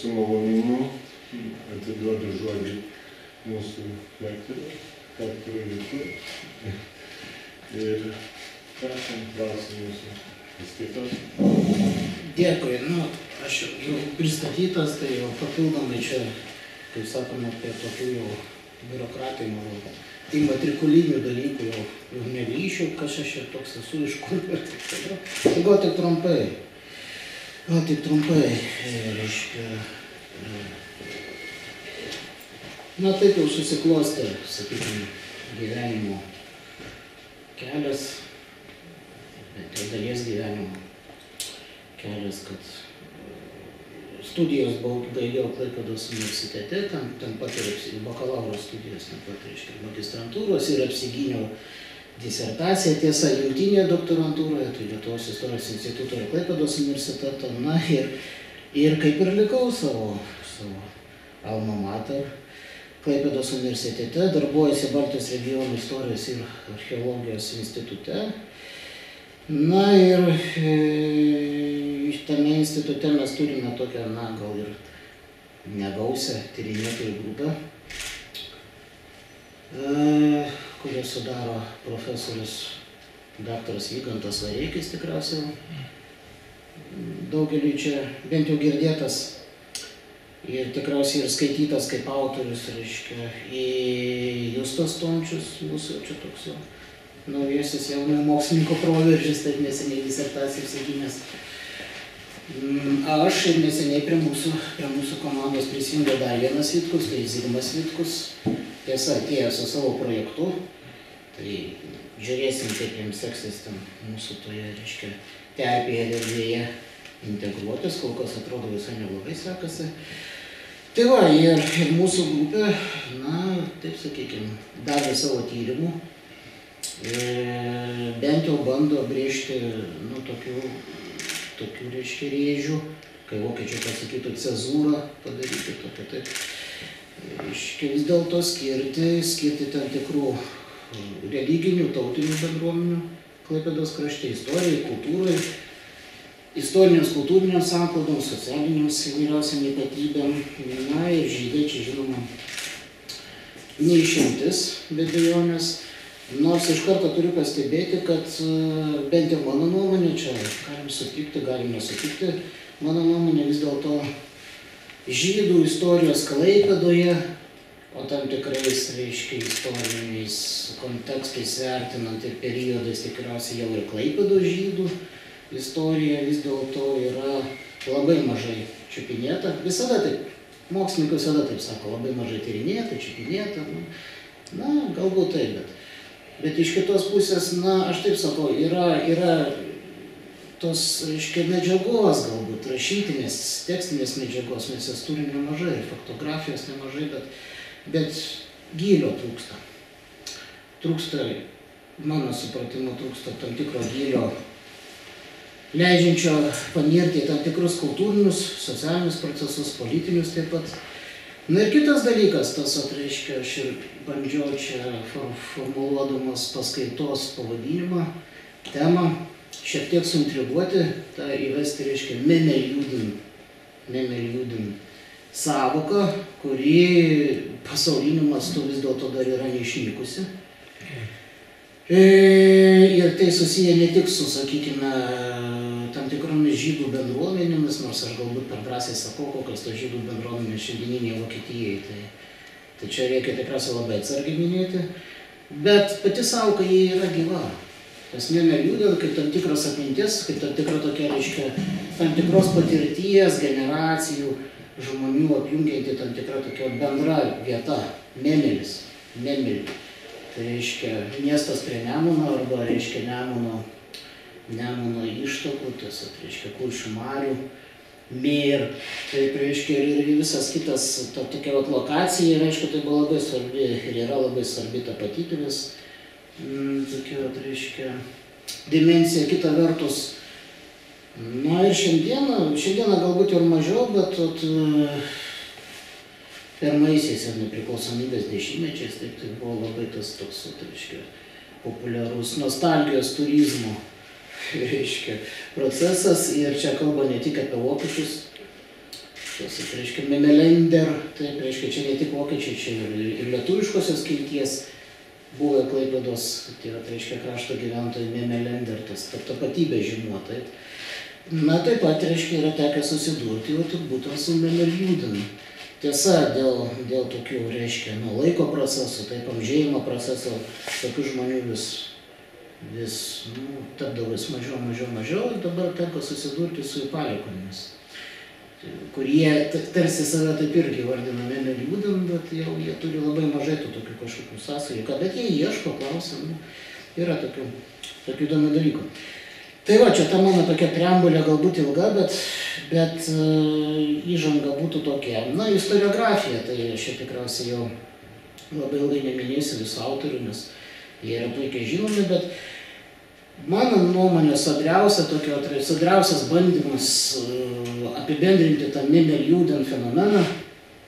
su malonumu atiduodu žodį mūsų lektoriui, lektoriui Lietuvai. Ir prašom klausimų mūsų paskaitos. Dėkui, nu, aš jau pristatytas, tai jau papildomai čia, kaip sakome, apie tokių jau biurokratinių, įmatrikulinių dalykų jau, jau negryšiu, kas aš čia toks esu, iš kur ir taip toliau. Tai gal tik trumpai. Gal tik trumpai, e, reiškia na taip jau susiklostė, sakykime, gyvenimo kelias, bent jau dalies gyvenimo kelias, kad e, studijos baigiau Klaipėdos universitete, ten, ten pat ir bakalauro studijos, ten pat, reiškia, magistrantūros ir apsigyniau disertaciją, tiesa, jungtinėje doktorantūroje, tai Lietuvos istorijos instituto ir Klaipėdos universiteto, na ir, ir kaip ir likau savo, savo alma mater. Klaipėdos universitete, darbuojasi Baltijos regionų istorijos ir archeologijos institute. Na ir e, tame institute mes turime tokią, na gal ir negausią tyrinėtojų grupę, e, kurią sudaro profesorius daktaras Vygantas Vareikis tikriausiai. Daugeliu čia bent jau girdėtas ir tikriausiai ir skaitytas kaip autorius, reiškia, į Justas Tončius, mūsų čia toks jau naujasis jaunųjų mokslininkų proveržis, taip neseniai disertaciją apsigynęs. Mm, Aš ir neseniai prie mūsų, prie mūsų komandos prisijungė dar vienas Vitkus, tai Zigmas Vitkus. Tiesa, atėjo su savo projektu. Tai žiūrėsim, kaip jiems seksis ten mūsų toje, reiškia, terpėje erdvėje integruotis, kol kas atrodo visai neblogai sekasi. Tai va, ir, ir mūsų grupė, na, taip sakykime, davė savo tyrimų, e, bent jau bando brėžti, nu, tokių, tokių, reiškia, rėžių, kai vokiečiai pasakytų cezūrą padaryti tokią, taip, reiškia, vis dėlto skirti, skirti tam tikrų religinių, tautinių bendruomenių Klaipėdos krašte, istorijai, kultūrai, istorinėms kultūrinėms samplaudoms, socialinėms įvairiausiam ypatybėm. Na ir žydai čia žinoma neišimtis, be abejonės. Nors iš karto turiu pastebėti, kad e, bent jau mano nuomonė, čia galim sutikti, galim nesutikti, mano nuomonė vis dėlto žydų istorijos Klaipėdoje, o tam tikrais, reiškia, istoriniais kontekstais vertinant ir periodais tikriausiai jau ir Klaipėdos žydų istorija vis dėlto yra labai mažai čiupinėta. Visada taip, mokslininkai visada taip sako, labai mažai tyrinėta, čiupinėta. Nu, na, galbūt taip, bet, bet iš kitos pusės, na, aš taip sakau, yra, yra tos, reiškia, medžiagos galbūt, rašytinės, tekstinės medžiagos, mes jas turime nemažai, faktografijos nemažai, bet, bet gylio trūksta. Trūksta, mano supratimu, trūksta tam tikro gylio leidžiančio panirti į tam tikrus kultūrinius, socialinius procesus, politinius taip pat. Na ir kitas dalykas, tas atreiškia, aš ir bandžiau čia for, formuluodamas paskaitos pavadinimą, temą, šiek tiek suintriguoti, tą įvesti, reiškia, memeliudin, memeliudin savoką, kuri pasauliniu mastu vis dėlto dar yra neišnykusi. E, Ir tai susiję ne tik su, sakykime, tam tikromis žydų bendruomenėmis, nors aš galbūt per drąsiai sakau, kokios tos žydų bendruomenės šiandieninėje Vokietijoje. Tai, tai čia reikia tikriausiai labai atsargiai minėti. Bet pati sauka jie yra gyva. Tas nemeliūdėl kaip tam tikras atmintis, kaip tam tikra tokia, reiškia, tam tikros patirties, generacijų žmonių apjungianti tam tikra tokia bendra vieta. Memelis. Memeli. Tai reiškia miestas prie Nemuno arba reiškia Nemuno, Nemuno ištakų, tas reiškia Kuršių marių, Mir, taip reiškia ir, ir visas kitas, ta tokia vat, lokacija, reiškia, tai buvo labai svarbi ir yra labai svarbi tapatybės, mm, tokia, reiškia, dimensija, kita vertus. Na ir šiandieną, šiandieną galbūt ir mažiau, bet vat, pirmaisiais ir nepriklausomybės dešimtmečiais, taip tai buvo labai tas toks, reiškia, populiarus nostalgijos turizmo, reiškia, procesas ir čia kalba ne tik apie vokiečius, tai reiškia, Memelender, taip, reiškia, čia ne tik vokiečiai, čia ir, ir lietuviškosios kilties buvę Klaipėdos, tai yra, reiškia, krašto gyventojai Memelender, tas ta tapatybė žymuo, taip. Na, taip pat, reiškia, yra tekę susidurti, o turbūt su Memeliūdin. Tiesa, dėl, dėl tokių, reiškia, nu, laiko procesų, taip, amžėjimo procesų, tokių žmonių vis vis nu, tapdavo vis mažiau, mažiau, mažiau ir dabar tenka susidurti su palikomis, kurie tarsi save taip irgi vardina nemeliūdam, bet jau jie turi labai mažai tų tokių kažkokių sąsajų, bet jie ieško, klausia, nu, yra tokių, tokių įdomių dalykų. Tai va, čia ta mano tokia preambulė galbūt ilga, bet, bet uh, įžanga būtų tokia. Na, istoriografija, tai aš tikriausiai jau labai ilgai neminėsiu visų autorių, nes jie yra puikiai žinomi, bet mano nuomonė sodriausia tokio, sodriausias bandymas uh, apibendrinti tą Memeliūden fenomeną,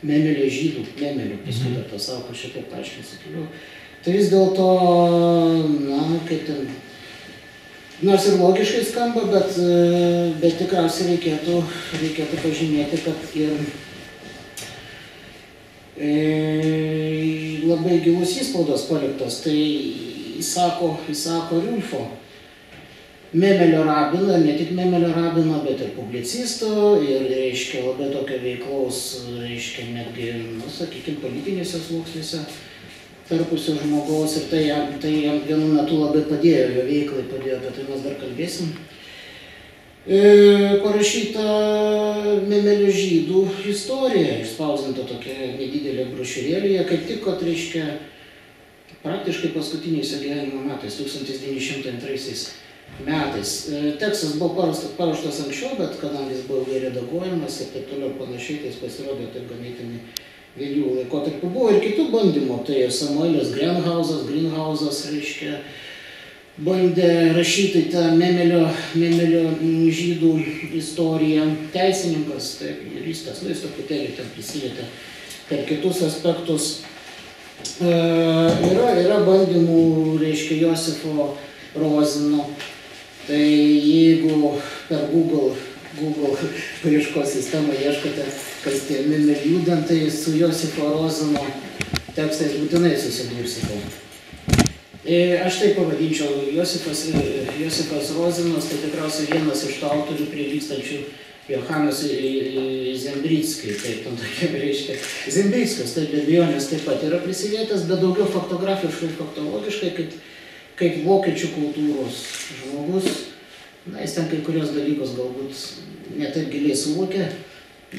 Memelio žydų, Memelio, paskui dar tą savo šiek tiek paaiškinsiu toliau. Tai vis dėlto, na, kaip ten, nors ir logiškai skamba, bet, uh, bet tikriausiai reikėtų, reikėtų pažymėti, kad ir e, labai gilus įspaudas paliktas, tai įsako, įsako Riulfo. Memelio rabino, ne tik Memelio rabino, bet ir publicisto ir, reiškia, labai tokio veiklaus, reiškia, netgi, nu, sakykime, politinėse sluoksniuose tarpusio žmogaus ir tai jam, tai jam vienu metu labai padėjo, jo veiklai padėjo, apie tai mes dar kalbėsim. E, parašyta Memelio žydų istorija, išspausdinta tokia nedidelė brošiūrėlėje, kaip tik, kad reiškia, praktiškai paskutiniais gyvenimo metais, 1902 metais. E, tekstas buvo paruoštas anksčiau, bet kadangi jis buvo ilgai redaguojamas ir taip toliau panašiai, tai jis pasirodė taip ganėtinai vėlių laikotarpių. Buvo ir kitų bandymų, tai Samuelis Grenhausas, Greenhausas, reiškia, bandė rašyti tą Memelio, Memelio žydų istoriją. Teisininkas, taip, juristas, nu jis truputėlį ten prisilietė per kitus aspektus. E, yra, yra bandymų, reiškia, Josifo Rozino. Tai jeigu per Google, Google paieškos sistemą ieškote, kas tie Memeliūdent, tai su Josifo Rozino tekstais būtinai susidursite. E, aš tai pavadinčiau, Josifas, Josifas Rozinas, tai tikriausiai vienas iš tų autorių prilykstančių Johanas Zembritskiai, taip tam tokia reiškia. Zembritskas, tai be abejonės taip pat yra prisilietęs, bet daugiau faktografiškai ir faktologiškai, kaip, kaip vokiečių kultūros žmogus. Na, jis ten kai kurios dalykus galbūt netaip giliai suvokė,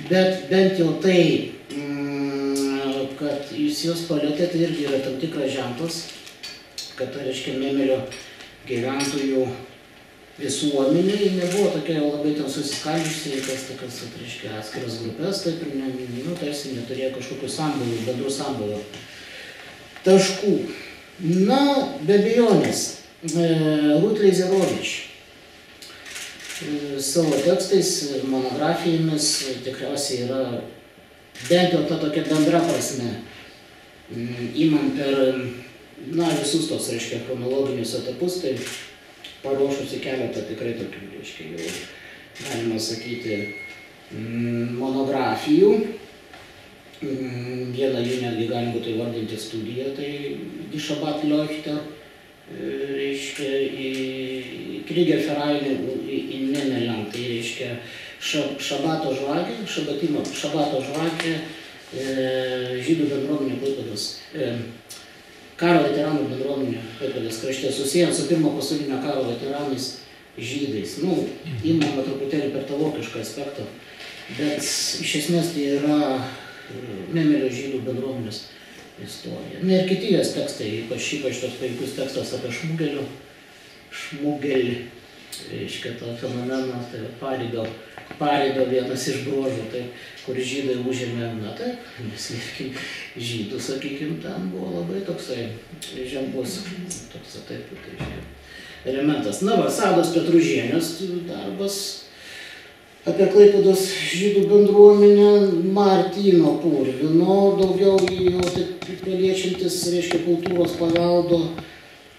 bet bent jau tai, mm, kad jūs juos palėtė, tai irgi yra tam tikras ženklas, kad tai reiškia Memelio gyventojų visuomenė nebuvo tokia jau labai ten susiskaldžiusi, kas tokias, reiškia, atskiras grupės, taip ir ne, nu, tarsi neturėjo kažkokių sambūrių, bendrų sambūrių taškų. Na, be abejonės, Rūt Leizerovič savo tekstais, monografijomis tikriausiai yra bent jau ta tokia bendra prasme, įman per, na, visus tos, reiškia, chronologinius etapus, tai paruošusi keletą tikrai tokių, reiškia, jau galima sakyti, monografijų. Vieną jų netgi galima būtų įvardinti studiją, tai Dišabat Leuchter, reiškia, į Kriegerverein in Memeland, tai reiškia Šabato žvakė, šabatimo, Šabato žvakė, žydų bendruomenė Klaipėdos karo veteranų bendruomenė Klaipėdos krašte, susijęs su pirmo pasaulinio karo veteranais žydais. Nu, įmama truputėlį per tą vokišką aspektą, bet iš esmės tai yra Memelio žydų bendruomenės istorija. Na ir kiti jos tekstai, ypač ypač toks puikus tekstas apie Šmugelio, Šmugelį, reiškia tą fenomeną, tai paribio, paribio vienas iš bruožų, tai kur žydai užėmė, na taip, neslėpkim, žydų, sakykime, ten buvo labai toksai žemgus, toks taip, tai žiūrėjau, elementas. Na, va, Sados Petružienės darbas apie Klaipėdos žydų bendruomenę Martino Purvino, daugiau jau taip paliečiantis, reiškia, kultūros paveldo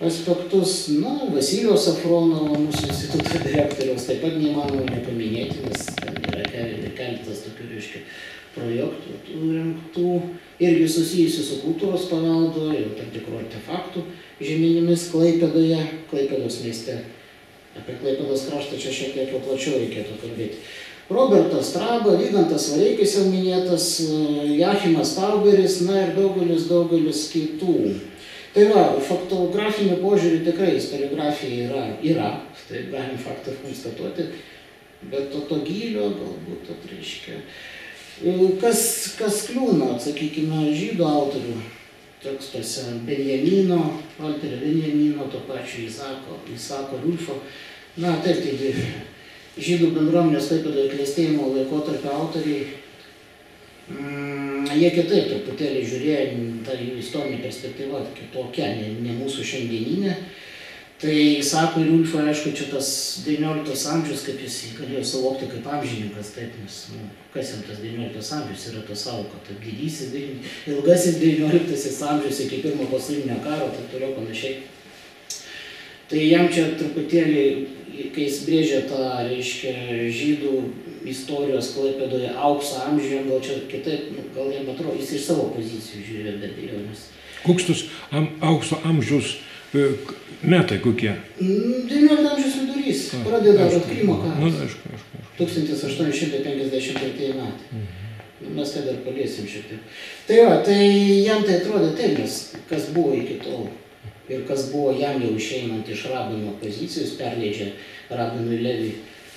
aspektus. Na, Vasilijos Afronovo, mūsų instituto direktoriaus, taip pat neįmanoma nepaminėti, nes ten yra keletas tokių, reiškia, projektų tų rengtų, irgi susijusių su kultūros paveldu ir tam tikrų artefaktų žeminimis Klaipėdoje, Klaipėdos mieste. Apie Klaipėdos kraštą čia šiek tiek plačiau reikėtų kalbėti. Robertas Straba, Vygantas Vareikis jau minėtas, Jachimas Tauberis, na ir daugelis, daugelis kitų. Tai va, fotografiniu požiūriu tikrai istoriografija yra, yra, tai galim faktą konstatuoti, bet to, to gylio galbūt to reiškia. Kas, kas kliūna, sakykime, žydų autorių tekstuose, Benjamino, Walterio Benjamino, to pačio Isako, Isako Rulfo, na taip, tai žydų bendruomenės Klaipėdoje klėstėjimo laikotarpio autoriai jie kitaip truputėlį žiūrėjo, ta jų istorinė perspektyva kitokia, ne, ne mūsų šiandieninė. Tai sako ir Ulfo, aišku, čia tas XIX amžius, kaip jis galėjo suvokti kaip amžininkas, taip, nes, nu, kas jam tas XIX amžius yra tas savoka, taip, didysis, ilgasis XIX amžius iki pirmo pasaulinio karo, taip toliau panašiai. Tai jam čia truputėlį, kai jis brėžia tą, reiškia, žydų istorijos Klaipėdoje aukso amžiuje, gal čia kitaip, nu, gal jam atrodo, jis iš savo pozicijų žiūrėjo be abejonės. Koks tas am, aukso amžiaus e, metai kokie? XIX amžiaus vidurys, pradeda nuo Krymo Na, karas. aišku, aišku. aišku. 1853 metai. Mes tai dar paliesim šiek tiek. Tai va, tai jam tai atrodė taip, nes kas buvo iki tol ir kas buvo jam jau išeinant iš rabino pozicijos, perleidžia rabinui Levi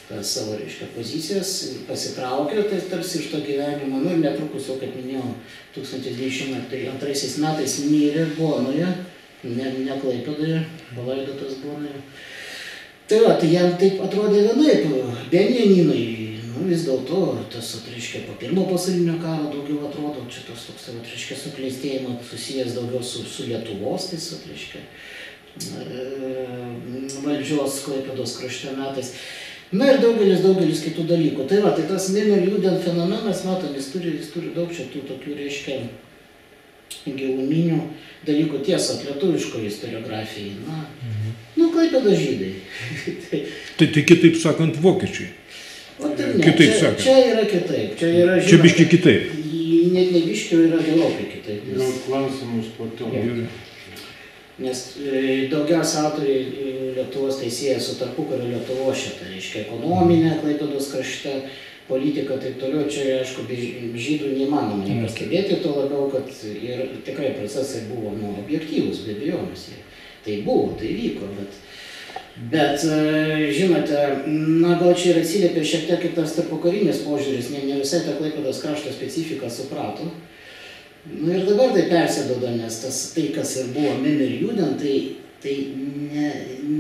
tas savo, reiškia, pozicijas, pasitraukė tai tarsi iš to gyvenimo, nu ir netrukus jau, kaip minėjau, 1902 metais mirė Bonoje, ne, ne Klaipėdoje, palaidotas Bonoje. Tai va, tai jam taip atrodė vienaip, Benjaminai, nu vis dėlto tas, reiškia, po pirmo pasaulinio karo daugiau atrodo, čia tas toks, va, reiškia, suklėstėjimo susijęs daugiau su, su Lietuvos, tais, va, reiškia, e, valdžios Klaipėdos krašte metais. Na ir daugelis, daugelis kitų dalykų. Tai va, tai tas Mimir Juden fenomenas, matom, jis turi, jis turi daug čia tų tokių, reiškia, giluminių dalykų tiesa, lietuviškoje istoriografijai. Na, nu, klaipėda žydai. tai, Tai, tai kitaip sakant, vokiečiai. o taip ne, Kitaip čia, sakant. čia yra kitaip. Čia yra, Čia biški kitaip. Net ne biškiau yra gerokai kitaip. Gal Nes, klausimus po to. Gerai. Nes e, daugiausia autoriai e, Lietuvos teisėjas su tarpukario Lietuvo šitą, reiškia, ekonominė klaipėdos krašte, politika taip toliau, čia aišku, žydų neįmanoma nepastebėti, tuo labiau, kad ir tikrai procesai buvo nu, objektyvūs, be abejonės. Tai buvo, tai vyko, bet, bet e, žinote, na gal čia ir atsiliepia šiek tiek ir tas tarpukarinis požiūris, ne, ne visai tą klaipėdos krašto specifiką suprato. Nu ir dabar tai persidoda, nes tas tai, kas ir buvo Mim ir Juden, tai, tai ne,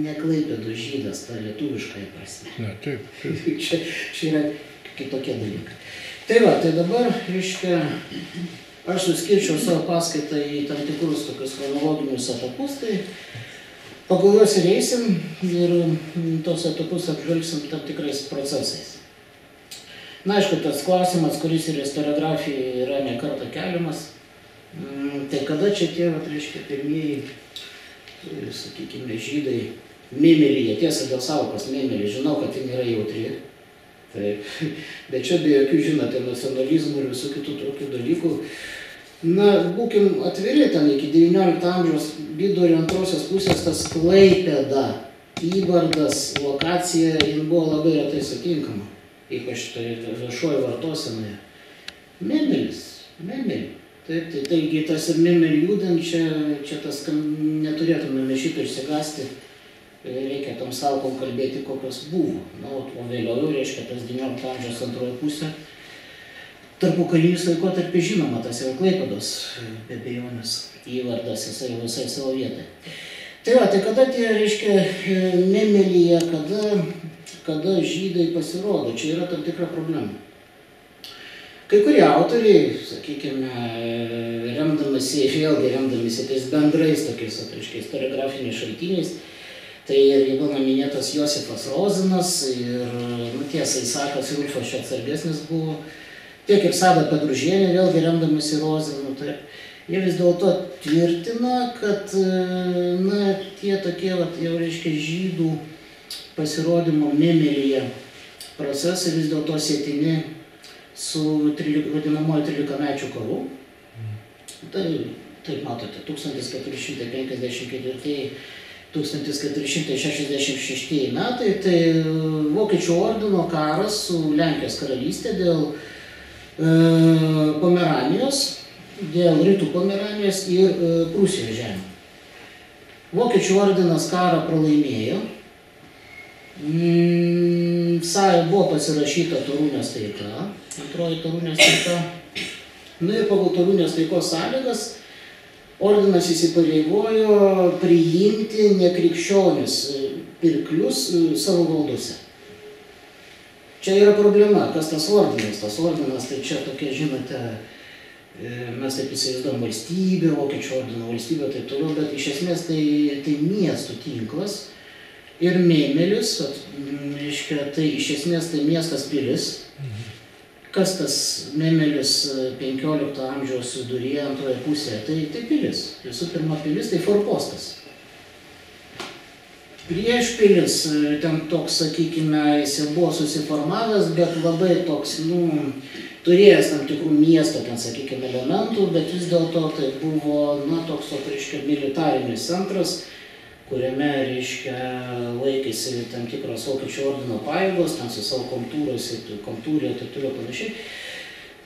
ne klaipėdo žydas, ta lietuviškąją prasme. Na, taip, taip. čia, čia yra kitokie dalykai. Tai va, tai dabar, reiškia, aš suskirčiau savo paskaitą į tam tikrus tokius chronologinius etapus, tai pagal juos ir eisim ir tos etapus apžvelgsim tam tikrais procesais. Na, aišku, tas klausimas, kuris ir istoriografijoje yra nekarta keliamas, mm, tai kada čia tie, va, reiškia, pirmieji, e, sakykime, žydai mėmelyje, tiesa dėl savokos mėmelį, žinau, kad tai nėra jautri, Taip. Bet čia be jokių, žinote, nacionalizmų ir visų kitų tokių dalykų. Na, būkim atviri, ten iki XIX amžiaus vidurio antrosios pusės tas klaipėda, įvardas, lokacija, jin buvo labai retai sutinkama, ypač tai viešojo vartosenoje. Memelis, memeli. Taip, tai taigi tas ir memeli judant, čia, čia tas, kam neturėtume šito išsigasti reikia tom salkom kalbėti, kokios buvo. Na, o o vėliau jau reiškia tas XIX amžiaus antroji pusė. Tarpu karinis laikotarpis žinoma, tas jau Klaipėdos, be abejonės, įvardas jisai visai savo vietoj. Tai va, tai kada tie, reiškia, memelyje, kada, kada žydai pasirodo, čia yra tam tikra problema. Kai kurie autoriai, sakykime, remdamasi, vėlgi remdamasi tais bendrais tokiais, reiškia, istoriografiniais šaltiniais, Tai ir mano minėtas Josifas Rozinas ir, nu tiesa, Isakas Rulfas čia atsargesnis buvo, tiek ir Sada Pedružienė, vėlgi remdamasi Rozinu, tai jie vis dėlto tvirtina, kad, na, tie tokie, vat, jau reiškia, žydų pasirodymo memelyje procesai vis dėlto sėtini su trilik, vadinamoju trylikamečių karu. Tai, taip matote, 1454 1466 metai, tai Vokiečių ordino karas su Lenkijos karalystė dėl e, Pomeranijos, dėl rytų Pomeranijos ir e, Prūsijos žemė. Vokiečių ordinas karą pralaimėjo. Mm, Sąjunga buvo pasirašyta Torūnės taika, antroji Torūnės taika. Na ir pagal Torūnės taikos sąlygas ordinas įsipareigojo priimti nekrikščionis e, pirklius e, savo valdose. Čia yra problema, kas tas ordinas. Tas ordinas, tai čia tokia, žinote, e, mes taip įsivaizduojam valstybę, vokiečių ordino valstybę taip toliau, bet iš esmės tai, tai miestų tinklas. Ir Mėmelis, vat, m, reiškia, tai iš esmės tai miestas pilis. Kas tas Mėmelis e, 15 amžiaus viduryje antroje pusėje, tai, tai pilis. Visų pirma pilis, tai forpostas. Prieš pilis, e, ten toks, sakykime, jis jau buvo susiformavęs, bet labai toks, nu, turėjęs tam tikrų miesto, ten, sakykime, elementų, bet vis dėlto tai buvo, na, toks, o, reiškia, militarinis centras, kuriame, reiškia, laikėsi tam tikros vokiečių ordino pajėgos, ten su savo kontūrais, kontūrė ir taip toliau panašiai.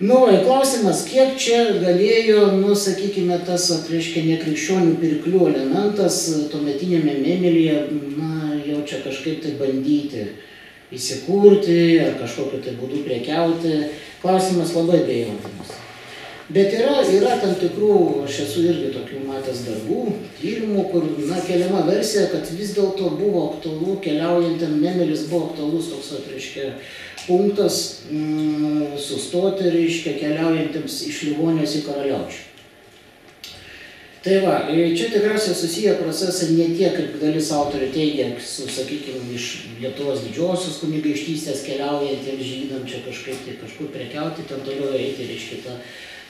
Nu, ir klausimas, kiek čia galėjo, nu, sakykime, tas, reiškia, nekrikščionių pirklių elementas tuometinėme Memelyje, na, jau čia kažkaip tai bandyti įsikurti ar kažkokiu tai būdu prekiauti. Klausimas labai bejotinas. Bet yra, yra tam tikrų, aš esu irgi tokių matęs darbų, tyrimų, kur, na, keliama versija, kad vis dėlto buvo aktualu, keliaujantiem Memelis buvo aktualus toks, reiškia, punktas mm, sustoti, reiškia, keliaujantiems iš Livonijos į Karaliaučių. Tai va, e, čia tikriausiai susiję procesai ne tiek, kaip dalis autorių teigia, su, sakykime, iš Lietuvos didžiosios kunigaikštystės keliaujantiems žydams čia kažkaip tai kažkur prekiauti, ten toliau eiti, reiškia, tą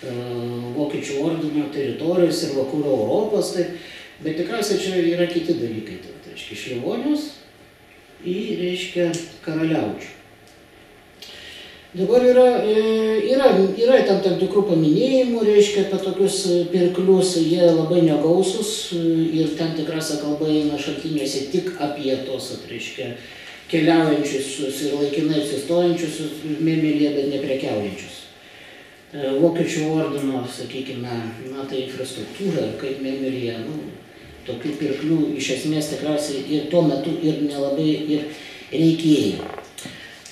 vokiečių ordino teritorijos ir vakarų Europos, tai, bet tikriausiai čia yra kiti dalykai, tai, reiškia, iš Livonijos į, reiškia, Karaliaučių. Dabar yra, e, yra, yra tam, tam tikrų paminėjimų, reiškia, apie tokius e, pirklius, jie labai negausus e, ir ten tikrasa kalba eina šaltiniuose tik apie tos, reiškia, keliaujančius ir laikinai apsistojančius mėmėlėje, bet neprekiaujančius. Vokiečių ordino, sakykime, na tai infrastruktūra, kaip mėmėlėje, nu, tokių pirklių iš esmės tikriausiai ir tuo metu ir nelabai ir reikėjo.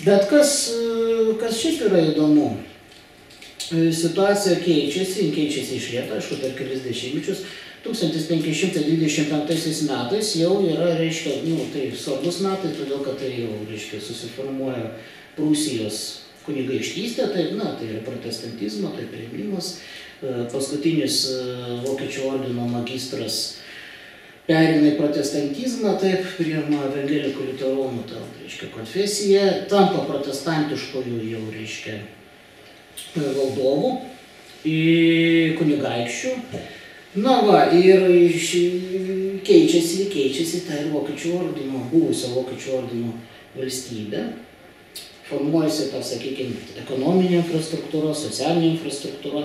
Bet kas, e, kas šiaip yra įdomu, e, situacija keičiasi, keičiasi iš lėto, aišku, per kelis dešimtmečius. 1525 metais jau yra, reiškia, nu, tai svarbus metai, todėl kad tai jau, reiškia, susiformuoja Prūsijos kunigaikštystė, tai, na, tai yra protestantizmo, tai priimimas. E, Paskutinis Vokiečių ordino magistras perina į protestantizmą, taip, priima evangelikų liuteronų, tą, reiškia, konfesiją, tampa protestantiškojų jau, reiškia, valdovų, kunigaikščių. Na va, ir iš, keičiasi, keičiasi ta ir vokiečių ordino, buvusio vokiečių ordino valstybė. Formuojasi ta, sakykime, ekonominė infrastruktūra, socialinė infrastruktūra.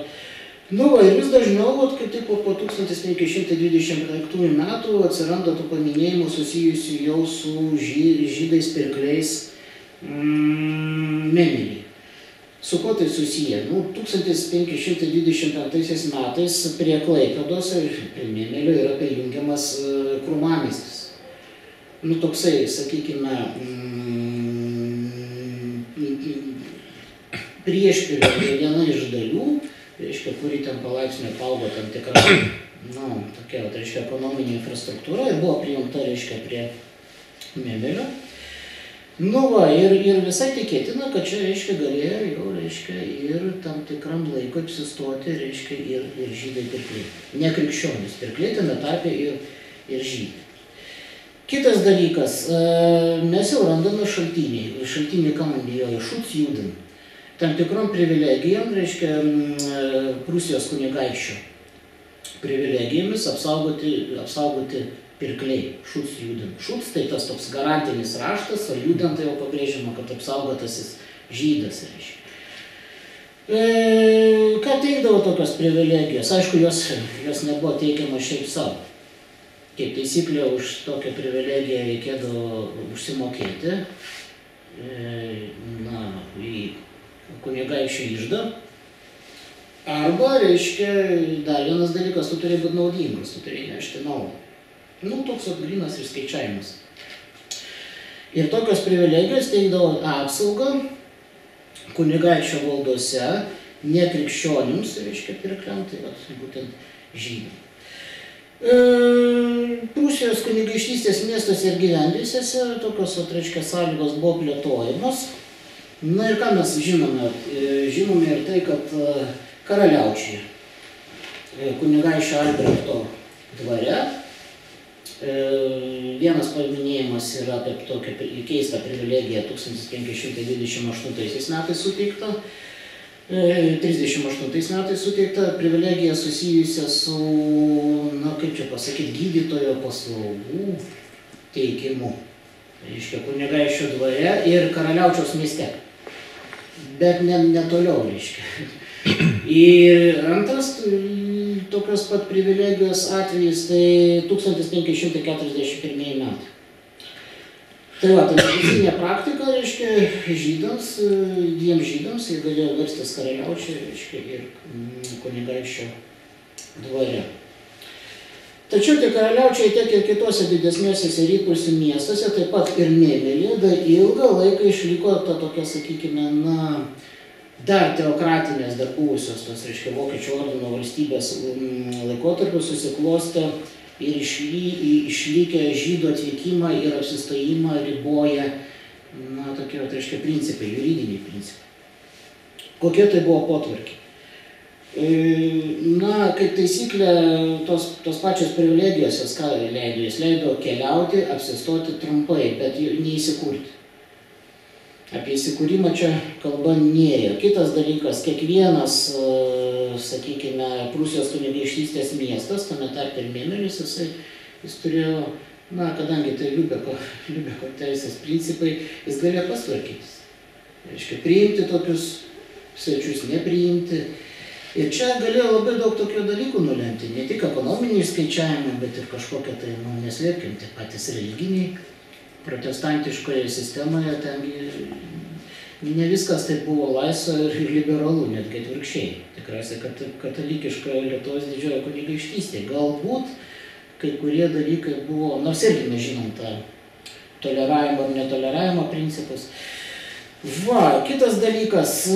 Nu, va, ir vis dažniau, vat, kaip tik po, po 1525 metų atsiranda tų paminėjimų susijusių jau su žy, žydais pirkliais mm, Memelį. Su kuo tai susiję? Nu, 1525 metais prie Klaipėdos ir prie Memelio yra prijungiamas uh, Krumamistis. Nu, toksai, sakykime, mm, priešpirio viena iš dalių reiškia, kuri ten palaipsniui augo tam tikra, na, nu, tokia, tai reiškia, ekonominė infrastruktūra ir buvo prijungta, reiškia, prie Mėmelio. Nu va, ir, ir visai tikėtina, kad čia, reiškia, galėjo jau, reiškia, ir tam tikram laikui apsistoti, reiškia, ir, ir žydai pirkliai. Ne krikščionys pirkliai, tame tarpe ir, ir žydai. Kitas dalykas, e, mes jau randame šaltiniai, šaltiniai kamandijoje, šuts judin tam tikrom privilegijom, reiškia, Prūsijos kunigaikščio privilegijomis apsaugoti, apsaugoti pirkliai, šuts judint. Šuts tai tas toks garantinis raštas, o judint tai jau pabrėžiama, kad apsaugotasis žydas, reiškia. E, ką teikdavo tokios privilegijos? Aišku, jos, jos nebuvo teikiamas šiaip savo. Kaip taisyklė, už tokią privilegiją reikėdavo užsimokėti e, na, į kunigaikščių išdą. Arba, reiškia, dar vienas dalykas, tu turi būti naudingas, tu turi nešti naudą. Nu, toks atgrinas ir skaičiavimas. Ir tokios privilegijos teikdavo apsaugą kunigaičio valdose nekrikščionims, reiškia, pirkliam, tai vat, būtent žydam. E, Prūsijos kunigaikštystės miestuose ir gyvenvietėse tokios, reiškia, sąlygos buvo plėtojamos. Na ir ką mes žinome? E, Žinome ir tai, kad e, karaliaučiai e, kunigaičio Albrechto dvare Vienas paminėjimas yra apie tokią keistą privilegiją 1528 metais suteikta, e, 38 metais suteikta privilegija susijusia su, na kaip čia pasakyti, gydytojo paslaugų teikimu. Reiškia, kunigaiščio dvare ir karaliaučiaus mieste. Bet ne, ne toliau, reiškia. Ir antras tokios pat privilegijos atvejis tai 1541 metai. Tai va, tai medicinė praktika, reiškia, žydams, dviem žydams, jie galėjo verstis karaliaučiai, reiškia, ir mm, kunigaikščio dvare. Tačiau tiek karaliaučiai, tiek ir kitose didesniuose rytprūsių miestuose, taip pat ir Mėmelėje, dar ilgą laiką išliko ta tokia, sakykime, na, dar teokratinės, dar buvusios, tos, reiškia, Vokiečių ordino valstybės mm, laikotarpiu susiklostė ir išlikę žydų atvykimą ir apsistojimą riboja, na, tokie, reiškia, principai, juridiniai principai. Kokie tai buvo potvarkiai? E, Na, kaip taisyklė, tos, tos pačios privilegijos, jos ką leido, jis leido keliauti, apsistoti trumpai, bet neįsikurti. Apie įsikūrimą čia kalba nėjo. Kitas dalykas, kiekvienas, e, sakykime, Prūsijos kunigaikštystės miestas, tame tarp ir Mėmelis, jisai, jis turėjo, na, kadangi tai Liubeko, Liubeko teisės principai, jis galėjo pasvarkytis. Reiškia, priimti tokius svečius, nepriimti. Ir čia galėjo labai daug tokių dalykų nulemti, ne tik ekonominiai skaičiavimai, bet ir kažkokie tai, nu, neslėpkim, tie patys religiniai protestantiškoje sistemoje tengi ne viskas taip buvo laisva ir liberalu, netgi atvirkščiai. Tikriausiai, kad katalikiškoje Lietuvos didžiojo kunigaikštystėje. Galbūt kai kurie dalykai buvo, nors irgi mes žinom tą toleravimo ar netoleravimo principus. Va, kitas dalykas, e,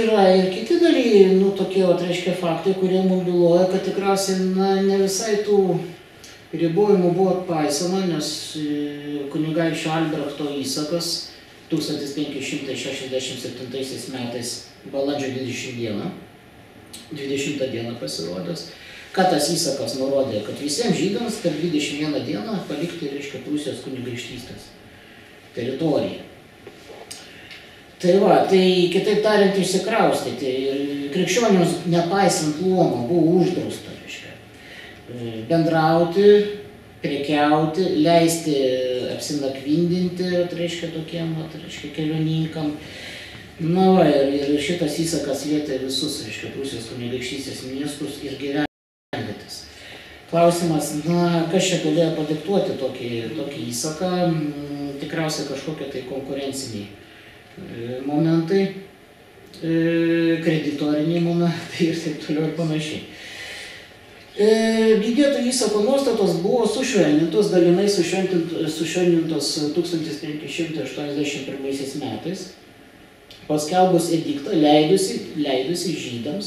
yra ir kiti dalykai, nu tokie, o reiškia faktai, kurie mums byloja, kad tikriausiai, na, ne visai tų ribojimų buvo paisoma, nes e, kunigaikščio Albrechto įsakas 1567 metais balandžio 20 dieną, 20 dieną pasirodęs, kad tas įsakas nurodė, kad visiems žydams per 21 dieną palikti, reiškia, Prūsijos kunigaikštystės teritoriją. Tai va, tai kitaip tariant išsikraustyti ir krikščionims nepaisant luomo buvo uždrausta, reiškia, e, bendrauti, prekiauti, leisti apsinakvindinti, reiškia tokiem, reiškia kelioninkam. Na va, ir, ir šitas įsakas lietė visus, reiškia, Prūsijos kunigaikštystės miestus ir gyvenvietes. Klausimas, na, kas čia galėjo padiktuoti tokį, tokį įsaką, Mm, tikriausiai kažkokie tai konkurenciniai momentai, e, kreditoriniai momentai ir taip toliau ir panašiai. E, Vykdėto įsako nuostatos buvo sušvelnintos, dalinai sušvelnint- sušvelnintos 1581 metais, paskelbus ediktą leidusi, leidusi žydams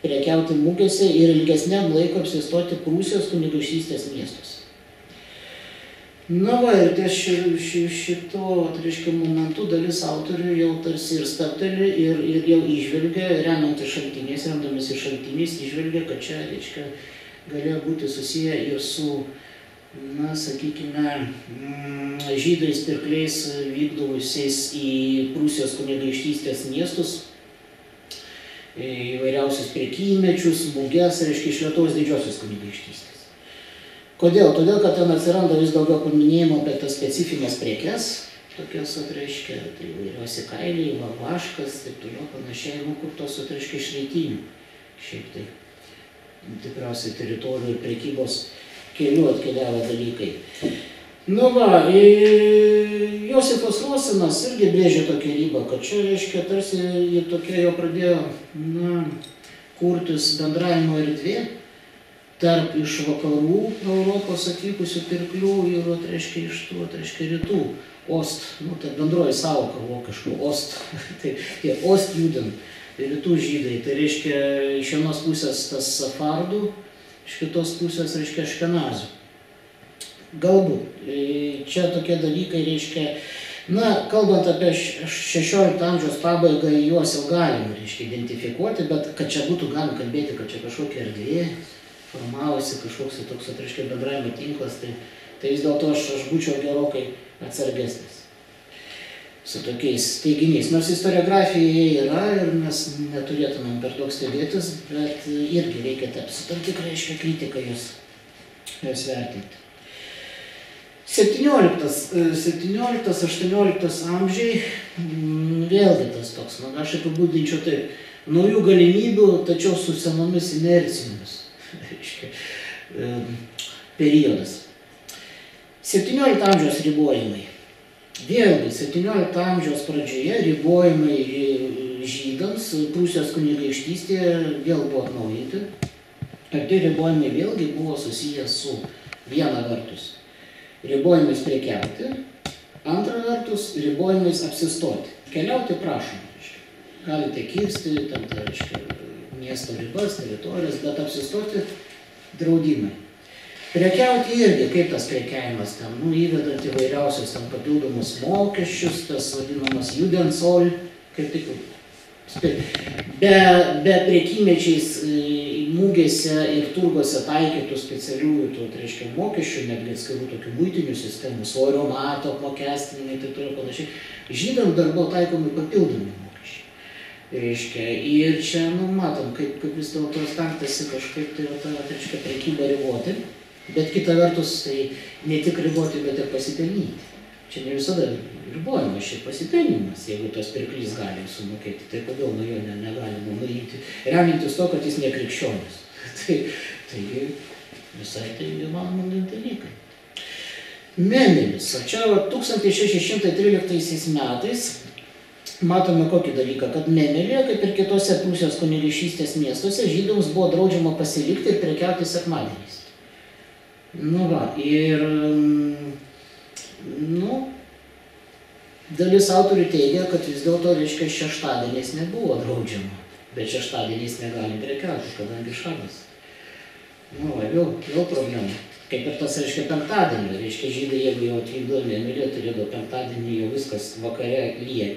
prekiauti mūgėse ir ilgesniam laiko apsistoti Prūsijos kunigaikštystės miestuose. Na va, ir ties ši, ši, šito, reiškia, momentu dalis autorių jau tarsi ir stabteli ir, ir jau išvelgia, remiantis šaltiniais, remdamasi šaltiniais, išvelgia, kad čia, reiškia, galėjo būti susiję ir su, na, sakykime, mm, žydais pirkliais vykdovusiais į Prūsijos kunigaikštystės miestus, įvairiausius prekymečius, muges, reiškia, iš Lietuvos didžiosios kunigaikštystės. Kodėl? Todėl, kad ten atsiranda vis daugiau paminėjimų apie tas specifines prekes, tokias, vat, reiškia, tai įvairiausi kailiai, va, vaškas, taip toliau panašiai, nu, kur tos, vat, reiškia, iš rytinių. Šiaip tai tikriausiai teritorijų ir prekybos kelių atkeliavę dalykai. Nu va, Josifas Losinas irgi brėžė tokią ribą, kad čia, reiškia, tarsi tokia jau pradėjo, na, kurtis bendravimo erdvė tarp iš vakarų Europos atvykusių pirklių ir, reiškia, iš tų, reiškia, rytų. Ost, nu, tai bendroji savoka vokiškų, ost, tai tie ost judin, rytų žydai, tai reiškia, iš vienos pusės tas safardų, iš kitos pusės, reiškia, škenazių. Galbūt. E, Čia tokie dalykai reiškia, na, kalbant apie š- 16 amžiaus pabaigą, juos jau galima, reiškia, identifikuoti, bet kad čia būtų galima kalbėti, kad čia kažkokia erdvė formavosi, kažkoks tai toks, reiškia, bendravimo tinklas, tai, tai vis dėlto aš, aš būčiau gerokai atsargesnis su tokiais teiginiais. Nors istoriografija yra ir mes neturėtumėm per daug stebėtis, bet irgi reikia taip su tam tikra aiškia kritika jos, jos vertinti. 17, 17-18 amžiai, mm, vėlgi tas toks, na, aš apibūdinčiau taip, naujų galimybių, tačiau su senomis inercijomis. Reiškia, periodas. 17 amžiaus ribojimai. Vėlgi, 17 amžiaus pradžioje ribojimai e, žydams Prūsijos kunigaikštystėje vėl buvo atnaujinti. Ir tie ribojimai vėlgi buvo susijęs su viena vertus ribojimais prekiauti, antra vertus ribojimais apsistoti. Keliauti prašom. reiškia. Galite kirsti, tai reiškia miesto ribas, teritorijas, bet apsistoti draudimai. Prekiauti irgi, kaip tas prekiavimas ten, nu, įvedant įvairiausius ten papildomus mokesčius, tas vadinamas judensol, kaip tik be, be priekymečiais e, mūgėse ir turguose taikytų specialiųjų, to, tai reiškia, mokesčių, netgi atskirų tokių būtinių sistemų, svorio mato apmokestinimai taip toliau panašiai. Žydam dar buvo taikomi papildomi. Reiškia, ir čia, nu, matom, kaip, kaip vis dėlto stengtasi kažkaip tai va, tą, tai reiškia, prekybą riboti, bet kita vertus, tai ne tik riboti, bet ir pasipelnyti. Čia ne visada ribojimas, šiaip pasipelnimas, jeigu tas pirklys gali sumokėti, tai kodėl nuo jo ne, negalima nuimti, remintis to, kad jis nekrikščionis. tai, taigi visai tai įmanomi dalykai. Memelis, o čia va, 1613 metais matome kokį dalyką, kad Memelėje, kaip ir kitose Prūsijos kunigaikštystės miestuose, žydams buvo draudžiama pasilikti ir prekiauti sekmadieniais. Nu va, ir, mm, nu, dalis autorių teigia, kad vis dėlto, reiškia, šeštadieniais nebuvo draudžiama, bet šeštadieniais negalim prekiauti, kadangi šabas. Nu, va, vėl, vėl problema. Kaip ir tas, reiškia, penktadienį, reiškia, žydai, jeigu jau atvykdavo Memelė, turėdavo penktadienį jau viskas vakare lyja,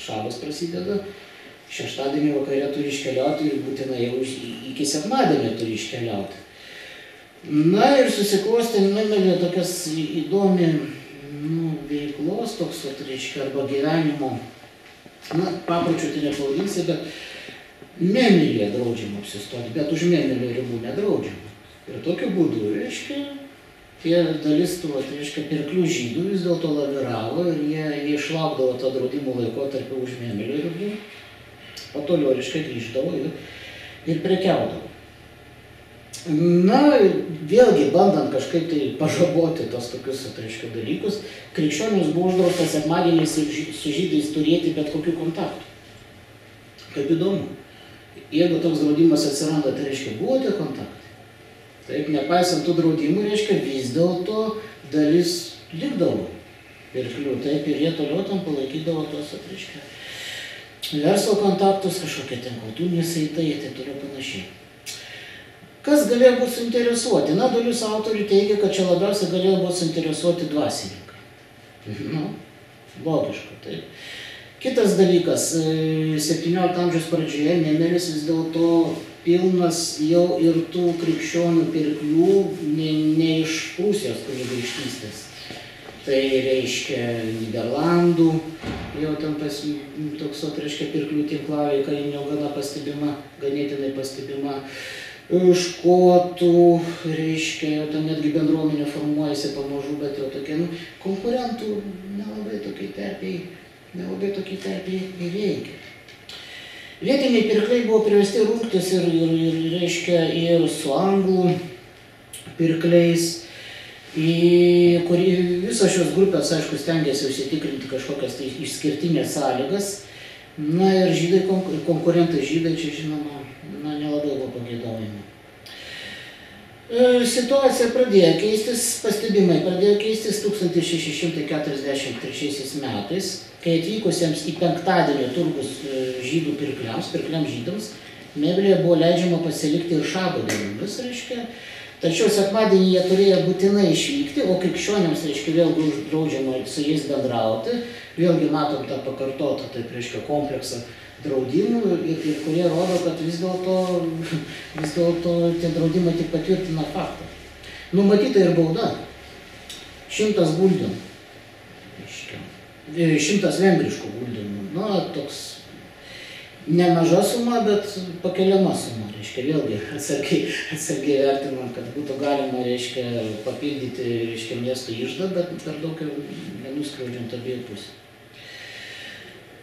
šabas prasideda, šeštadienį vakare turi iškeliauti ir būtinai jau iki sekmadienio turi iškeliauti. Na ir susiklostė Memelė tokias įdomi nu, veiklos, toks, vat, reiškia, arba gyvenimo, na, papročių tai nepavadinsi, bet Memelėje draudžiama apsistoti, bet už Memelio ribų nedraudžiama. Ir tokiu būdu, reiškia, tie dalis tų, vat, reiškia, pirklių žydų vis dėlto laviravo ir jie, jie išlaukdavo tą draudimo laikotarpį už Memelio ribų, o toliau, reiškia, grįždavo ir, ir prekiaudavo. Na, vėlgi, bandant kažkaip tai pažaboti tos tokius, reiškia, dalykus, krikščionims buvo uždrausta sekmadieniais su žydais turėti bet kokių kontaktų. Kaip įdomu. Jeigu toks draudimas atsiranda, tai reiškia, buvo tie kontaktai. Taip, nepaisant tų draudimų, reiškia, vis dėlto dalis likdavo pirklių. Taip, ir jie toliau tam palaikydavo tos, reiškia, verslo kontaktus, kažkokie ten kultūriniai saitai ir taip toliau panašiai. Kas galėjo būti suinteresuoti? Na, dalis autorių teigia, kad čia labiausiai galėjo būti suinteresuoti dvasininkai. Nu, logiška, taip. Kitas dalykas, e, 17 amžiaus pradžioje Nemelis vis dėlto pilnas jau ir tų krikščionių pirklių ne, ne iš Prūsijos kunigaikštystės. Tai reiškia Niderlandų, jau ten pas, toks, reiškia, pirklių tinklaveika jau gana pastebima, ganėtinai pastebima. škotų, reiškia, jau ten netgi bendruomenė formuojasi pamažu, bet jau tokie, nu, konkurentų nelabai tokiai terpiai, nelabai tokiai terpiai įveikia. Vietiniai pirkliai buvo priversti rungtis ir, ir, ir, reiškia, ir su anglų pirkliais, į kurį visos šios grupės, aišku, stengiasi užsitikrinti kažkokias tai išskirtinės sąlygas. Na ir žydai, konkurentai žydai čia, žinoma, na, nelabai buvo pageidaujami. Situacija pradėjo keistis, pastebimai pradėjo keistis 1643 metais, kai atvykusiems į penktadienio turgus žydų pirkliams, pirkliams žydams, Mebrėje buvo leidžiama pasilikti ir šabo dienomis, reiškia, tačiau sekmadienį jie turėjo būtinai išvykti, o krikščioniams, reiškia, vėlgi uždraudžiama su jais bendrauti, vėlgi matom tą pakartotą, taip reiškia, kompleksą draudimų ir, ir kurie rodo, kad vis dėlto vis dėlto tie draudimai tik patvirtina faktą. Numatyta ir bauda. Šimtas guldinų. Šimtas vengriškų guldinų. Na, toks nemaža suma, bet pakeliama suma. Reiškia, vėlgi atsargiai, atsargiai vertinam, kad būtų galima, reiškia, papildyti, reiškia, miesto išdą, bet per daug ir nenuskriaudžiant abiejų pusę.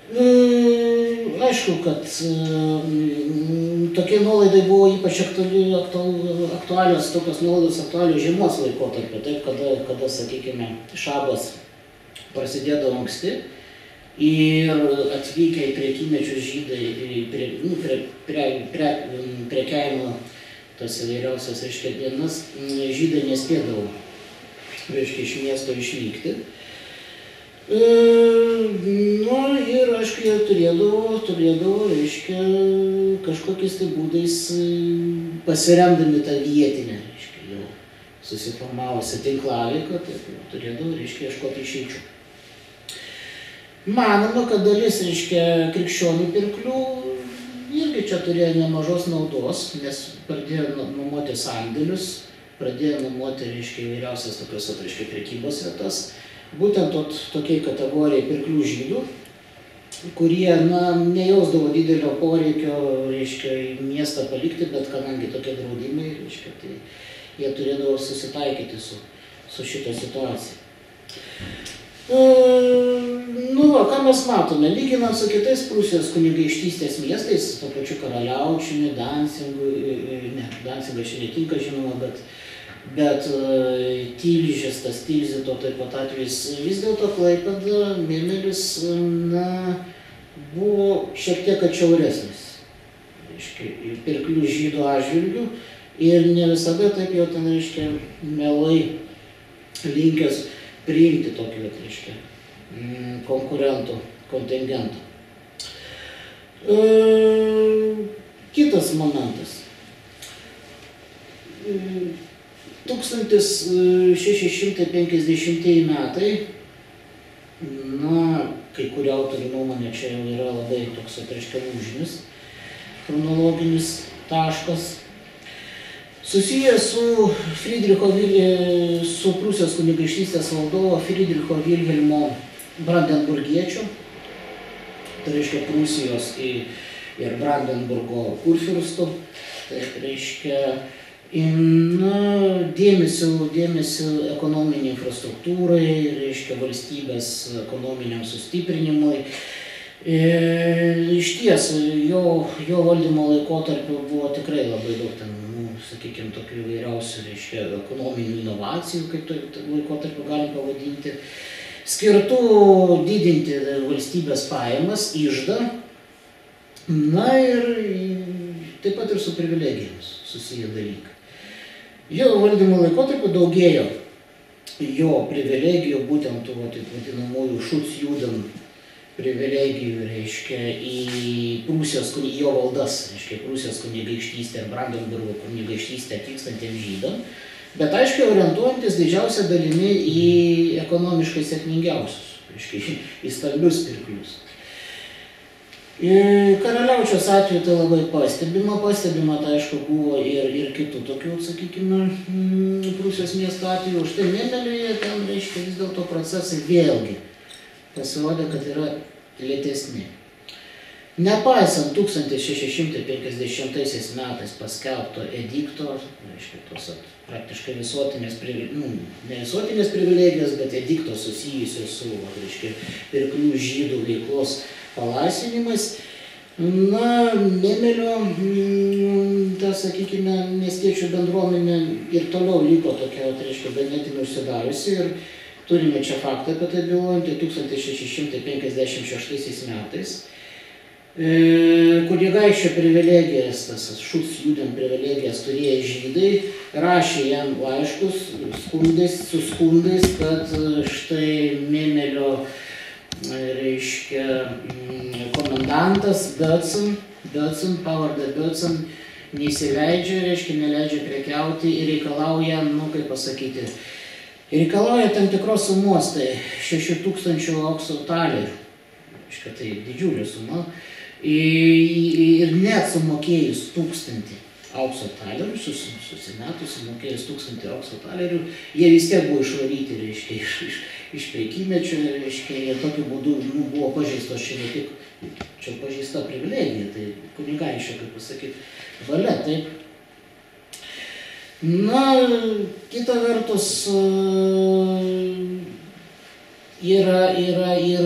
Aišku, kad tokie nuolaidai buvo ypač aktuali, aktual, aktualios, tokios nuolaidos aktualios žiemos laikotarpio, taip, kada, kada, sakykime, šabas prasidėdavo anksti ir atvykę į priekymečius žydai, prie, nu, prie, prie, prie, priekiavimo tas įvairiausias, reiškia, dienas, žydai nespėdavo, reiškia, iš miesto išvykti. Nu ir aišku, jie turėdavo, turėdavo, reiškia, kažkokiais tai būdais pasiremdami tą vietinę, reiškia, jau susiformavusią tinklaviką, tai turėdavo, reiškia, ieškoti išeičių. Manoma, kad dalis, reiškia, krikščionių pirklių irgi čia turėjo nemažos naudos, nes pradėjo nuomoti sandėlius, pradėjo nuomoti, reiškia, įvairiausias tokios, reiškia, prekybos vietas būtent tot, tokiai kategorijai pirklių žydų, kurie na, nejausdavo didelio poreikio, reiškia, miestą palikti, bet kadangi tokie draudimai, reiškia, tai jie turėdavo susitaikyti su, su šitą situaciją. E, nu, va, ką mes matome, lyginant su kitais Prūsijos kunigaištystės miestais, to pačiu Karaliaučiumi, Dansingu, ne, Dansingas čia netinka, žinoma, bet bet Tylžės, tas Tylzito taip pat atvejs, vis dėlto Klaipėda, Mėmelis, na, buvo šiek tiek atšiauresnis, reiškia, pirklių žydų atžvilgių. Ir ne visada taip jau ten, reiškia, mielai linkęs priimti tokį, reiškia, konkurentų kontingentą. Kitas momentas 1650 metai, na, kai kurio autorių nuomonė čia jau yra labai toks atriškia lūžinis, chronologinis taškas, susijęs su Friedricho, su Prūsijos kunigaikštystės valdovo Friedricho Vilhelmo Brandenburgiečių, tai reiškia Prūsijos ir Brandenburgo kurfirstų, tai reiškia Na, dėmesio, dėmesio ekonominiai infrastruktūrai, reiškia valstybės ekonominiam sustiprinimui. Iš ties, jo, jo valdymo laikotarpiu buvo tikrai labai daug ten, nu, sakykime, tokių įvairiausių, reiškia, ekonominių inovacijų, kaip to laikotarpiu galim pavadinti, skirtų didinti valstybės pajamas, išdą, na ir taip pat ir su privilegijomis susiję dalykai. Jo valdymo laikotarpiu daugėjo jo privilegijų, būtent tų taip vadinamųjų šutsjudam privilegijų, reiškia, į Prūsijos, jo valdas, reiškia, Prūsijos kunigaikštystę ir Brandenburgo kunigaikštystę atvykstantiems žydam, bet aiškiai orientuojantis didžiausia dalimi į ekonomiškai sėkmingiausius, reiškia, į stambius pirklius. Karaliaučiaus atveju tai labai pastebima, pastebima tai aišku buvo ir, ir kitų tokių, sakykime, Prūsijos miesto atveju, už tai Memeliuje ten, reiškia, vis dėlto procesai vėlgi pasirodė, kad yra lėtesni. Nepaisant 1650 metais paskelbto edikto, reiškia tos praktiškai visuotinės, nu, ne visuotinės privilegijos, bet edikto susijusios su, reiškia, pirklių žydų veiklos palaisvinimas, na, Nemelio, mm, ta, sakykime, miestiečių bendruomenė ir toliau liko tokia, tai reiškia, ganėtinai užsidariusi ir turime čia faktą apie tai byluojantį 1656 metais. E, Kunigaičio privilegijas, tas šūs judent privilegijas turėję žydai, rašė jam laiškus skundais, su skundais, kad e, štai Mėmelio, reiškia, mm, komendantas Bötsen, Bötsen, pavardė Bötsen, neįsileidžia, reiškia, neleidžia prekiauti ir reikalauja, nu kaip pasakyti, reikalauja tam tikros sumos, tai 6000 aukso talerių. Reiškia, tai didžiulė suma. Ir net sumokėjus tūkstantį aukso talerių, sus- susimetus sumokėjus tūkstantį aukso talerių, jie vis tiek buvo išvaryti, reiškia, iš, iš, iš peikimečio, reiškia, ir tokiu būdu nu, buvo pažeistos čia ne tik, čia pažeista privilegija, tai kunigaičio, kaip pasakyti, valia, taip. Na, kita vertus, e, yra, yra ir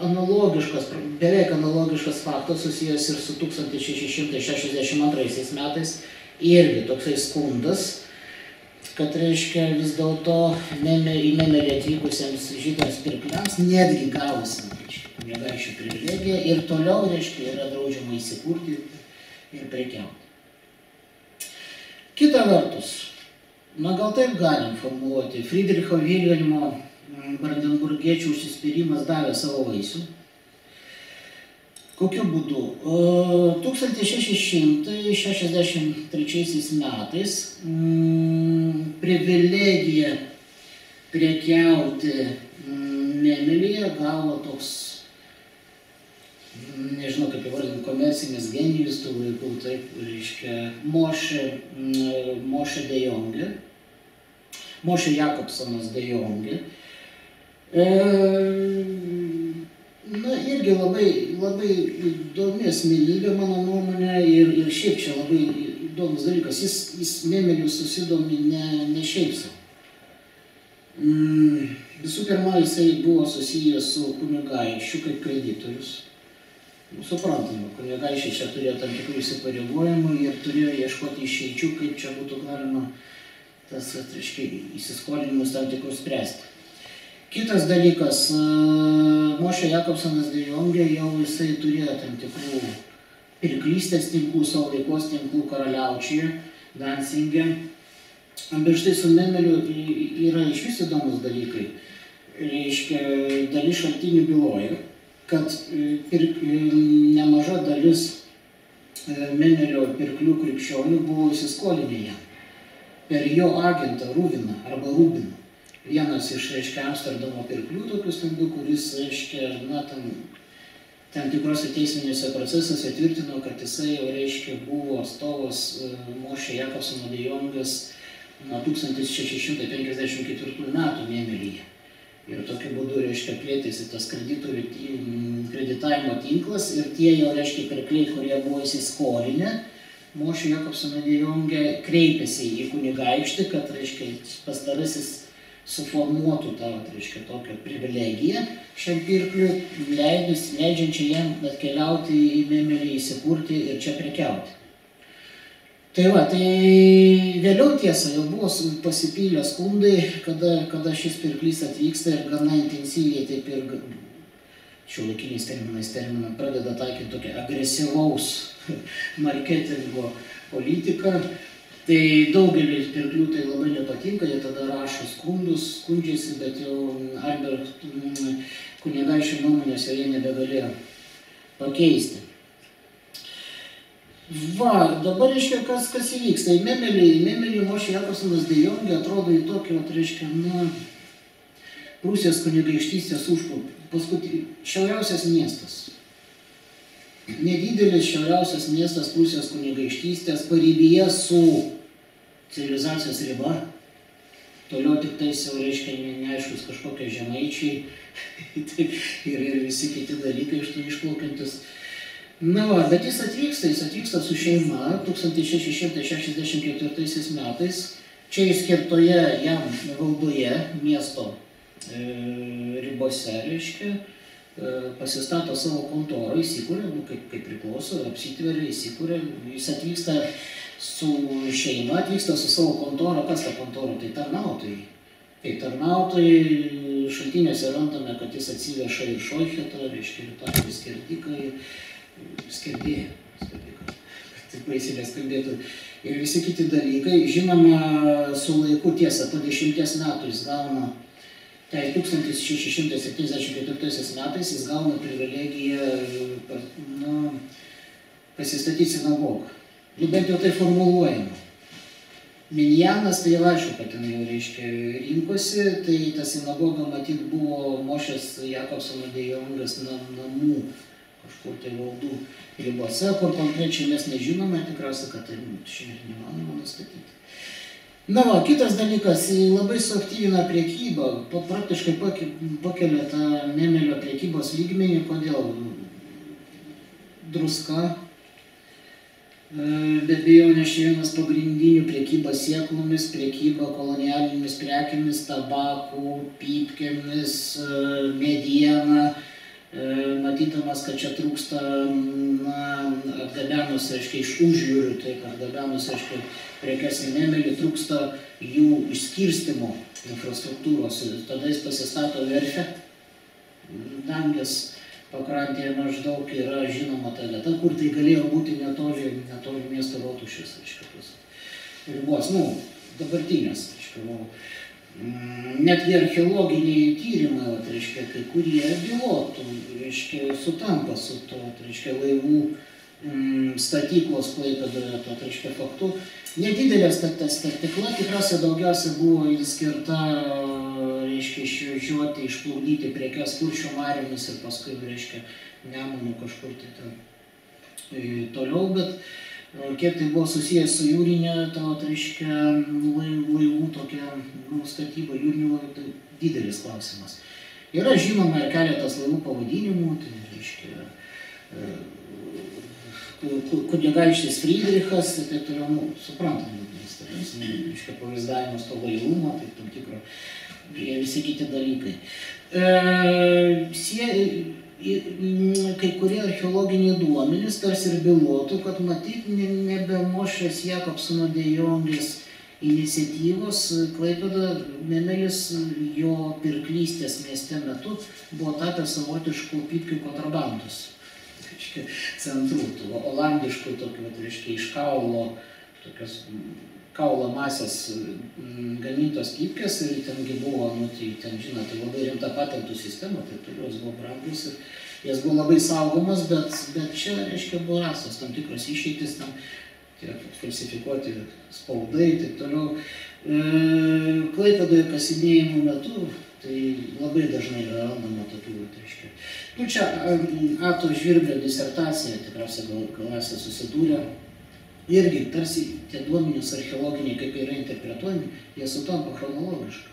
analogiškas, beveik analogiškas faktas susijęs ir su 1662 metais, irgi toksai skundas, kad reiškia vis dėlto į Memelį atvykusiems žydams pirkliams, netgi reiškia, kunigaikščių privilegiją ir toliau, reiškia, yra draudžiama įsikurti ir prekiauti. Kita vertus, na gal taip galim formuluoti, Friedricho Vilhelmo mm, brandenburgiečių užsispyrimas davė savo vaisių. Kokiu būdu? O, 1663 metais mm, privilegiją prekiauti mm, Memelyje gavo toks, mm, nežinau kaip įvardinti, komercinis genijus tų laikų, taip, reiškia, Mošė, mm, Mošė de Jonge, Mošė Jakobsonas de Jonge. E, Na, irgi labai, labai įdomi asmenybė, mano nuomonė, ir, ir šiaip čia labai įdomus dalykas. Jis, jis Memeliu susidomi ne, ne šiaip savo. Mm, visų pirma, jisai buvo susijęs su kunigaičiu kaip kreditorius. Nu, suprantama, kunigaičiai čia turėjo tam tikrų įsipareigojimų ir turėjo ieškoti išeičių, kaip čia būtų galima tas, atriškiai, įsiskolinimus tam tikrus spręsti. Kitas dalykas, e, Mošė Jakobsonas de Jongė jau jisai turėjo tam tikrų pirklystės tinklų, savo veiklos tinklų karaliaučiuje, Dansingė. Bet štai su Memeliu yra iš vis įdomus dalykai. Reiškia, dalis šaltinių byloja, kad e, pir, e, nemaža dalis e, Memelio pirklių krikščionių buvo įsiskolinę jam per jo agentą Rūviną arba Rūbiną vienas iš, reiškia, Amsterdamo pirklių tokių stambių, kuris, reiškia, na, tam, tam tikrose teisminėse procesuose tvirtino, kad jisai jau, reiškia, buvo atstovas e, Mošė Jakobsono de Jongas nuo 1654 metų Mėmelyje. Ir tokiu būdu, reiškia, plėtėsi tas kreditorių kreditavimo tinklas ir tie jau, reiškia, pirkliai, kurie buvo įsiskolinę, Mošė Jakobsono de Jonge kreipėsi į kunigaikštį, kad, reiškia, pastarasis suformuotų tą, reiškia, tokią privilegiją šiam pirkliui, leidus, leidžiančią jam atkeliauti į Memelį, įsikurti ir čia prekiauti. Tai va, tai vėliau tiesa, jau buvo pasipylę skundai, kada, kada šis pirklys atvyksta ir gana intensyviai taip ir šiuolaikiniais terminais terminą pradeda taikyti tokią agresyvaus marketingo politiką. Tai daugelis pirklių tai labai nepatinka, jie tada rašo skundus, skundžiasi, bet jau Albert mm, kunigaičio nuomonės jau jie nebegalėjo pakeisti. Va, dabar reiškia, kas, kas įvyksta. Į Memelį, į Memelį Mošė Jakobsonas de Jongė atrodo į tokį, reiškia, na, Prūsijos kunigaikštystės užpultį. Paskui šiauriausias miestas. Nedidelis šiauriausias miestas Prūsijos kunigaikštystės paribyje su civilizacijos riba. Toliau tik tais jau reiškia ne- neaiškus kažkokie žemaičiai ir, ir visi kiti dalykai iš to išplaukiantis. Na va, bet jis atvyksta, jis atvyksta su šeima 1664 metais, čia įskirtoje jam valdoje miesto e, ribose, reiškia, e, pasistato savo kontorą, įsikūrė, nu, kaip, kaip priklauso, apsitveria, įsikūrė, jis atvyksta su šeima, atvyksta su savo kontora, kas ta kontora, tai tarnautojai. Tai tarnautojai šaltinėse randame, kad jis atsiveša ir šoichetą, reiškia, skerdėją, skerdiką, kad taip baisiai neskambėtų. Ir visi kiti dalykai, žinoma, su laiku tiesa, po dešimties metų jis gauna, tai 1674 metais jis gauna privilegiją na, pasistatyti sinagogą. Nu, bent jau tai formuluojama. Minjanas, tai jau aišku, kad ten jau reiškia rinkosi, tai ta sinagoga matyt buvo Mošės Jakobsono dėjongas namų kažkur tai valdų ribose, kur konkrečiai mes nežinome, tikriausiai, kad tai nu, šiandien nemanoma nustatyti. Na, va, kitas dalykas, labai suaktyvina priekybą, praktiškai pakelia tą nemelio priekybos lygmenį, kodėl druska be abejonės čia vienas pagrindinių priekyba sieklomis, priekyba kolonialinėmis prekėmis, tabakų, pypkėmis, e, mediena, e, matydamas, kad čia trūksta na, atgabenus, reiškia, iš užjūrių, tai atgabenus, reiškia, prekes į nemelį, trūksta jų išskirstimo infrastruktūros. Tada jis pasistato verfę, dangės pakrantėje maždaug yra žinoma ta vieta, kur tai galėjo būti netoli, netoli miesto rotušės, reiškia, tos ribos, nu, dabartinės, reiškia, nu, netgi archeologiniai tyrimai, vat, reiškia, kai kurie bylotų, reiškia, sutampa su to, reiškia, laivų mm, statyklos klaipėdoje, to, reiškia, faktu. Nedidelė statykla tikriausiai daugiausia buvo skirta reiškia, išvežioti, išplaudyti prekes kuršių marėmis ir paskui, reiškia, nemonų kažkur tai ten e, toliau, bet e, kiek tai buvo susijęs su jūrinė, to, reiškia, laivų tokia nu, statyba, jūrinių laivų, tai didelis klausimas. Yra žinoma ir keletas laivų pavadinimų, tai reiškia, e, kunigaikštis Friedrichas ir taip toliau, nu, suprantam, nes tai, reiškia, pavaizdavimas to laivumo, tai tam tikro ir visi kiti dalykai. E, sie, kai kurie archeologiniai duomenys tarsi ir bylotų, kad matyt nebe Mošės Jakobsono dėjongės iniciatyvos Klaipėda Memelis jo pirklystės mieste metu buvo tapęs savotiškų pypkių kontrabandos centrų, olandiškų tokių, tai reiškia, iš kaulo, tokios kaulo masės mm, gamintos pypkės ir tengi buvo, nu, tai ten, žinote, labai rimta patentų sistema, tai toliau jos buvo brangus ir jas buvo labai saugomas, bet, bet čia, reiškia, buvo rastos tam tikros išeitis, tam tie falsifikuoti spaudai ir taip toliau. E, Klaipėdoje kasinėjimų metu, tai labai dažnai yra randama tokių, reiškia. Nu čia Ato Žvirblio disertacija, tikriausiai gal, gal esate susidūrę, irgi tarsi tie duomenys archeologiniai, kaip yra interpretuojami, jie sutampa chronologiškai.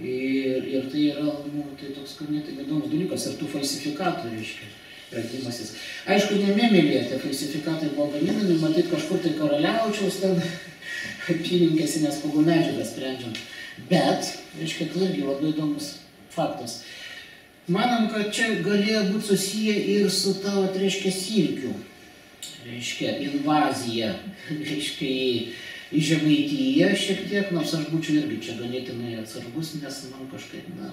Ir, ir tai yra, nu, tai toks ganėtinai įdomus dalykas, ir tų falsifikatų, reiškia, radimasis. Aišku, ne Memelėje tie falsifikatai buvo gaminami, matyt, kažkur tai karaliaučiaus ten apylinkėse, nes pagal medžiagą sprendžiant. Bet, reiškia, tai irgi labai įdomus faktas. Manom, kad čia galėjo būti susiję ir su tavo, reiškia, silkių reiškia, invazija, reiškia, į Žemaitiją šiek tiek, nors aš būčiau irgi čia ganėtinai atsargus, nes man kažkaip, na,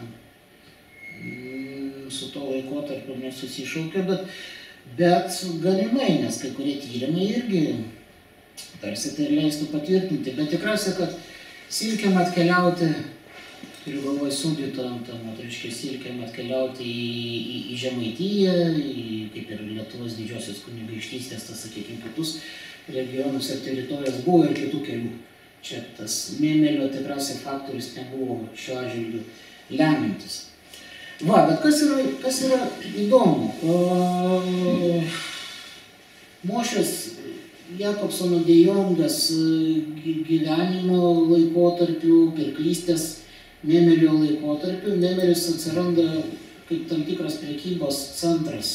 mm, su to laikotarpiu nesusišaukia, bet, bet galimai, nes kai kurie tyrimai irgi tarsi tai leistų patvirtinti, bet tikriausiai, kad silkiam atkeliauti turiu galvoj sūdytom, tam, reiškia, silkėm atkeliauti į, į, į Žemaitiją, į, kaip ir Lietuvos didžiosios kunigaikštystės, tas, sakykime, kitus regionus ir teritorijas, buvo ir kitų kelių. Čia tas mėmelio tikriausiai faktorius nebuvo šiuo atžvilgiu lemintis. Va, bet kas yra, kas yra įdomu? O, Mošės Jakobsono dejongas gyvenimo laikotarpių, pirklystės Nemelio laikotarpiu Nemelis atsiranda kaip tam tikras prekybos centras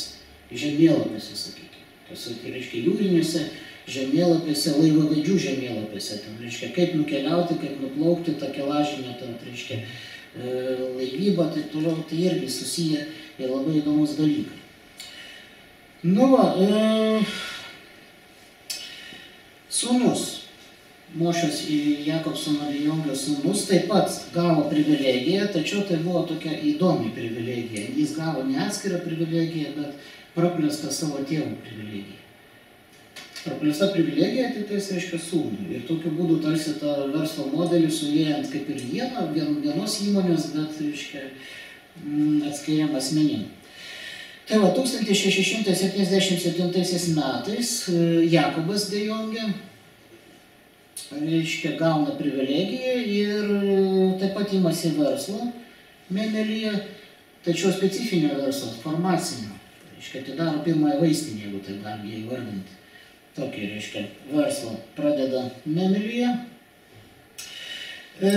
žemėlapiuose, sakykime. Tiesiog, tai reiškia, jūriniuose žemėlapiuose, laivavedžių žemėlapiuose, ten reiškia, kaip nukeliauti, kaip nuplaukti tą kelažinę, ten reiškia, e, laivybą, tai toliau, tai irgi susiję ir labai įdomus dalykai. Nu, va, e, sūnus, Mošas Jakobsono Jongio sūnus taip pat gavo privilegiją, tačiau tai buvo tokia įdomi privilegija. Jis gavo ne atskirą privilegiją, bet praplėstą savo tėvų privilegiją. Praplėsta privilegija tik tai reiškia sūnų. Ir tokiu būdu tarsi tą verslo modelį sujėjant kaip ir vieną, vien, vienos įmonės, bet reiškia mm, atskiriam asmenim. Tai va 1677 metais e, Jakobas de Jongė reiškia, gauna privilegiją ir taip pat imasi verslo Memelyje, tačiau specifinio verslo, farmacinio. Reiškia, atidaro pirmąją vaistinę, jeigu taip galima įvardinti. Tokį, reiškia, verslą pradeda Memelyje. E,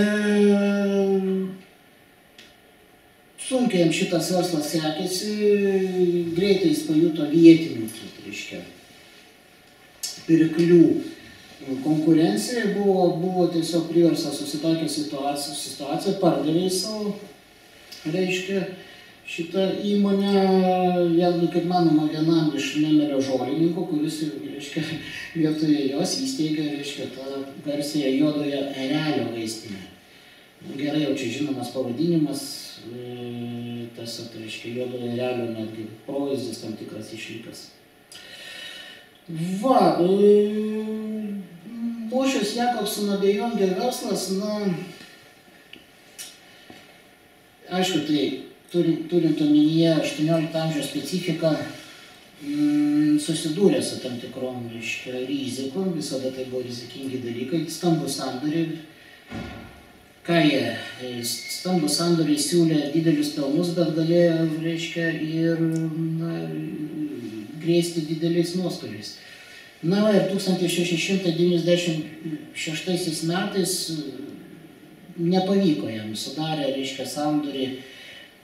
sunkiai jam šitas verslas sekėsi, greitai jis pajuto vietinių, reiškia, pirklių konkurencija buvo, buvo tiesiog priversas susitaikė situaciją, situaciją pardavė savo, reiškia, šitą įmonę, vien, kaip manoma, vienam iš Nemerio žolininkų, kuris, reiškia, vietoje jos įsteigė, reiškia, tą garsiąją juodoje erelio vaistinę. Gerai jau čia žinomas pavadinimas, tas, reiškia, juodoje erelio netgi provaizdis tam tikras išlikas. Va, Mošius Jakobsono Dejongė verslas, na, aišku, tai turint, turint omenyje 18 amžiaus specifiką, mm, susidūrė su tam tikrom, reiškia, rizikom, visada tai buvo rizikingi dalykai, stambus sandoriai. Ką jie, stambus sandoriai siūlė didelius pelnus, bet galėjo, reiškia, ir na, grėsti dideliais nuostoliais. Na ir 1696 metais nepavyko jam sudarė, reiškia, sandorį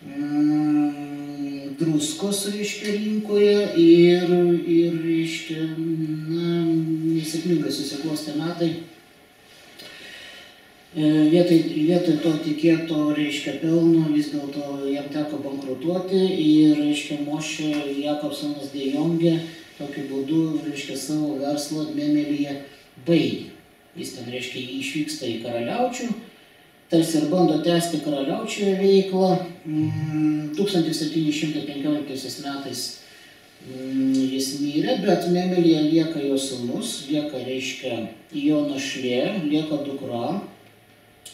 mm, druskos, reiškia, rinkoje ir, ir reiškia, na, nesėkmingai susiklostė metai. E, vietoj, vietoj to tikėto, reiškia, pelno vis dėlto jam teko bankrutuoti ir, reiškia, Mošė Jakobsonas Dejongė tokiu būdu, reiškia, savo verslo Memelyje baigė. Jis ten, reiškia, išvyksta į karaliaučių, tarsi ir bando tęsti karaliaučioje veiklą. 1715 metais jis mirė, bet Memelyje lieka jo sūnus, lieka, reiškia, jo našlė, lieka dukra,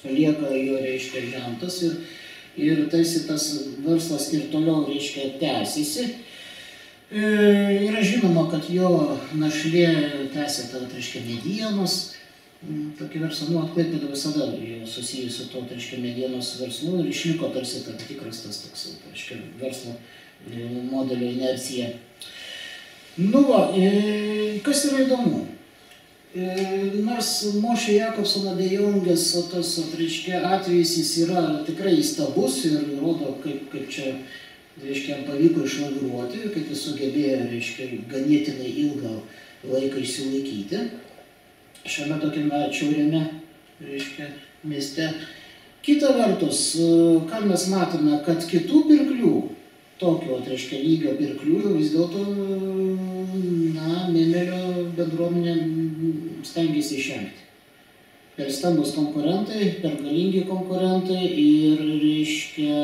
lieka jo, reiškia, žentas ir, ir tarsi tas verslas ir toliau, reiškia, tęsiasi. E, yra žinoma, kad jo našlė tęsė tą, tai reiškia, medienos, tokį verslą, nu, atklaipėda visada susijusi su to, tai reiškia, medienos verslu ir išliko tarsi tam tikras tas toks, tai reiškia, verslo e, modelio inercija. Nu, va, e, kas yra įdomu? Nors Mošė Jakobsono dejongės, tas, reiškia, atvejis jis yra tikrai įstabus ir rodo, kaip, kaip čia reiškia, jam pavyko išlaviruoti, kaip jis sugebėjo, reiškia, ganėtinai ilgą laiką išsilaikyti. Šiame tokiame atšiauriame, reiškia, mieste. Kita vertus, ką mes matome, kad kitų pirklių, tokio, reiškia, lygio pirklių, vis dėlto, na, Mėmelio bendruomenė stengiasi išvengti. Per stambus konkurentai, per galingi konkurentai ir, reiškia,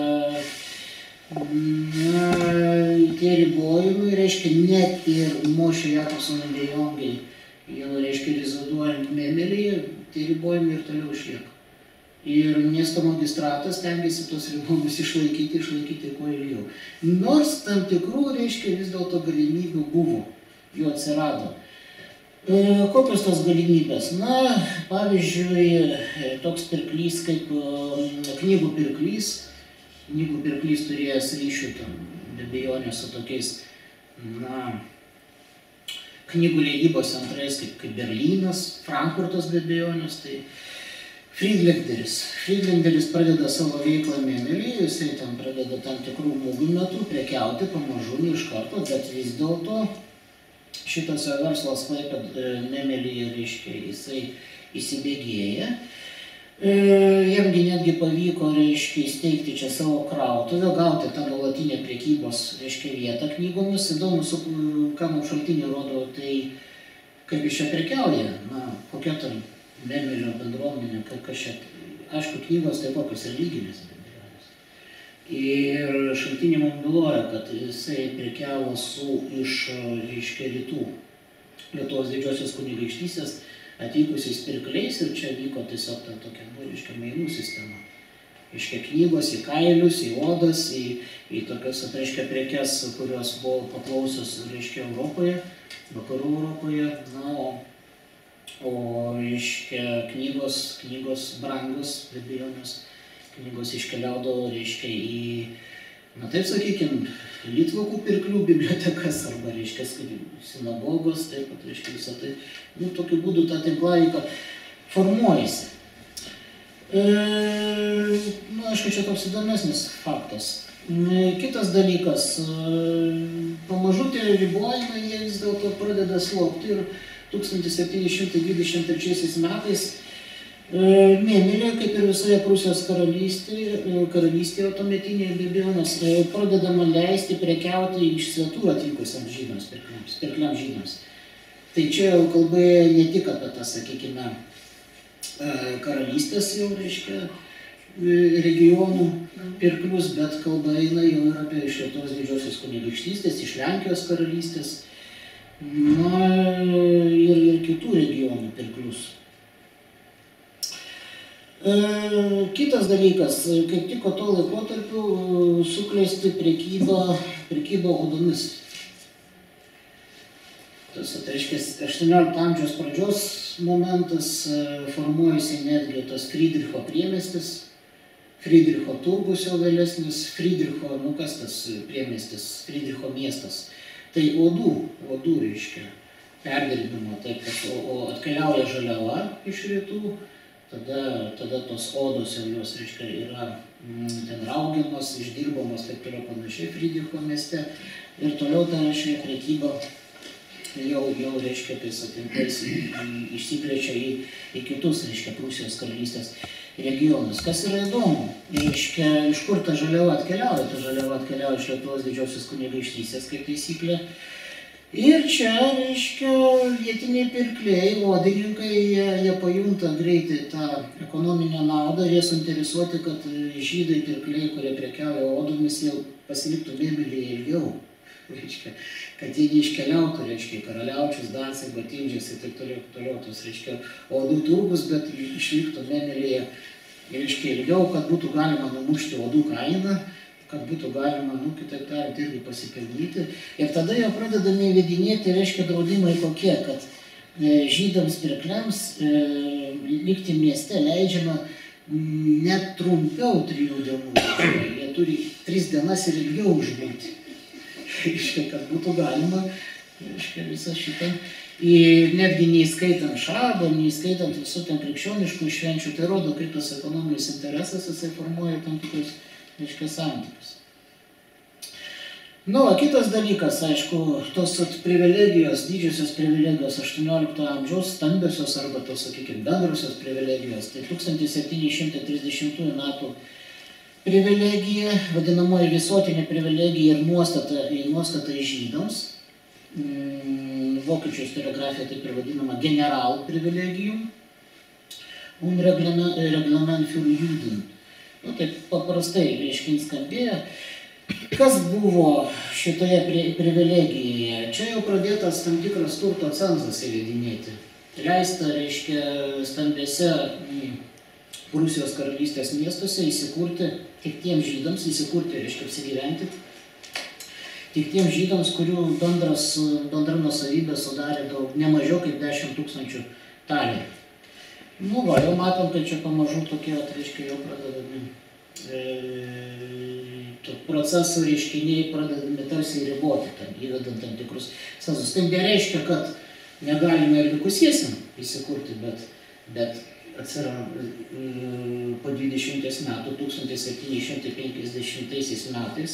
Na, tie ribojimai, reiškia, net ir Mošė Jakobsono dejongai, jau, reiškia, reziduojant Memelyje, tie ribojimai ir toliau išlieka. Ir miesto magistratas tengiasi tos ribojimus išlaikyti, išlaikyti kuo ilgiau. Nors tam tikrų, reiškia, vis dėlto galimybių buvo, jų atsirado. E, kokios tos galimybės? Na, pavyzdžiui, toks pirklys kaip knygų pirklys, knygų pirklys turėjęs ryšių, ten, be abejonės, su tokiais, na, knygų leidybos centrais kaip, kaip Berlynas, Frankfurtas be abejonės, tai Friedlenderis. Friedlenderis pradeda savo veiklą Memelyje, jisai ten pradeda tam tikrų mūgių metų prekiauti pamažu, iš karto, bet vis dėlto šitas jo verslas Klaipėd Memelyje, reiškia, jisai įsibėgėja. E, Jamgi netgi pavyko, reiškia, įsteigti čia savo krautuvę, gauti tą nuolatinę priekybos, reiškia, vietą knygomis. Įdomu, su, ką mums šaltiniai rodo, tai kaip jis čia prekiauja, na, kokia ta Memelio bendruomenė, ka- kas čia, aišku, knygos taip pat kas religinės bendruomenės. Ir šaltiniai man byloja, kad jisai prekiavo su iš, reiškia, rytų Lietuvos didžiosios kunigaikštystės atvykusiais pirkliais ir čia vyko tiesiog ta tokia, nu, reiškia, mainų sistema. Reiškia, knygos į kailius, į odas, į, į tokias, reiškia, prekes, kurios buvo paklausios, reiškia, Europoje, vakarų Europoje, na, o, o reiškia, knygos, knygos brangus, be abejonės, knygos iškeliaudavo, reiškia, į, na taip sakykime, Litvakų pirklių bibliotekas arba, reiškia, sinagogos, taip pat, reiškia, visą tai, nu, tokiu būdu ta tinklaveika formuojasi. E, na, aišku, čia toks įdomesnis faktas. E, Kitas dalykas, e, pamažu tie ribojimai, jie vis dėlto pradeda slopti ir 1723 metais e, Mėmelė, kaip ir visoje Prūsijos karalystėje, karalystėje tuometinėje be abejonės, e, pradedama leisti prekiauti iš svetur atvykusiems žydams, pirkliams, pirkliams žydams. Tai čia jau kalba ėjo ne tik apie tą, sakykime, e, karalystės jau, reiškia, regionų pirklius, bet kalba eina jau ir apie iš Lietuvos didžiosios kunigaikštystės, iš Lenkijos karalystės, na ir, ir kitų regionų pirklius. E, Kitas dalykas, kaip tik tuo laikotarpiu e, suklesti prekyba, prekyba odomis. Tas, tai reiškia, 18 amžiaus pradžios momentas e, formuojasi netgi tas Friedricho priemestis, Friedricho turgus jau vėlesnis, Friedricho, nu kas tas priemestis, Friedricho miestas. Tai odų, odų reiškia, perdirbimo, taip, kad, o, o atkeliauja žaliava iš rytų, tada, tada tos odos jau jos, reiškia, yra mm, ten raugiamos, išdirbamos, taip toliau panašiai Friedricho mieste. Ir toliau ta, reiškia, prekyba jau, jau reiškia, tais atinklais išsiplečia į, į kitus, reiškia, Prūsijos karalystės regionus. Kas yra įdomu, reiškia, iš kur ta žaliava atkeliauja? Ta žaliava atkeliauja iš Lietuvos didžiosios kunigaikštystės, kaip taisyklė. Ir čia, reiškia, vietiniai pirkliai, odininkai, jie, jie pajunta greitai tą ekonominę naudą ir jie suinteresuoti, kad žydai pirkliai, kurie prekiauja odomis, jau pasiliktų mėmelyje ilgiau. Reiškia, kad jie neiškeliautų, reiškia, karaliaučius, dansai, batinžius ir taip toliau, toliau tos, reiškia, odų turgus, bet išliktų mėmelyje, reiškia, ilgiau, kad būtų galima numušti odų kainą, kad būtų galima, nu, kitaip tariant, irgi pasipelnyti. Ir tada jau pradedame įvedinėti, reiškia, draudimai kokie, kad e, žydams pirkliams e, likti mieste leidžiama net trumpiau trijų dienų. Jie turi tris dienas ir ilgiau užbūti. Reiškia, kad būtų galima, reiškia, visą šitą. Ir netgi neįskaitant šabo, neįskaitant visų ten krikščioniškų švenčių, tai rodo, kaip tas ekonominis interesas jisai formuoja tam tikrus, reiškia, santykius. Nu, o kitas dalykas, aišku, tos privilegijos, didžiosios privilegijos 18 amžiaus, stambiosios arba tos, sakykime, bendrosios privilegijos, tai 1730 metų privilegija, vadinamoji visuotinė privilegija ir nuostata, nuostata žydams. Mm, Vokiečių istoriografija taip ir vadinama general privilegijum. Un reglament, für Juden. Nu, taip paprastai, reiškia, skambėjo. Kas buvo šitoje pri privilegijoje? Čia jau pradėtas tam tikras turto cenzas įvedinėti. Leista, reiškia, stambėse mm, Prūsijos karalystės miestuose įsikurti tik tiems žydams, įsikurti, reiškia, apsigyventi. Tik tiems žydams, kurių bendras, bendra nusavybė sudarė daug, ne mažiau kaip 10 tūkstančių talerių. Nu, va, jau matom, kad čia pamažu tokie, reiškia, jau pradedami e, procesų reiškiniai pradedami tarsi riboti, tam, įvedant tam tikrus sensus. Tai nereiškia, kad negalime ir likusiesiam įsikurti, bet, bet atsiranda e, po 20 metų, 1750 metais,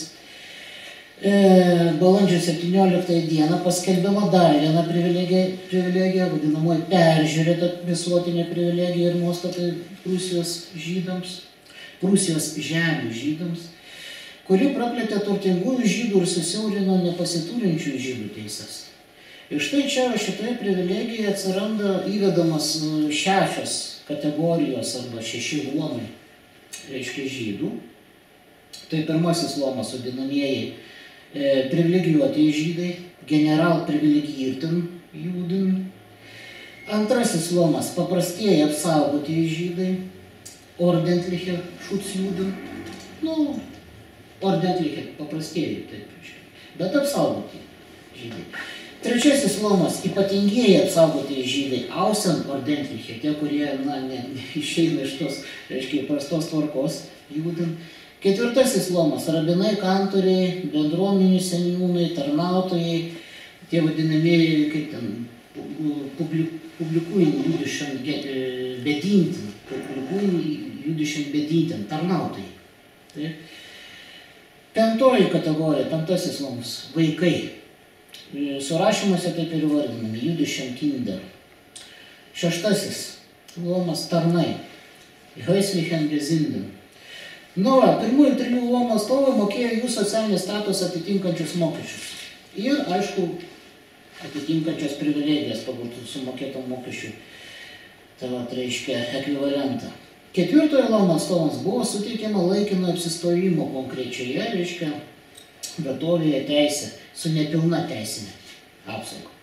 E, balandžio 17 dieną paskelbiama dar viena privilegija, privilegija vadinamoji peržiūrėta visuotinė privilegija ir nuostatai Prūsijos žydams, Prūsijos žemių žydams, kuri praplėtė turtingųjų žydų ir susiaurino nepasiturinčių žydų teisės. Ir štai čia šitoje privilegijoje atsiranda įvedamas nu, šešios kategorijos arba šeši luomai, reiškia žydų. Tai pirmasis luomas vadinamieji e, privilegijuotieji žydai, general privilegiertin judin. Antrasis luomas paprastieji apsaugotieji žydai, ordentliche schutzjudin. Nu, ordentliche paprastieji, taip. Bet apsaugotieji žydai. Trečiasis luomas - ypatingieji apsaugotieji žydai, ausen ordentliche, tie, kurie, na, ne, išeina iš tos, reiškia, įprastos tvarkos judin. Ketvirtasis lomas - rabinai, kantoriai, bendruomenių seniūnai, tarnautojai, tie vadinamieji, kaip ten, publikuojami judischen bedintin, publikuojami judischen bedintin, tarnautojai. Tai. Penktoji kategorija, penktasis lomas - vaikai. Surašymuose taip ir vardinami - judischen kinder. Šeštasis lomas - tarnai. Häuslichen Gesinden. Nu, va, pirmųjų trijų luomo atstovai mokėjo jų socialinį statusą atitinkančius mokesčius. Ir, aišku, atitinkančias privilegijas pagal sumokėtų mokesčių, tai va, reiškia ekvivalentą. Ketvirtojo luomo atstovams buvo suteikiama laikino apsistojimo konkrečioje, reiškia, vietovėje teisė su nepilna teisinė apsauga.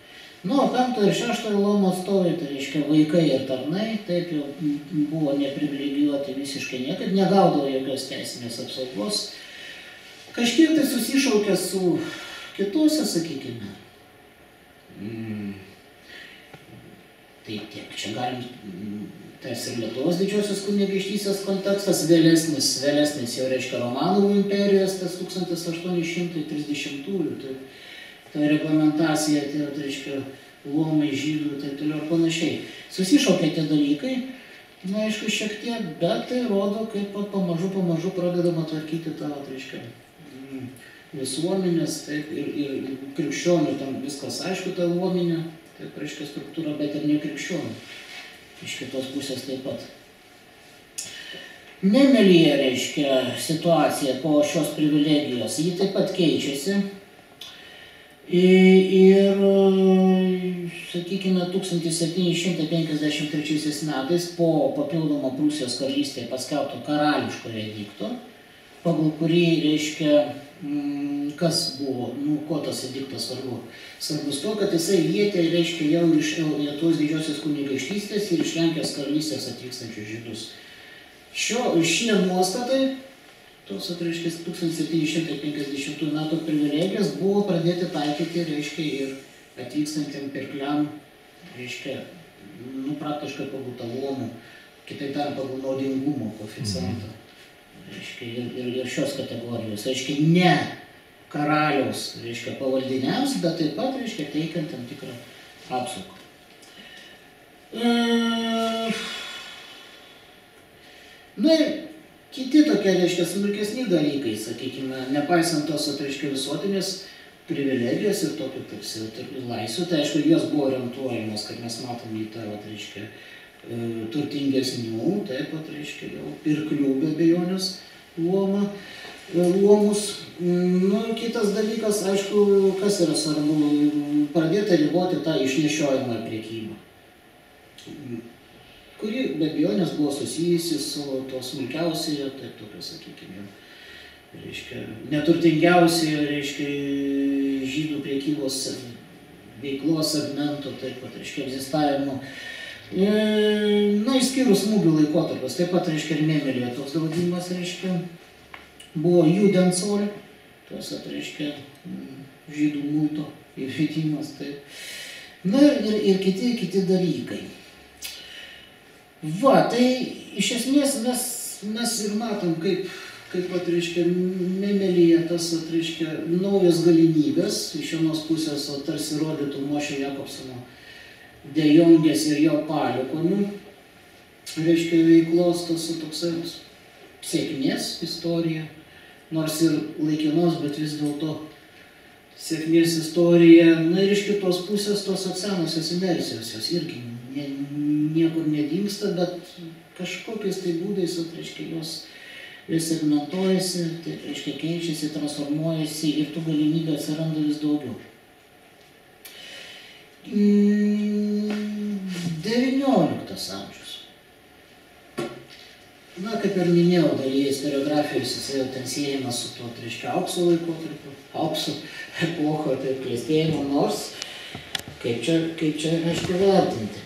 Nu, o penkto ir šeštojo luomo atstovai, tai reiškia vaikai ir tarnai, taip jau buvo neprivilegijuoti visiškai niekad, negaudavo jokios teisinės apsaugos. Kažkiek tai susišaukė su kitose, sakykime. Mm. Tai tiek, čia galim, tas ir Lietuvos didžiosios kunigaikštystės kontekstas, vėlesnis, vėlesnis jau reiškia Romanų imperijos, tas 1830-ųjų. Tai, ta reglamentacija, tai, tai reiškia luomai žydų ir taip toliau ir panašiai. Susišaukia tie dalykai, na aišku, šiek tiek, bet tai rodo, kaip pamažu, pamažu pradedama tvarkyti tą, tai reiškia, mm, visuomenės, taip, ir, ir krikščionių, tam viskas aišku, ta luominė, taip, reiškia, struktūra, bet ir ne krikščionių. Iš kitos pusės taip pat. Nemelyje, reiškia, situacija po šios privilegijos, ji taip pat keičiasi Ir, sakykime, 1753 metais po papildomo Prūsijos karalystėje paskelbto karališkojo edikto, pagal kurį, reiškia, kas buvo, nu, ko tas ediktas svarbu. Svarbus to, kad jisai lietė, reiškia, jau iš Lietuvos didžiosios kunigaikštystės ir iš Lenkijos karalystės atvykstančius žydus. Šio, šie nuostatai tos, reiškia, 1750 metų privilegijas buvo pradėti taikyti, reiškia, ir atvykstantiem pirkliam, reiškia, nu, praktiškai pagal talonų, kitaip tariant, pagal naudingumo koeficientą. Reiškia, ir, ir, ir šios kategorijos. Reiškia, ne karaliaus, reiškia, pavaldiniams, bet taip pat, reiškia, teikiant tam tikrą apsaugą. E... Na ir Kiti tokie, reiškia, smulkesni dalykai, sakykime, nepaisant tos, reiškia, visuotinės privilegijos ir tokių tarsi laisvių, tai aišku, jos buvo orientuojamos, kad mes matom į tą, reiškia, turtingesnių, taip pat, reiškia, jau pirklių be abejonės luomą, e, luomus. Nu, kitas dalykas, aišku, kas yra svarbu, pradėti riboti tą išnešiojimą priekybą kuri be abejonės buvo susijusi su to smulkiausiojo, taip tokio, sakykime, reiškia, neturtingiausiojo, reiškia, žydų priekybos veiklos segmento, taip pat, reiškia, egzistavimo. E, na, išskyrus smūgių laikotarpius, taip pat, reiškia, ir Memelėje toks vadinimas, reiškia, buvo Judensol, tuos, reiškia, žydų mūto įvedimas, taip. Na ir, ir kiti, kiti dalykai. Va, tai iš esmės mes, mes ir matom, kaip, kaip atriškia, memelyje tas atriškia naujas galimybės, iš vienos pusės tarsi rodytų Mošė Jakobsono dejongės ir jo palikonių, reiškia veiklos tas toksai sėkmės istorija, nors ir laikinos, bet vis dėlto sėkmės istorija. Na ir iš kitos pusės tos senosios inercijos, jos irgi nie, niekur nedingsta, bet kažkokiais tai būdais, reiškia, jos vis segmentuojasi, tai reiškia keičiasi, transformuojasi ir tų galimybių atsiranda vis daugiau. Mm, 19 amžius. Na, kaip ir minėjau, dalyje istoriografijos jis jau ten siejamas su tuo, reiškia, aukso laikotarpiu, aukso epocho, tai klėstėjimo, nors kaip čia, kaip čia, aišku, vertinti.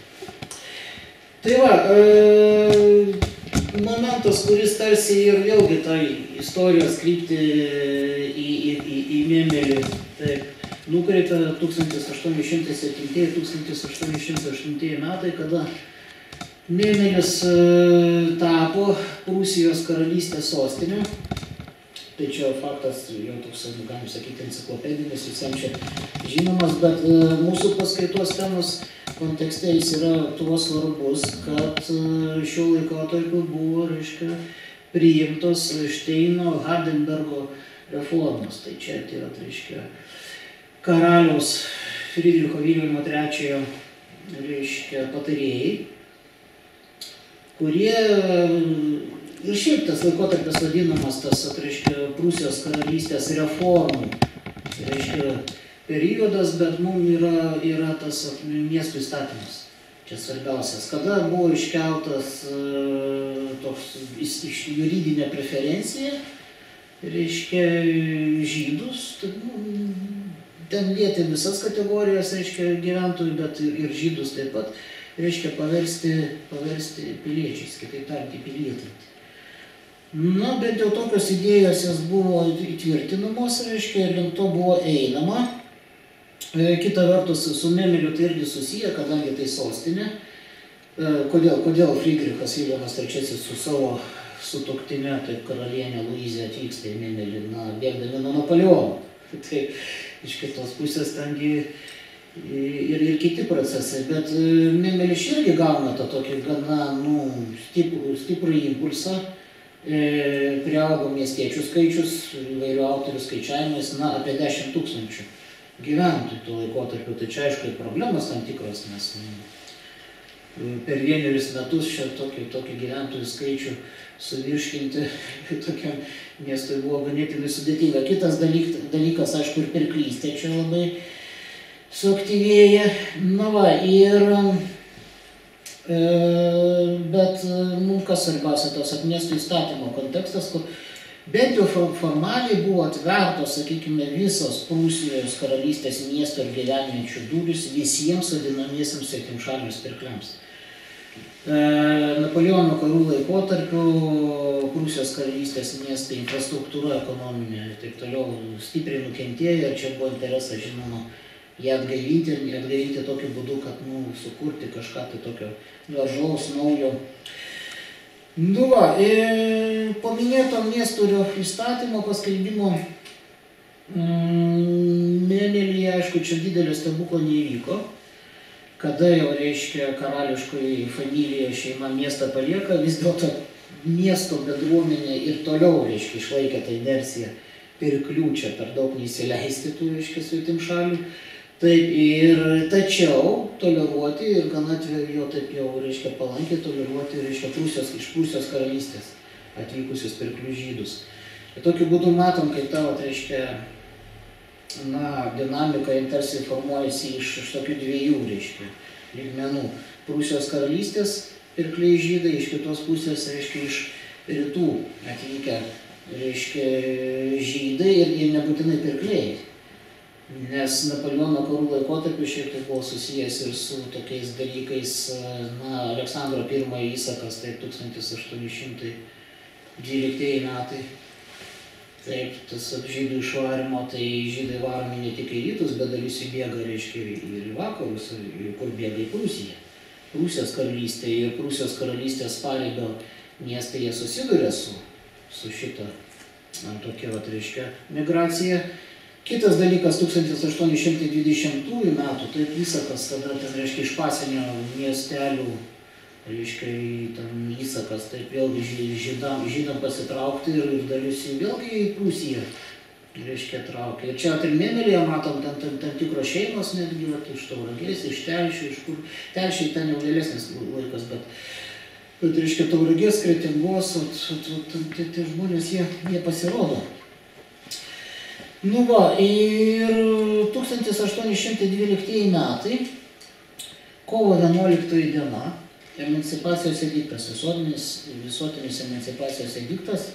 Tai va, e, momentas, kuris tarsi ir vėlgi tą istorijos kryptį į, į, į, į Mėmelį, taip, nukreipia 1807-1808 metai, kada Mėmelis e, tapo Prūsijos karalystės sostinė. Tai čia faktas, jau toks, galim sakyti, enciklopedinis, visiems čia žinomas, bet e, mūsų paskaitos temos kontekste jis yra tuo svarbus, kad e, šiuo laikotarpiu buvo, reiškia, priimtos Šteino Hardenbergo reformos. Tai čia tai yra, tai reiškia, karaliaus Friedricho Vilhelmo III, reiškia, patarėjai kurie ir šiaip tas laikotarpis vadinamas tas, reiškia, Prūsijos karalystės reformų, reiškia, periodas, bet mums yra, yra tas miestų įstatymas. Čia svarbiausias. Kada buvo iškeltas uh, toks iš juridinė preferencija, reiškia, žydus, tai, nu, ten lietė visas kategorijas, reiškia, gyventojų, bet ir, ir žydus taip pat reiškia paversti, paversti piliečiais, kitaip tariant, įpilietinti. Na, bent jau tokios idėjos jas buvo įtvirtinamos, reiškia, link to buvo einama. E, kita vertus, su Memeliu tai irgi susiję, kadangi tai sostinė. E, kodėl, kodėl Friedrichas Viljamas III su savo sutoktinė, taip karalienė Luizė atvyksta į Memelį, na, bėgdami nuo Napoleono. Tai iš kitos pusės tengi ir, ir kiti procesai, bet Memelis irgi gauna tą tokį gana nu, stiprų, stiprų impulsą, e, priaugo miestiečių skaičius, įvairių autorių skaičiavimais, na, apie 10 tūkstančių gyventojų tuo laikotarpiu, tai čia aišku problemas tam tikros, nes nu, per vienerius metus šio tokį, tokį gyventojų skaičių suvirškinti tokiam miestui buvo ganėtinai sudėtinga. Kitas dalyk, dalykas, aišku, ir pirklystė čia labai suaktyvėja. Na va, ir, e, bet mums kas svarbiausia, tos miestų įstatymo kontekstas, kur bent jau formaliai buvo atvertos, sakykime, visos Prūsijos karalystės miesto ir gyvenviečių durys visiems vadinamiesiams svetimšaliams pirkliams. Napoleono karų laikotarpiu Prūsijos karalystės miestai, infrastruktūra ekonominė ir taip toliau stipriai nukentėjo ir čia buvo interesas, žinoma, ją atgaivinti ir atgaivinti tokiu būdu, kad nu, sukurti kažką tai tokio gražaus, naujo. Nu va, e, paminėto miesto įstatymo paskelbimo mėnelyje, aišku, čia didelio stebuklo neįvyko. Kada jau, reiškia, karališkoji familija šeima miestą palieka, vis dėlto miesto bendruomenė ir toliau, reiškia, išlaikė tą inerciją pirklių čia per daug neįsileisti tų, reiškia, svetim šalių. Taip ir tačiau toleruoti ir gana atveju taip jau, reiškia, palankiai toleruoti, reiškia, Prūsijos, iš Prūsijos karalystės atvykusius pirklių žydus. Ir tokiu būdu matom, kaip tavo, reiškia, na, dinamika tarsi formuojasi iš, iš tokių dviejų, reiškia, lygmenų. Prūsijos karalystės pirkliai žydai, iš kitos pusės, reiškia, iš rytų atvykę, reiškia, žydai ir, ir nebūtinai pirkliai nes Napoleono karų laikotarpiu šiek tiek buvo susijęs ir su tokiais dalykais, na, Aleksandro I įsakas, tai 1812 metai. Taip, tas žydų išvarimo, tai žydai varomi ne tik į rytus, bet dalis įbėga, reiškia, ir į vakarus, kur bėga į Prūsiją. Prūsijos karalystė ir Prūsijos karalystės pareigą miestai jie susiduria su, su šita, tokia, va, reiškia, migracija. Kitas dalykas 1820 metų, tai įsakas, kada ten, reiškia, iš pasienio miestelių, reiškia, ten įsakas, taip vėlgi žydam, žydam pasitraukti ir, ir dalis jų vėlgi į Prūsiją reiškia traukia. Ir čia vat ir Mėmelėje matom tam, tam, tam tikros šeimos netgi, vat, iš tauragės, iš telšių, iš kur. Telšiai ten jau vėlesnis laikas, bet, bet reiškia tauragės, kretingos, tie žmonės, jie, jie pasirodo. Nu va, ir 1812 metai, kovo 11 diena, emancipacijos ediktas, visuotinis, visuotinis emancipacijos ediktas,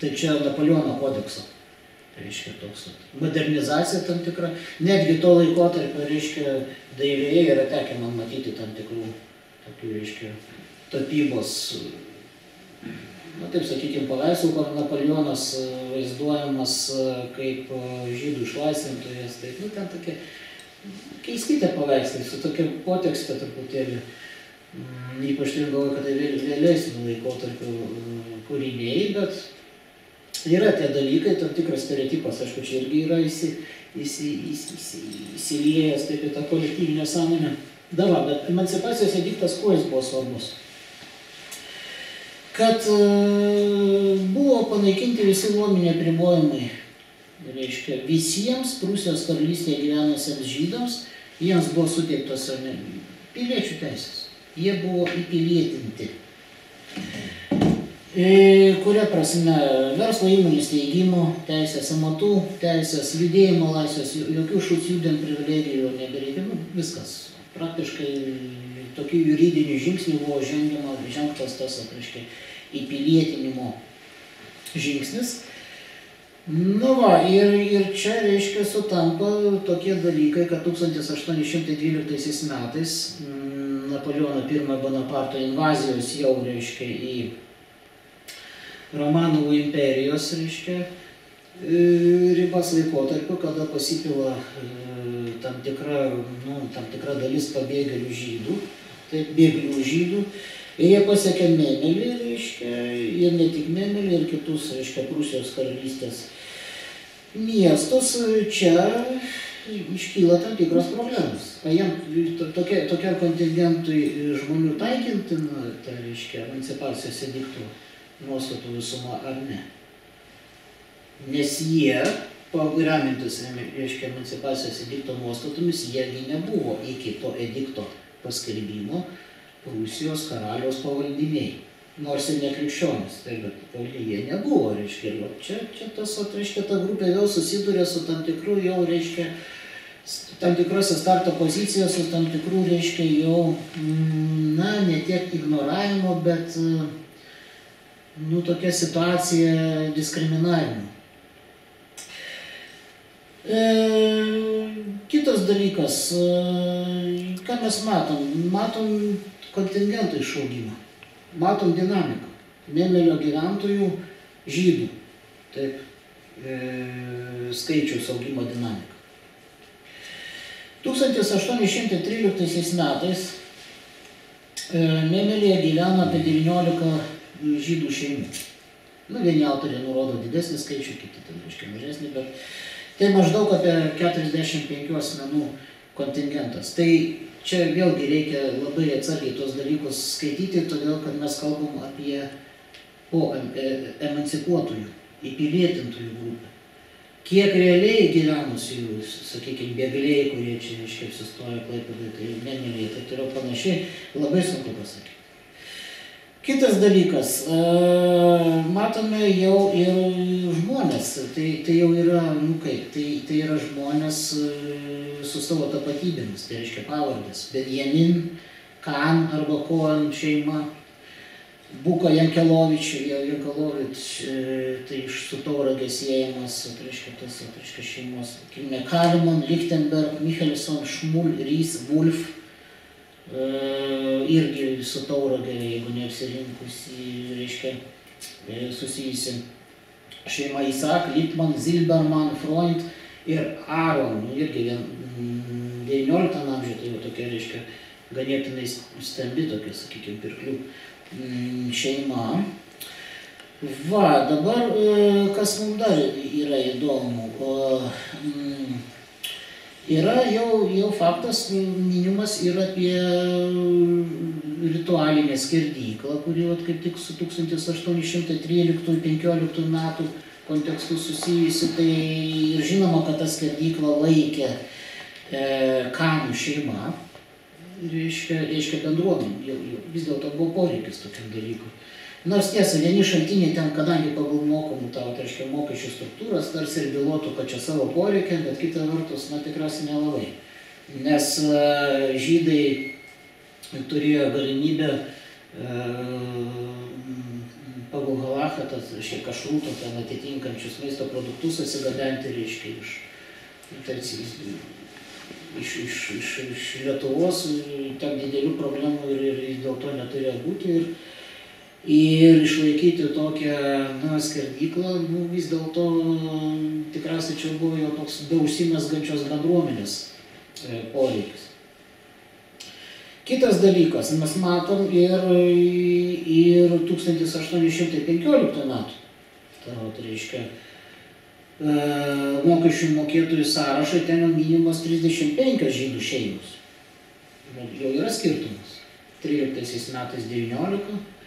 tai čia Napoleono kodekso. Tai reiškia toks modernizacija tam tikra, netgi to laikotarpio, reiškia, dailėje yra tekę man matyti tam tikrų, tokių, reiškia, tapybos, na taip sakykime, paveikslų, kur Napoleonas e, vaizduojamas e, kaip e, žydų išlaisvintojas, tai, nu, ten tokie keisti tie paveikslai, su tokia potekste truputėlį. Mm, Ypač turiu galvoje, kad tai vėl- vėlesnių laikotarpių mm, kūriniai, bet yra tie dalykai, tam tikras stereotipas, aišku, čia irgi yra įsi, įsi, įsi, įsi, įsiliejęs taip į tą kolektyvinę sąmonę. Dabar, bet emancipacijos ediktas kuo jis buvo svarbus? Kad e, buvo panaikinti visi luominiai apribojimai, reiškia visiems Prūsijos karalystėje gyvenusiems žydams, jiems buvo suteiktos piliečių teisės. Jie buvo įpilietinti. E, Kuria prasme verslo įmonių steigimo teisės, amatų teisės, judėjimo laisvės, jo- jokių šūciūdėm privilegijų nebereikia, nu, viskas. Praktiškai tokių juridinių žingsnių buvo žengiama, žengtas tas, reiškia, įpilietinimo žingsnis. Nu va, ir, ir čia, reiškia, sutampa tokie dalykai, kad 1812 metais mm, Napoleono I Bonaparto invazijos jau, reiškia, į Romanovų imperijos, reiškia, e, ribas laikotarpiu, kada pasipila e, tam tikra, nu, tam tikra dalis pabėgėlių žydų, taip, bėglių žydų, ir jie pasiekia Memelį, reiškia, ir ne tik Memelį, ir kitus, reiškia, Prūsijos karalystės miestus, čia iškyla tam tikros problemos. Ar jam to- tokia, tokiam kontingentui žmonių taikintina, tai reiškia, emancipacijos ediktų nuostatų visuma ar ne. Nes jie, pagramintis, reiškia, emancipacijos edikto nuostatomis, jiegi nebuvo iki to edikto paskelbimo Prūsijos karaliaus pavaldiniai. Nors ir nekrikščionis, tai bet toli jie nebuvo, reiškia, ir čia, čia tas, va, reiškia, ta grupė vėl susiduria su tam tikru jau, reiškia, tam tikrose starto pozicijose, tam tikrų, reiškia, jau, mm, na, ne tiek ignoravimo, bet, e, nu, tokia situacija diskriminavimo. E, kitas dalykas, e, ką mes matom? Matom kontingentų išaugimą, matom dinamiką. Mėmelio gyventojų žydų, taip, e, skaičiaus augimo dinamika. 1813 metais e, Mėmelėje gyveno apie 19 žydų šeimų. Nu, vieni autoriai nurodo didesnį skaičių, kiti ten reiškia mažesnį, bet tai maždaug apie 45 asmenų kontingentas. Tai čia vėlgi reikia labai atsargiai tuos dalykus skaityti, todėl kad mes kalbam apie po em- e- emancipuotųjų, įpilietintųjų grupę. Kiek realiai gyvenusių, sakykime, bėgliai, kurie čia, reiškia, apsistojo klaipėdai, tai nemėliai, tai turiu panašiai, labai sunku pasakyti. Kitas dalykas, e, matome jau ir žmonės, tai, tai jau yra, nu kaip, tai, tai yra žmonės e, su savo tapatybėmis, tai reiškia pavardės. Benjamin, Kan arba Koen šeima, Buka Jankelovič, Jankelovič, e, tai iš su tauragės siejamas, tai reiškia tas, tai reiškia šeimos, kilmė Kalimon, Lichtenberg, Michelson, Šmul, Rys, Wolf, irgi su tauragė, jeigu neapsirinkusi, reiškia, e, susijusi šeima Isak, Lipman, Zilberman, Freund ir Aaron, nu, irgi vien, mm, 19 amžiuje, tai jau tokia, reiškia, ganėtinai stambi tokia, sakykime, pirklių mm, šeima. Va, dabar e, kas mums dar yra įdomu. O, mm, Yra jau, jau faktas minimas ir apie ritualinę skirdyklą, kuri vat, kaip tik su 1813-15 metų kontekstu susijusi, tai ir žinoma, kad tą skerdyklą laikė e, kanų šeima, reiškia, reiškia bendruomenė, vis dėlto buvo poreikis tokiam dalykui. Nors tiesa, vieni šaltiniai ten, kadangi pagal mokamų tavo, tai reiškia, mokesčių struktūras, tarsi ir bylotų, kad čia savo poreikia, bet kita vertus, na tikriausiai nelabai. Nes e, žydai turėjo galimybę e, pagal halachą, tas, reiškia, kašrūto, ten atitinkančius maisto produktus atsigabenti, reiškia, iš, tarsi, iš, iš, iš, iš Lietuvos, ten didelių problemų ir, ir dėl to neturėjo būti. Ir, Ir išlaikyti tokią, na, skerdyklą, nu, vis dėlto tikriausiai čia buvo jau toks beausimesgančios bendruomenės e, poreikis. Kitas dalykas, mes matom ir, ir 1815 metų, tai reiškia, e, mokesčių mokėtojų sąrašai ten jau minimos 35 žydų šeimos. Jau yra skirtumas. 13 metais 19, 35,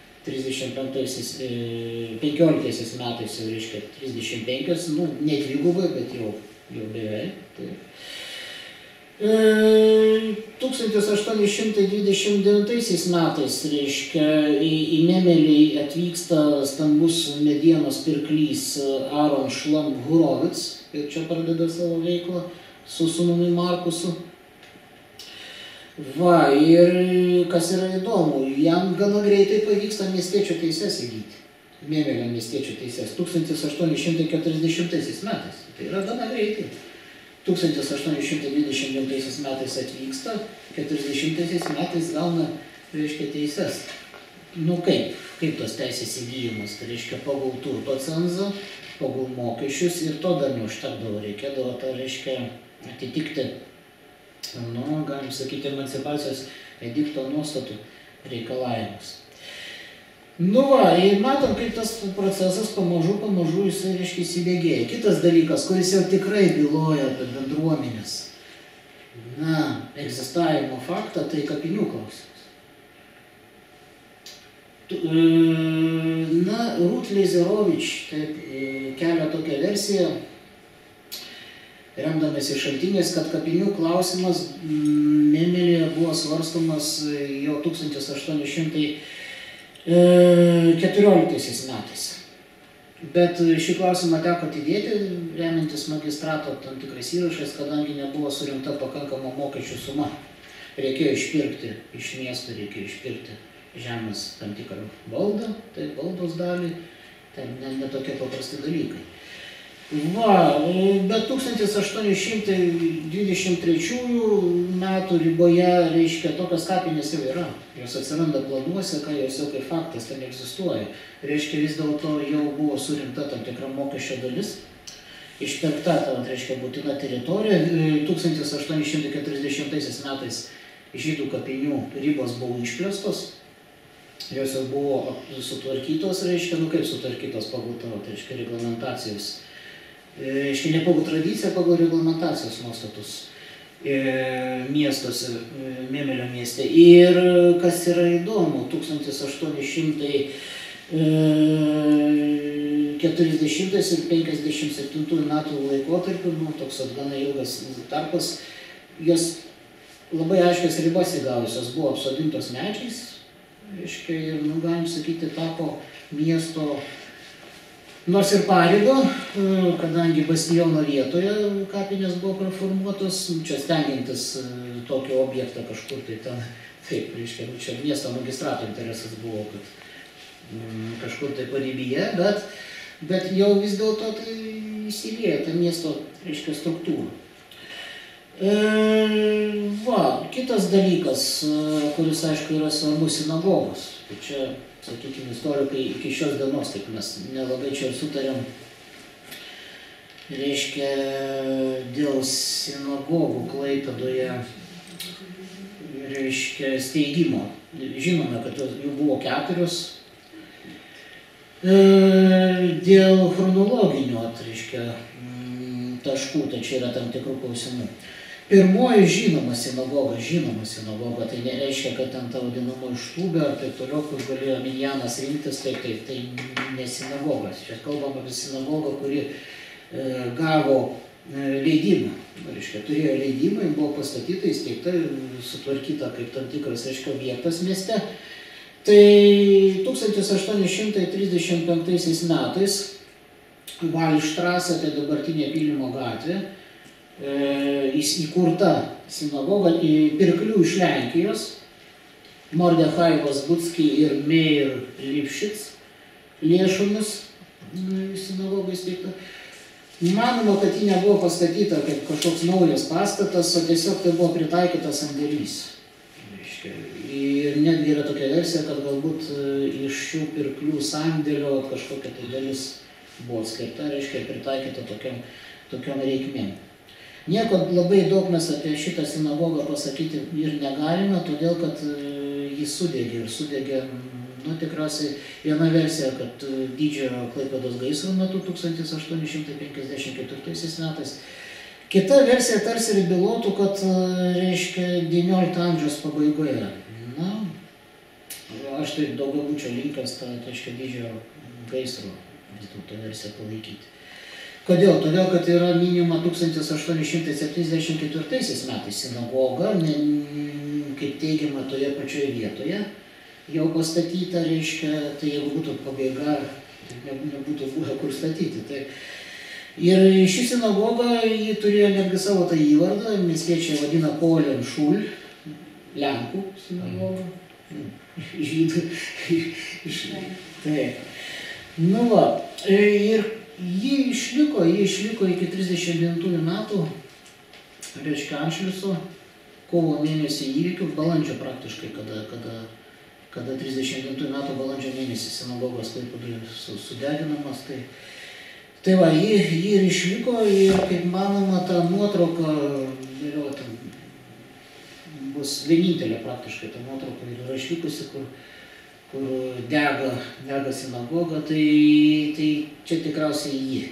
15 metais jau reiškia 35, nu, ne dvigubai, bet jau, jau beveik. Tai. E, 1829 metais, reiškia, į, į Memelį atvyksta stambus medienos pirklys Aaron Šlam Hurovic ir čia pradeda savo veiklą su sunumi Markusu. Va, ir kas yra įdomu, jam gana greitai pavyksta miestiečio teises įgyti. Mėmelio miestiečio teises 1840 metais. Tai yra gana greitai. 1829 metais atvyksta, 40 metais gauna, reiškia, teises. Nu kaip, kaip tos teisės įgyjimas, tai reiškia pagal turto cenzą, pagal mokesčius ir to dar neužtekdavo, reikėdavo tą, reiškia, atitikti nu, galim sakyti, emancipacijos edikto nuostatų reikalavimus. Nu va, ir matom, kaip tas procesas pamažu, pamažu jisai, reiškia, įsibėgėja. Kitas dalykas, kuris jau tikrai byloja apie bendruomenės, na, egzistavimo faktą, tai kapinių klausimas. E, na, Rūt Leizerovič taip, e, kelia tokią versiją, remdamėsi šaltiniais, kad kapinių klausimas Memelėje buvo svarstomas jau 1814 metais. Bet šį klausimą teko atidėti, remiantis magistrato tam tikrais įrašais, kadangi nebuvo surinkta pakankama mokesčių suma. Reikėjo išpirkti iš miesto, reikėjo išpirkti žemės tam tikrą valdą, tai valdos dalį, tai ne, ne tokie paprasti dalykai. Va, bet 1823 metų riboje, reiškia, tokios kapinės jau yra. Jos atsiranda planuose, kai jos jau kaip faktas ten egzistuoja. Reiškia, vis dėlto jau buvo surinkta tam tikra mokesčio dalis. Išpirkta, tai reiškia, būtina teritorija. 1840 metais žydų kapinių ribos buvo išplėstos. Jos jau buvo sutvarkytos, reiškia, nu kaip sutvarkytos pagal tavo, tai reiškia, reglamentacijos reiškia ne pagal tradiciją, pagal reglamentacijos nuostatus miestuose, Mėmelio mieste. Ir kas yra įdomu, 1840 e, ir 57 metų laikotarpiu, nu, toks gana ilgas tarpas, jos labai aiškias ribas įgavusios buvo apsodintos medžiais, reiškia, ir, nu, galim sakyti, tapo miesto Nors ir pareigo, e, kadangi bastiono vietoje kapinės buvo performuotos, čia stengiantis e, tokį objektą kažkur tai ten, taip, reiškia, nu, čia miesto magistrato interesas buvo, kad mm, kažkur tai paribyje, bet, bet jau vis dėlto tai įsilieja ta miesto, reiškia, struktūra. E, va, kitas dalykas, e, kuris aišku yra svarbus sinagogos. Tai čia sakykime, istorikai iki šios dienos, taip mes nelabai čia sutarėm, reiškia, dėl sinagogų Klaipėdoje, reiškia, steigimo. Žinome, kad jų buvo keturios. E, dėl chronologinių, reiškia, taškų, tai čia yra tam tikrų klausimų. Pirmoji žinoma sinagoga, žinoma sinagoga, tai nereiškia, kad ten ta vadinamoji štūbė ar taip toliau, kur galėjo minjanas rinktis, tai, tai, tai ne sinagogas. Čia kalbam apie sinagogą, kuri e, gavo e, leidimą. Reiškia, turėjo leidimą, ji buvo pastatyta, įsteigta, sutvarkyta kaip tam tikras, reiškia, objektas mieste. Tai 1835 metais Valštrasė, tai dabartinė Pylimo gatvė, įkurta sinagoga į pirklių iš Lenkijos, Mordechajevas Butski ir Meir Lipšic lėšomis mm, sinagoga įsteigta. Manoma, kad ji nebuvo pastatyta kaip kažkoks naujas pastatas, o tiesiog tai buvo pritaikytas sandėlys. Ir netgi yra tokia versija, kad galbūt e, iš šių pirklių sandėlio kažkokia tai dalis buvo skirta, reiškia, pritaikyta tokiam, tokiam reikmėm. Nieko labai daug mes apie šitą sinagogą pasakyti ir negalime, todėl kad e, jis sudegė ir sudegė, nu tikriausiai viena versija, kad e, didžiojo Klaipėdos gaisro metu 1854 metais. Kita versija tarsi ir bylotų, kad, e, reiškia, XIX amžiaus pabaigoje. Na, aš tai daugiabučio linkęs, tai, reiškia, didžiojo gaisro vis dėlto versiją palaikyti. Kodėl? Todėl, kad yra minima 1874 metais sinagoga, ne, kaip teigiama toje pačioje vietoje, jau pastatyta, reiškia, tai jeigu būtų pabaiga, tai ne, nebūtų buvę kur statyti. Tai, ir ši sinagoga, ji turėjo netgi savo tą įvardą, miestiečiai vadina Poliam Šul, Lenkų sinagoga, žydų. Taip. Nu va, ir ji išliko, ji išliko iki 39 metų, reiškia Anšliuso, kovo mėnesį įvykių, balandžio praktiškai, kada, kada, kada 39 metų balandžio mėnesį sinagogos Klaipėdoje su, sudeginamas. Tai, tai va, ji, ji ir išliko ir, kaip manoma, ta nuotrauka, vėliau ten bus vienintelė praktiškai ta nuotrauka ir yra išlikusi, kur kur dega, dega sinagoga, tai, tai čia tikriausiai jį.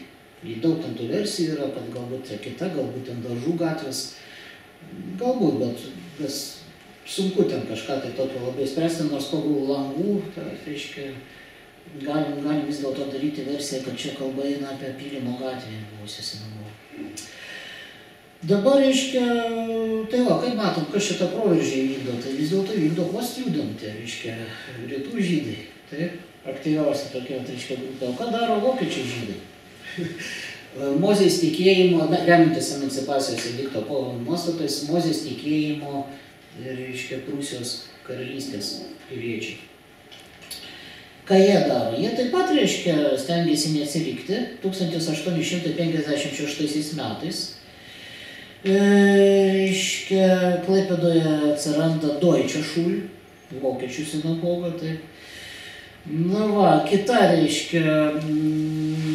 Į daug ten tų versijų yra, kad galbūt čia kita, galbūt ten dažų gatvės, galbūt, bet kas sunku ten kažką tai tokio labai spręsti, nors pagal langų, tai reiškia, galim, galim vis dėlto daryti versiją, kad čia kalba eina apie Pylimo gatvėje buvusią sinagogą. Dabar, reiškia, tai va, kaip matom, kas šitą proveržį vykdo, tai vis dėlto vykdo postjudantė, reiškia, rytų žydai. Taip, aktyviausia tokia, tai reiškia, grupė. O ką daro vokiečiai žydai? Mozės tikėjimo, remintis emancipacijos edikto po nuostatais, Mozės tikėjimo, reiškia, Prūsijos karalystės piliečiai. Ką jie daro? Jie taip pat, reiškia, stengiasi neatsilikti 1856 metais Reiškia, Klaipėdoje atsiranda Deutsche Schul, vokiečių sinagoga, tai. Na va, kita, reiškia,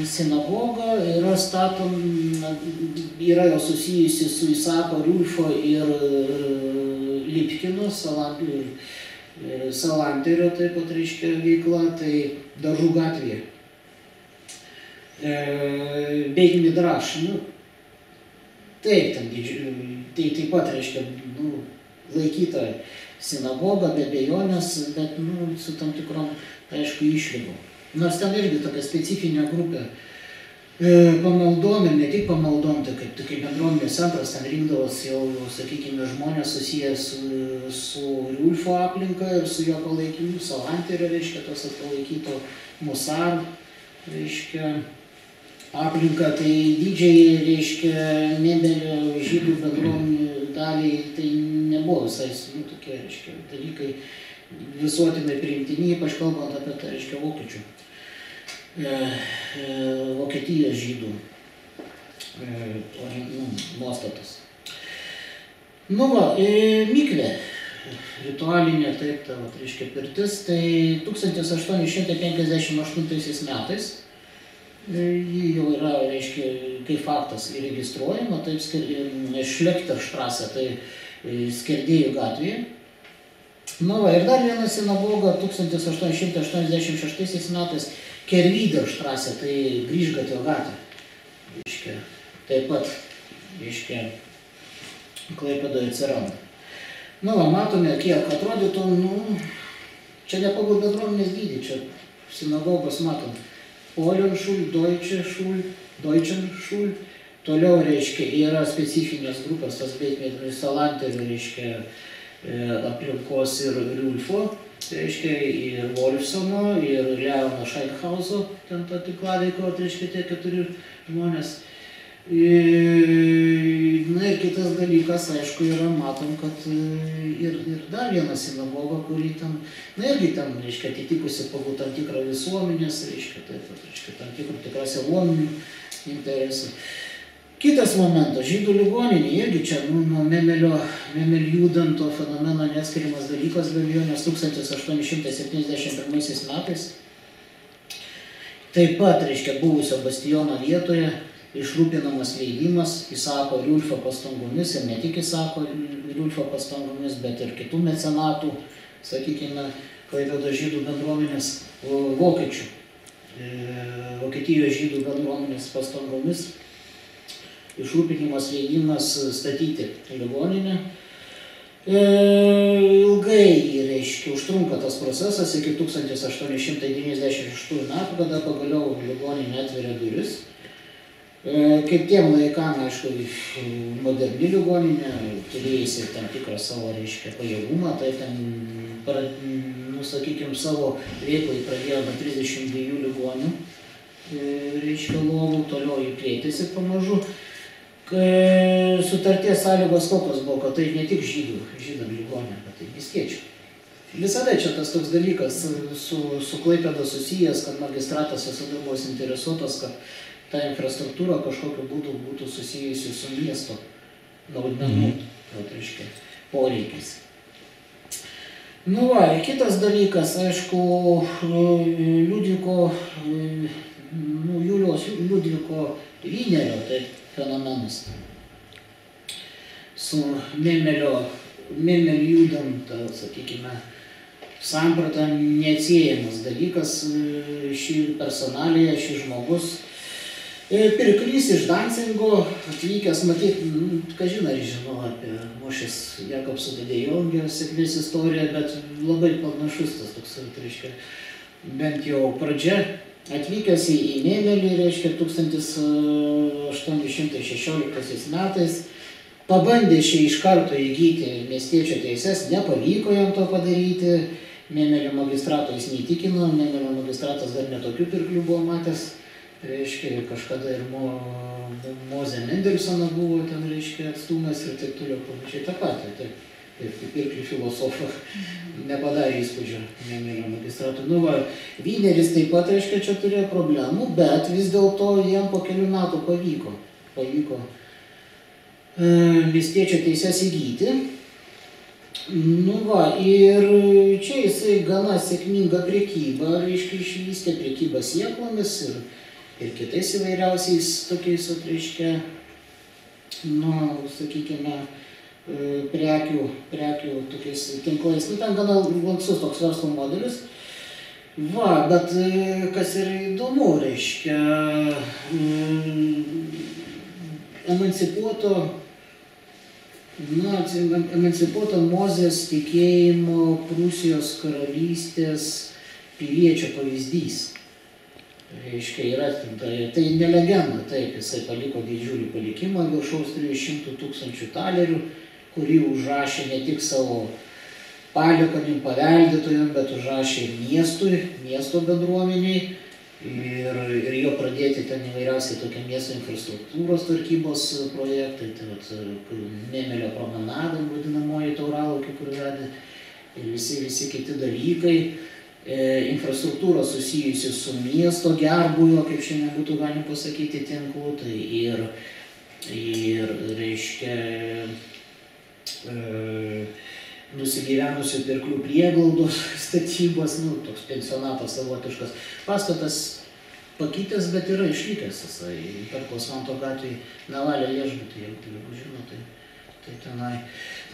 sinagoga yra statom, yra jau susijusi su Isako Riulfo ir Lipkino, Salanterio taip pat, reiškia, veikla, tai Dažų gatvėje. Beig Midraš, nu, Taip, ten didžiu, tai taip pat reiškia, nu, laikyta sinagoga be bejonės, bet, nu, su tam tikrom, aišku, išlygom. Nors ten irgi tokia specifinė grupė e, pamaldom ir ne tik pamaldom, tai kaip, kaip bendruomenės centras, ten rinkdavosi jau, sakykime, žmonės susijęs su, su Riulfo aplinka ir su jo palaikymu, Salanterio, reiškia, tos palaikyto Musar, reiškia, aplinką, tai didžiai, reiškia, Mėbelio žydų bendruomenių daliai tai nebuvo visai, nu, tokie, reiškia, dalykai visuotinai priimtini, ypač kalbant apie, tai, reiškia, vokiečių, e, e, Vokietijos žydų e, nu, nuostatas. Nu va, e, Miklė, ritualinė, taip, ta, va, reiškia, pirtis, tai 1858 metais ji jau yra, reiškia, kaip faktas įregistruojama, taip Šlekterštrasė, tai Skerdėjų gatvėje. Na va, ir dar viena sinagoga 1886 metais Kervyderštrasė, tai Grįžgatio gatvė. Reiškia, taip pat, reiškia, Klaipėdoje atsiranda. Nu, va, matome, kiek atrodytų, nu, čia ne pagal bendruomenės dydį, čia sinagogos matom. Polienšul, Deutsche Schul, Deutschen Schul, toliau, reiškia, yra specifinės grupės, tas beitmėtinis Salanterio, reiškia, e, aplinkos ir Riulfo, reiškia, ir Wolfsono, ir Leono Scheinhauso, ten ta tiklaveiko, reiškia, tie keturi žmonės. Ir, na ir kitas dalykas, aišku, yra, matom, kad e, ir, ir dar viena sinagoga, kuri ten, na irgi ten, reiškia, atitikusi pagal tam tikrą visuomenės, reiškia, tai, tai, reiškia, tam tikrų tikriausiai luominių interesų. Kitas momentas, žydų ligoninė, irgi čia nu, nuo Memelio, Memeliudanto fenomeno neatskiriamas dalykas be abejonės 1871 metais. Taip pat, reiškia, buvusio bastiono vietoje išrūpinamas leidimas įsako Riulfo pastangomis ir ne tik įsako Riulfo pastangomis, bet ir kitų mecenatų, sakykime, Klaipėdo žydų bendruomenės vokiečių, e, Vokietijos žydų bendruomenės pastangomis išrūpinimas leidimas statyti ligoninę. E, ilgai, reiškia, užtrunka tas procesas iki 1896 metų, kada pagaliau ligoninė atveria duris. E, Kaip tiem laikam, aišku, moderni ligoninė, turėjusi tam tikrą savo, reiškia, pajėgumą, tai ten, nu, sakykime, savo veiklai pradėjo nuo 32 ligonių, e, reiškia, lovų, toliau jį plėtėsi pamažu. Sutarties sąlygos kokios buvo, kad tai ne tik žydų, žydam ligoninė, bet tai miestiečių. Visada čia tas toks dalykas su, su Klaipėda susijęs, kad magistratas visada buvo suinteresuotas, kad ta infrastruktūra kažkokiu būdu būtų susijusi su miesto naudmenų, tai reiškia, poreikiais. Nu va, kitas dalykas, aišku, Liudviko, nu, Julius Liudviko Vynerio tai fenomenas. Su Memelio, Memeliu judant, sakykime, samprata neatsiejamas dalykas, e, ši personalija, šis žmogus Pirklys iš Dancingo, atvykęs matyt, kažin ar žino apie Mošės Jakobso Dadėjongio sėkmės istoriją, bet labai panašus tas toks, reiškia, bent jau pradžia, atvykęs į į Mėmelį, reiškia, 1816 metais, pabandė šį iš karto įgyti miestiečio teises, nepavyko jam to padaryti, Mėmelio magistrato jis neįtikino, Mėmelio magistratas dar netokių pirklių buvo matęs, reiškia, kažkada ir Mo, Moze Mendelsoną buvo ten, reiškia, atstumas ir taip toliau panašiai tą patį. Taip, taip kaip irklių filosofą nepadarė įspūdžio Mėmelio magistratui. Nu va, Vyneris taip pat, reiškia, čia turėjo problemų, bet vis dėlto jam po kelių metų pavyko. Pavyko e, miestiečio teises įgyti. Nu va, ir čia jisai gana sėkmingą priekybą, reiškia, išvystė priekybą sieklomis ir, ir kitais įvairiausiais tokiais, reiškia, nu, sakykime, e, prekių, prekių tokiais tinklais. Nu, ten gana lankstus toks verslo modelis. Va, bet e, kas yra įdomu, reiškia, mm, emancipuoto Na, emancipuoto Mozės tikėjimo Prūsijos karalystės piliečio pavyzdys. Reiškia, yra tai, tai ne legenda, taip, jisai paliko didžiulį palikimą viršaus 300 tūkstančių talerių, kurį užrašė ne tik savo palikonim paveldėtojam, bet užrašė ir miestui, miesto bendruomeniai. Ir, ir jo pradėti ten įvairiausiai tokie miesto infrastruktūros tvarkybos projektai, tai vat, Mėmelio promenada, vadinamoji tauralaukė, kur vedė, ir visi, visi kiti dalykai, infrastruktūra susijusi su miesto gerbujo, kaip šiandien būtų galima pasakyti, tinklu, tai ir, ir reiškia, e, nusigyvenusių pirklių prieglaudos statybos, nu, toks pensionatas savotiškas. Pastatas pakitęs, bet yra išlikęs jisai. Perkos Manto gatvėje Navalė viešbutį, jeigu jeigu žino, tai, tai tenai.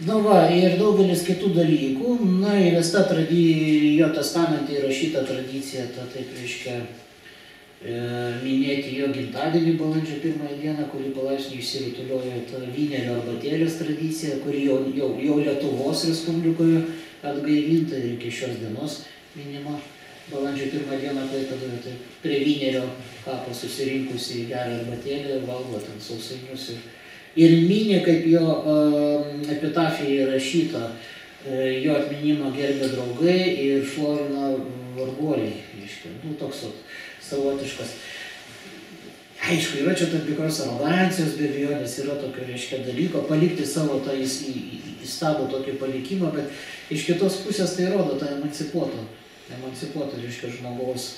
Na va, ir daugelis kitų dalykų. Na, įvesta tradicija, jo testamente įrašyta tradicija, ta taip reiškia, e, minėti jo gimtadienį balandžio pirmąją dieną, kuri palaipsniui išsirutuliojo ta vynerio arbatėlės tradicija, kuri jau, jau, jau Lietuvos Respublikoje atgaivinta ir iki šios dienos minima balandžio pirmą dieną Klaipėdoje, tai prie vynerio kapo susirinkusi į gerą arbatėlę ir valgo ten sausainius. Ir, ir minė, kaip jo epitafija įrašyta, e, jo atminimą gerbė draugai ir šlovina varguoliai. Nu, toks savotiškas. Aišku, yra čia tam tikros arogancijos, be abejonės yra tokio, reiškia, dalyko, palikti savo tą įstabų tokį palikimą, bet iš kitos pusės tai rodo tą emancipuotą, emancipuotą, reiškia, žmogaus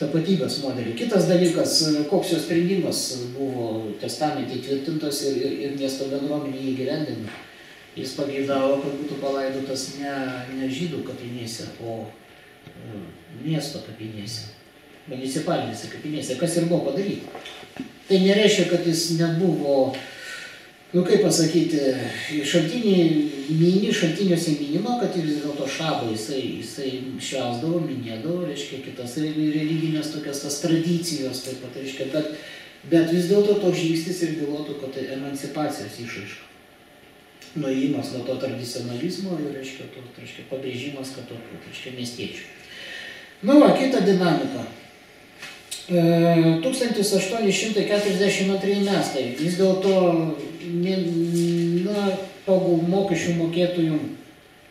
tapatybės modelį. Kitas dalykas, koks jo sprendimas buvo testamente įtvirtintas ir, ir, ir miesto bendruomenė jį gyvendino. Jis pageidavo, kad būtų palaidotas ne, ne žydų kapinėse, o e, miesto kapinėse, municipalinėse kapinėse, kas ir buvo padaryta. Tai nereiškia, kad jis nebuvo, nu kaip pasakyti, šaltiniai mini, šaltiniuose minima, kad vis dėlto šabą jisai, jisai švesdavo, minėdavo, reiškia kitas religinės tokias tas tradicijos, taip pat, reiškia, bet, bet vis dėlto toks žingsnis ir bylotų, kad tai emancipacijos išraiška. Nuėjimas nuo to tradicionalizmo ir, reiškia, to, reiškia, pabrėžimas, kad to, reiškia, miestiečių. Nu, va, kita dinamika. E, 1842 metai. Vis dėlto, na, pagal mokesčių mokėtojų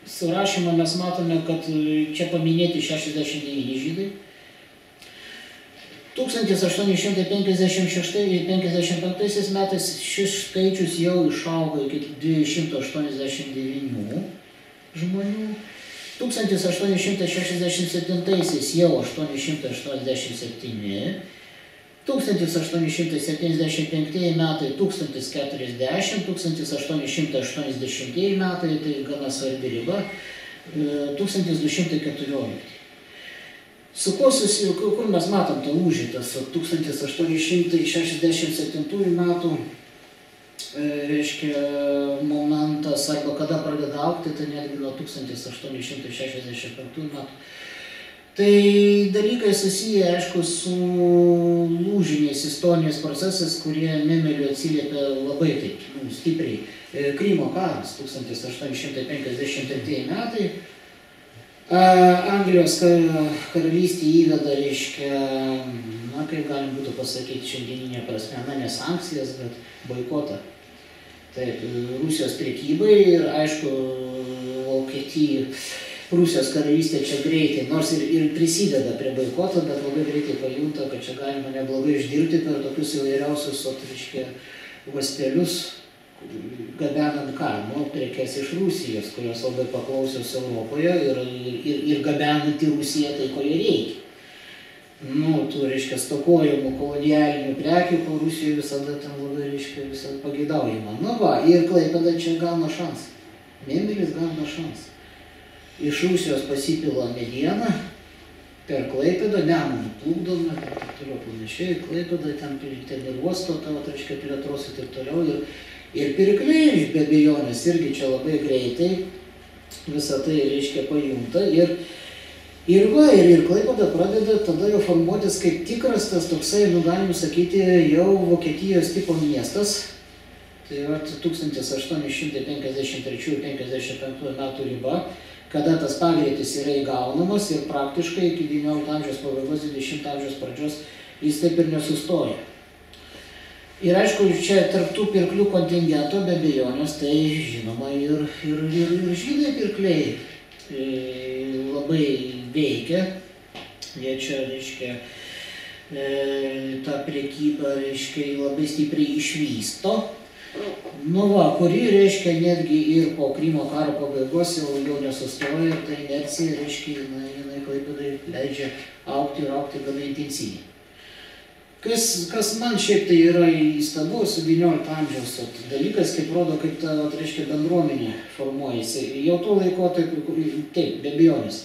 surašymą mes matome, kad e, čia paminėti 69 žydai. 1856 ir 55 metais šis skaičius jau išaugo iki 289 žmonių. 1867 jau 887, 1875 metai 1040, 1880 metai, tai gana svarbi riba, e, 1214. Su kuo susiję, kur mes matom tą lūžį, tas 1867 metų e, reiškia momentas arba kada pradeda aukti, tai netgi nuo 1865 metų. Tai dalykai susiję, aišku, su lūžiniais istoriniais procesais, kurie Memeliu atsiliepia labai taip nu, stipriai. E, Krymo karas 1853 metai. A, Anglijos ka- karalystė įveda, reiškia, na kaip galim būtų pasakyti šiandieninė prasme, na ne sankcijas, bet boikotą. Taip, Rusijos priekybai ir aišku, Vokietija, Rusijos karalystė čia greitai, nors ir, ir prisideda prie boikoto, bet labai greitai pajunta, kad čia galima neblogai išdirbti per tokius įvairiausius, o reiškia, vastelius, gabenant ką, nu, prekes iš Rusijos, kurios labai paklausios Europoje ir, ir, ir gabenant į Rusiją tai, ko jie reikia. Nu, tų, reiškia, stokojimų kolonialinių prekių, ko Rusijoje visada ten labai, reiškia, visada pageidaujama. Nu va, ir Klaipėda čia gauna šansą. Mėmelis gauna šansą. Iš Rusijos pasipila mediena, per Klaipėdą, Nemuną plukdoma, ir taip toliau panašiai, Klaipėda ten, ten ir uosto tavo, reiškia, plėtros ir taip toliau. Ir, ir pirkliai, be abejonės, irgi čia labai greitai visą tai, reiškia, pajunta. Ir, ir va, ir, ir Klaipėda pradeda tada jau formuotis kaip tikras tas toksai, nu galim sakyti, jau Vokietijos tipo miestas. Tai yra 1853-55 metų riba, kada tas pagreitis yra įgaunamas ir praktiškai iki XIX amžiaus pabaigos, XX amžiaus pradžios jis taip ir nesustoja. Ir aišku, čia tarptų pirklių kontingento be abejonės, tai žinoma ir, ir, ir, ir žydai pirkliai e, labai veikia. Jie čia, reiškia, e, tą priekybą, reiškia, labai stipriai išvysto. Nu va, kuri reiškia netgi ir po Krymo karo pabaigos jau, jau nesustoja ir ta inercija, reiškia, jinai, jinai klaipėdai leidžia aukti ir aukti gana intensyviai. Kas, kas man šiaip tai yra įstabu su XIX amžiaus vat, dalykas, kaip rodo, kaip ta, vat, reiškia, bendruomenė formuojasi. Jau tuo laiko, taip, taip, be abejonės.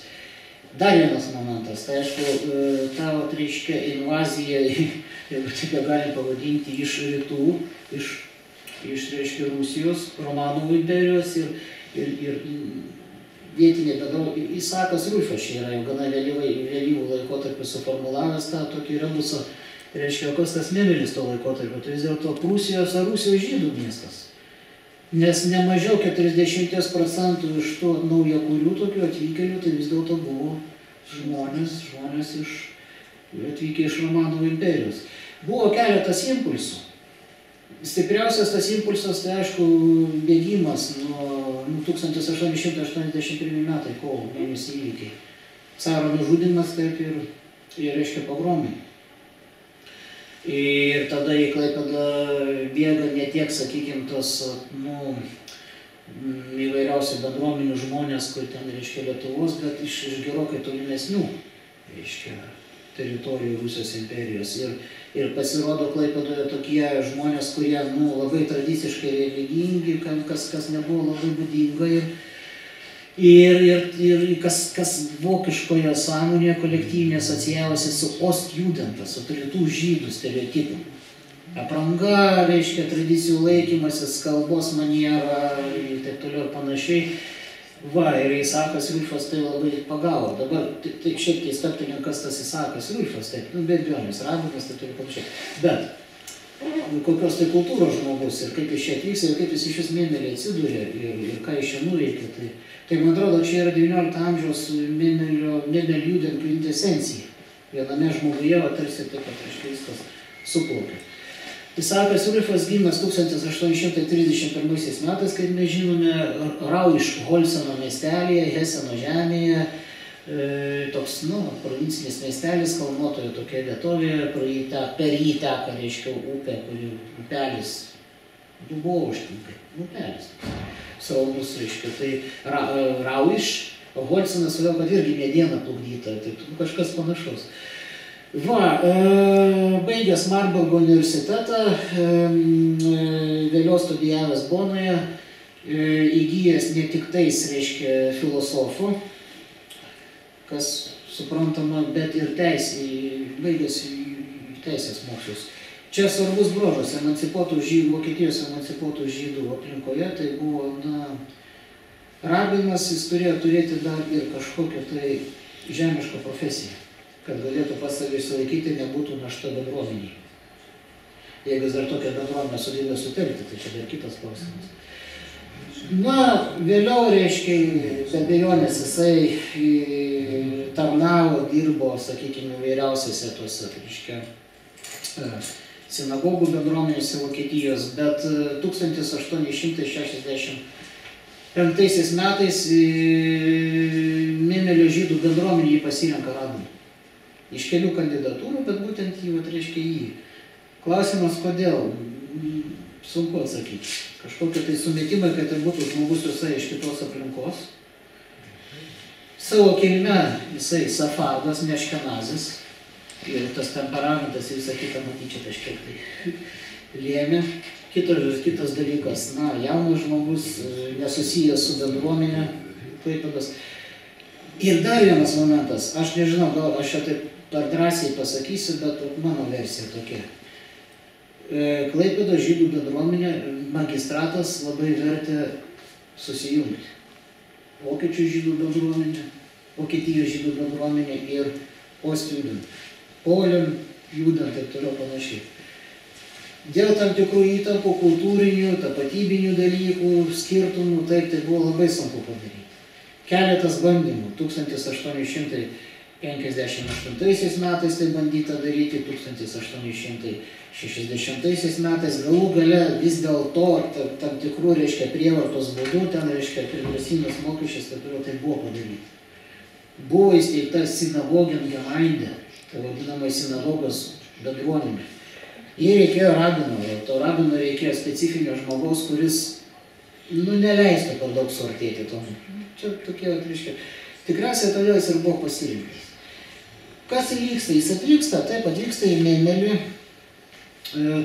Dar vienas momentas, tai aišku, e, ta, vat, reiškia, invazija, jeigu taip ją galim pavadinti, iš rytų, iš iš, reiškia, Rusijos, Romanų imperijos ir, ir, ir vietinė bendrovė. Įsakas Rulfas čia yra jau gana vėlyvai, vėlyvų laikotarpį suformulavęs tą tokį rebusą Reiškia, kas tas Memelis to laikotarpio, tai vis dėlto Prūsijos ar Rusijos žydų miestas. Nes nemažiau 40 procentų iš tų naujakurių tokių atvykėlių, tai vis dėlto buvo žmonės, žmonės iš, atvykę iš Romanų imperijos. Buvo keletas impulsų. Stipriausias tas impulsas, tai aišku, bėgimas nuo nu, 1881 metai kovo mėnesį įvykiai. Caro nužudimas, taip ir, ir reiškia, pogromai. Ir tada į Klaipėdą bėga ne tiek, sakykime, tos, nu, mm, įvairiausių bendruomenių žmonės, kur ten, reiškia, Lietuvos, bet iš, iš gerokai tolimesnių, reiškia, teritorijų Rusijos imperijos. Ir, ir pasirodo Klaipėdoje tokie žmonės, kurie, nu, labai tradiciškai religingi, kas, kas nebuvo labai būdinga. Ir, Ir, ir, ir kas, kas vokiškoje sąmonėje kolektyvinė asocijavosi su Ostjudentas, su rytų žydų stereotipu. Apranga, reiškia, tradicijų laikymasis, kalbos maniera ir taip toliau ir panašiai. Va, ir Isakas Vilfas tai labai pagavo. Dabar tai, tai šiaip tai staptelė, kas tas Isakas Vilfas, taip, nu, be abejonės, rabinas, taip toliau ir panašiai. Bet kokios tai kultūros žmogus ir kaip jis čia atvyks ir kaip jis iš vis mėmelį atsidūrė ir, ir ką jis čia nuveikė. Tai, tai man atrodo, čia yra 19 amžiaus mėmelio, mėmelio judent kvintesencija. Viename žmoguje, o tarsi taip pat, reiškia, viskas suplaukė. Isakas Ulifas gimęs 1831 metais, kaip mes žinome, Rauiš Holseno miestelėje, Heseno žemėje, e, toks, nu, provincinis miestelis, kalnuotoje tokia vietovė, per jį teka, reiškia, upė, kuri upelis, dubauštinkai, upelis, saulus, reiškia, tai ra, Rauiš, Holsenas vėl, kad irgi mediena plukdyta, tai nu, kažkas panašaus. Va, e, baigęs Marburgo universitetą, e, vėliau studijavęs Bonoje, e, įgyjęs ne tik tais, reiškia, filosofų, kas suprantama, bet ir teisė, baigęs teisės mokslus. Čia svarbus bruožas emancipuotų žydų, Vokietijos emancipuotų žydų aplinkoje, tai buvo, na, rabinas, jis turėjo turėti dar ir kažkokią tai žemišką profesiją kad galėtų pats save išsilaikyti, nebūtų našta bendruomeniai. Jeigu jis dar tokią bendruomenę sudėlė sutelkti, tai čia dar kitas klausimas. Na, vėliau, reiškia, be abejonės jisai e, tarnavo, dirbo, sakykime, vairiausiose tuose, reiškia, e, sinagogų bendruomenėse Vokietijos, bet e, 1865 metais Mėmelio žydų bendruomenė jį pasirenka rabinu iš kelių kandidatūrų, bet būtent jį, vat, reiškia jį. Klausimas, kodėl? Sunku atsakyti. Kažkokie tai sumetimai, kad tai būtų žmogus visai iš kitos aplinkos. Savo kilme jisai safardas, neškenazis. Ir tas temperamentas ir visą kitą matyčia kažkiek tai lėmė. Kitas, kitas dalykas, na, jaunas žmogus, nesusijęs su bendruomenė, Klaipėdas. Ir dar vienas momentas, aš nežinau, gal aš čia taip per drąsiai pasakysiu, bet mano versija tokia. Klaipėdo žydų bendruomenė, magistratas labai vertė susijungti. Vokiečių žydų bendruomenė, Vokietijos žydų bendruomenė ir Ostjudent. Poliam, judant ir toliau panašiai. Dėl tam tikrų įtampų, kultūrinių, tapatybinių dalykų, skirtumų, taip tai buvo labai sunku padaryti. Keletas bandymų. 1858 metais tai bandyta daryti, 1860 metais galų gale vis dėlto tam tikrų, reiškia, prievartos būdų, ten, reiškia, priversinės mokesčiais, taip toliau tai buvo padaryti. Buvo įsteigta sinagogin gemeindė, tai vadinama sinagogos bendruomenė. Jie reikėjo rabino, to rabino reikėjo specifinio žmogaus, kuris, nu, neleistų per daug suartėti tom. Čia tokie, reiškia, tikriausiai todėl jis ir buvo pasirinktas. Kas įvyksta? Jis atvyksta, taip, atvyksta į Mėmelį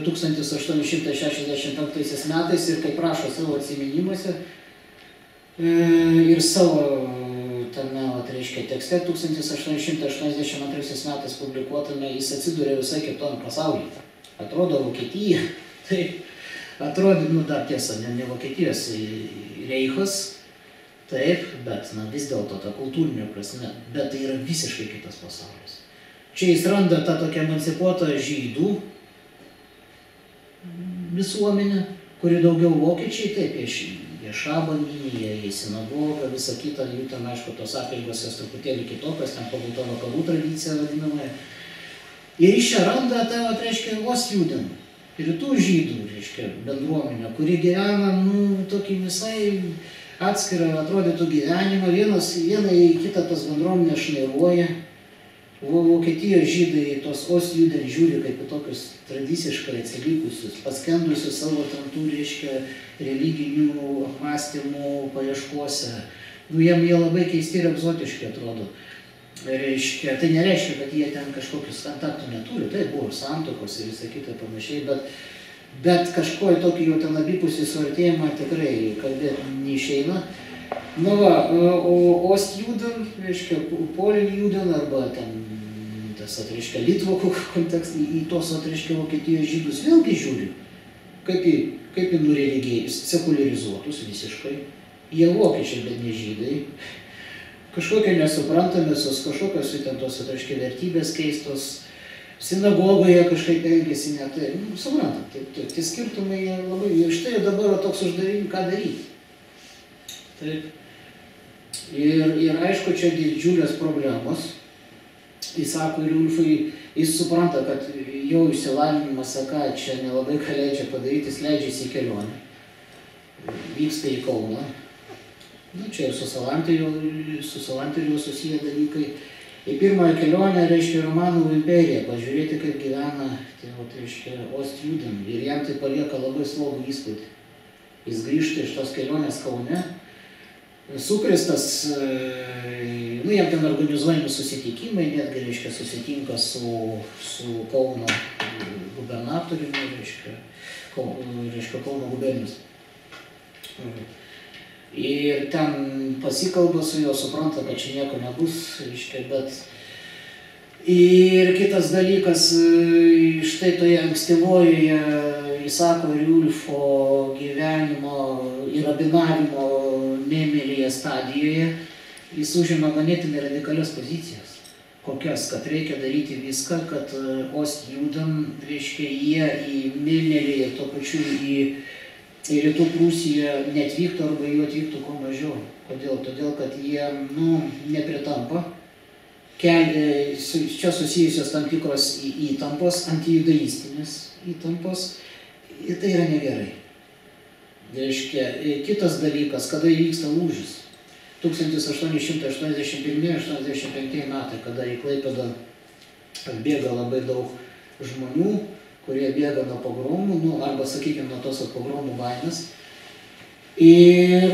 1865 metais ir kaip rašo savo atsiminimuose ir savo tame, vat, reiškia, tekste 1882 metais publikuotame, jis atsidūrė visai kitom pasaulyje. Atrodo Vokietija, tai atrodo, nu dar tiesa, ne, ne Vokietijos reichas, Taip, bet na, vis dėlto ta kultūrinė prasme, bet tai yra visiškai kitas pasaulis. Čia jis randa tą tokią emancipuotą žydų visuomenę, kuri daugiau vokiečiai, taip, jie, jie šabanį, jie į sinagogą, visą kitą, jų ten, aišku, tos apėgos jos truputėlį kitokios, ten pagal tą vakarų tradiciją vadinamąją. Ir iš čia randa tą, vat, reiškia, Ostjuden, rytų žydų, reiškia, bendruomenę, kuri gyvena, nu, tokį visai atskirą atrodytų gyvenimą, vienas, viena į kitą tas bendruomenės šnairuoja. Vo- Vokietijos žydai tos Ostjuden žiūri kaip į tokius tradiciškai atsilikusius, paskendusius savo tam tų, reiškia, religinių apmąstymų paieškose. Nu, jiem jie labai keisti ir egzotiški atrodo. Reiškia, tai nereiškia, kad jie ten kažkokius kontaktų neturi, tai buvo santokos ir visą kitą panašiai, bet, bet kažko į tokį jau ten abipusį suartėjimą tikrai kalbėti neišeina. Nu va, o Ostjuden, reiškia, Polinjuden arba ten tas, reiškia, Litvokų kontekstai į tos, reiškia, Vokietijos žydus vėlgi žiūri, kaip į, kaip į nureligėjus, sekularizuotus visiškai. Jie vokiečiai, bet ne žydai. Kažkokie nesuprantamiosios, kažkokios jų ten tos, reiškia, vertybės keistos. Sinagogoje kažkaip elgesi ne tai, nu, suprantat, tai, tai, tie skirtumai labai, ir štai dabar toks uždavinys, ką daryti. Taip. Ir, ir aišku, čia didžiulės problemos. Jis sako, ir Ulfai, jis supranta, kad jo išsilavinimas, ką čia nelabai ką leidžia padaryti, jis leidžiasi į kelionę. Vyksta į Kauną. Na, čia ir su Salanteriu, su Salanteriu susiję dalykai. Į pirmąją kelionę, reiškia, Romanų imperija, pažiūrėti, kaip gyvena, tai, o, tai reiškia, Ostjuden. Ir jam tai palieka labai slogų įspūdį. Jis grįžta iš tos kelionės Kaune, sukristas, e, nu, jam ten organizuojami susitikimai, netgi, reiškia, susitinka su, su Kauno gubernatoriumi, reiškia, Kauno, reiškia, Kauno gubernijos. Ir ten pasikalba su juo, supranta, kad čia nieko nebus, reiškia, bet Ir kitas dalykas, e, štai toje ankstyvojoje Isako ir Ulfo gyvenimo ir abinavimo nemėlyje stadijoje jis užima ganėtinai radikalias pozicijas. Kokias, kad reikia daryti viską, kad e, Ostjuden, reiškia, jie į Milnerį ir tuo pačiu į, į Rytų Prūsiją netvyktų arba jų atvyktų kuo mažiau. Kodėl? Todėl, kad jie, nu, nepritampa su- čia susijusios tam tikros įtampos, antijudaistinės įtampos ir tai yra negerai. Reiškia, e, kitas dalykas, kada įvyksta lūžis. 1881-85 metai, kada į Klaipėdą atbėga labai daug žmonių, kurie bėga nuo pogromų, nu, arba, sakykime, nuo tos pogromų baimės. Ir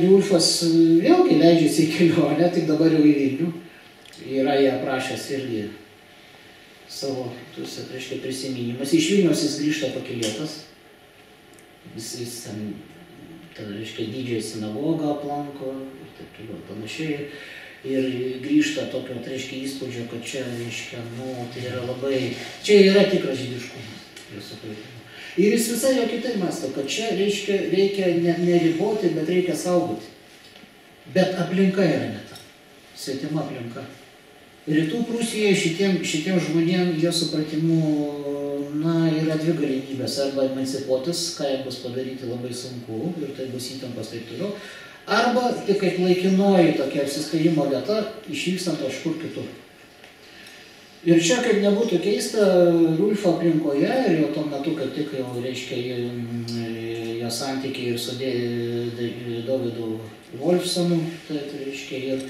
Riulfas vėlgi leidžiasi į kelionę, tik dabar jau į Vilnių yra jie aprašęs irgi savo, tuose, reiškia, prisiminimas. Iš Vilnius jis grįžta pakilėtas, jis, jis ten, tai reiškia, didžiąją sinagogą aplanko ir taip toliau panašiai. Ir grįžta tokio, tai reiškia, įspūdžio, kad čia, reiškia, nu, tai yra labai, čia yra tikras žydiškumas, jo supratimu. Ir jis visai jau kitaip mąsto, kad čia, reiškia, reikia ne, neriboti, bet reikia saugoti. Bet aplinka yra ne ta, svetima aplinka. Rytų Prūsijoje šitiem, šitiem žmonėm, jo supratimu, na, yra dvi galimybės. Arba emancipuotis, ką jam bus padaryti labai sunku ir tai bus įtampos taip toliau. Arba tik kaip laikinoji tokia apsistojimo vieta, išvykstant kažkur kitur. Ir čia, kaip nebūtų keista, Rulfo aplinkoje ir jau tuo metu, kaip tik jau, reiškia, jo- santykiai ir su Dovydu Wolfsonu, tai, tai reiškia, ir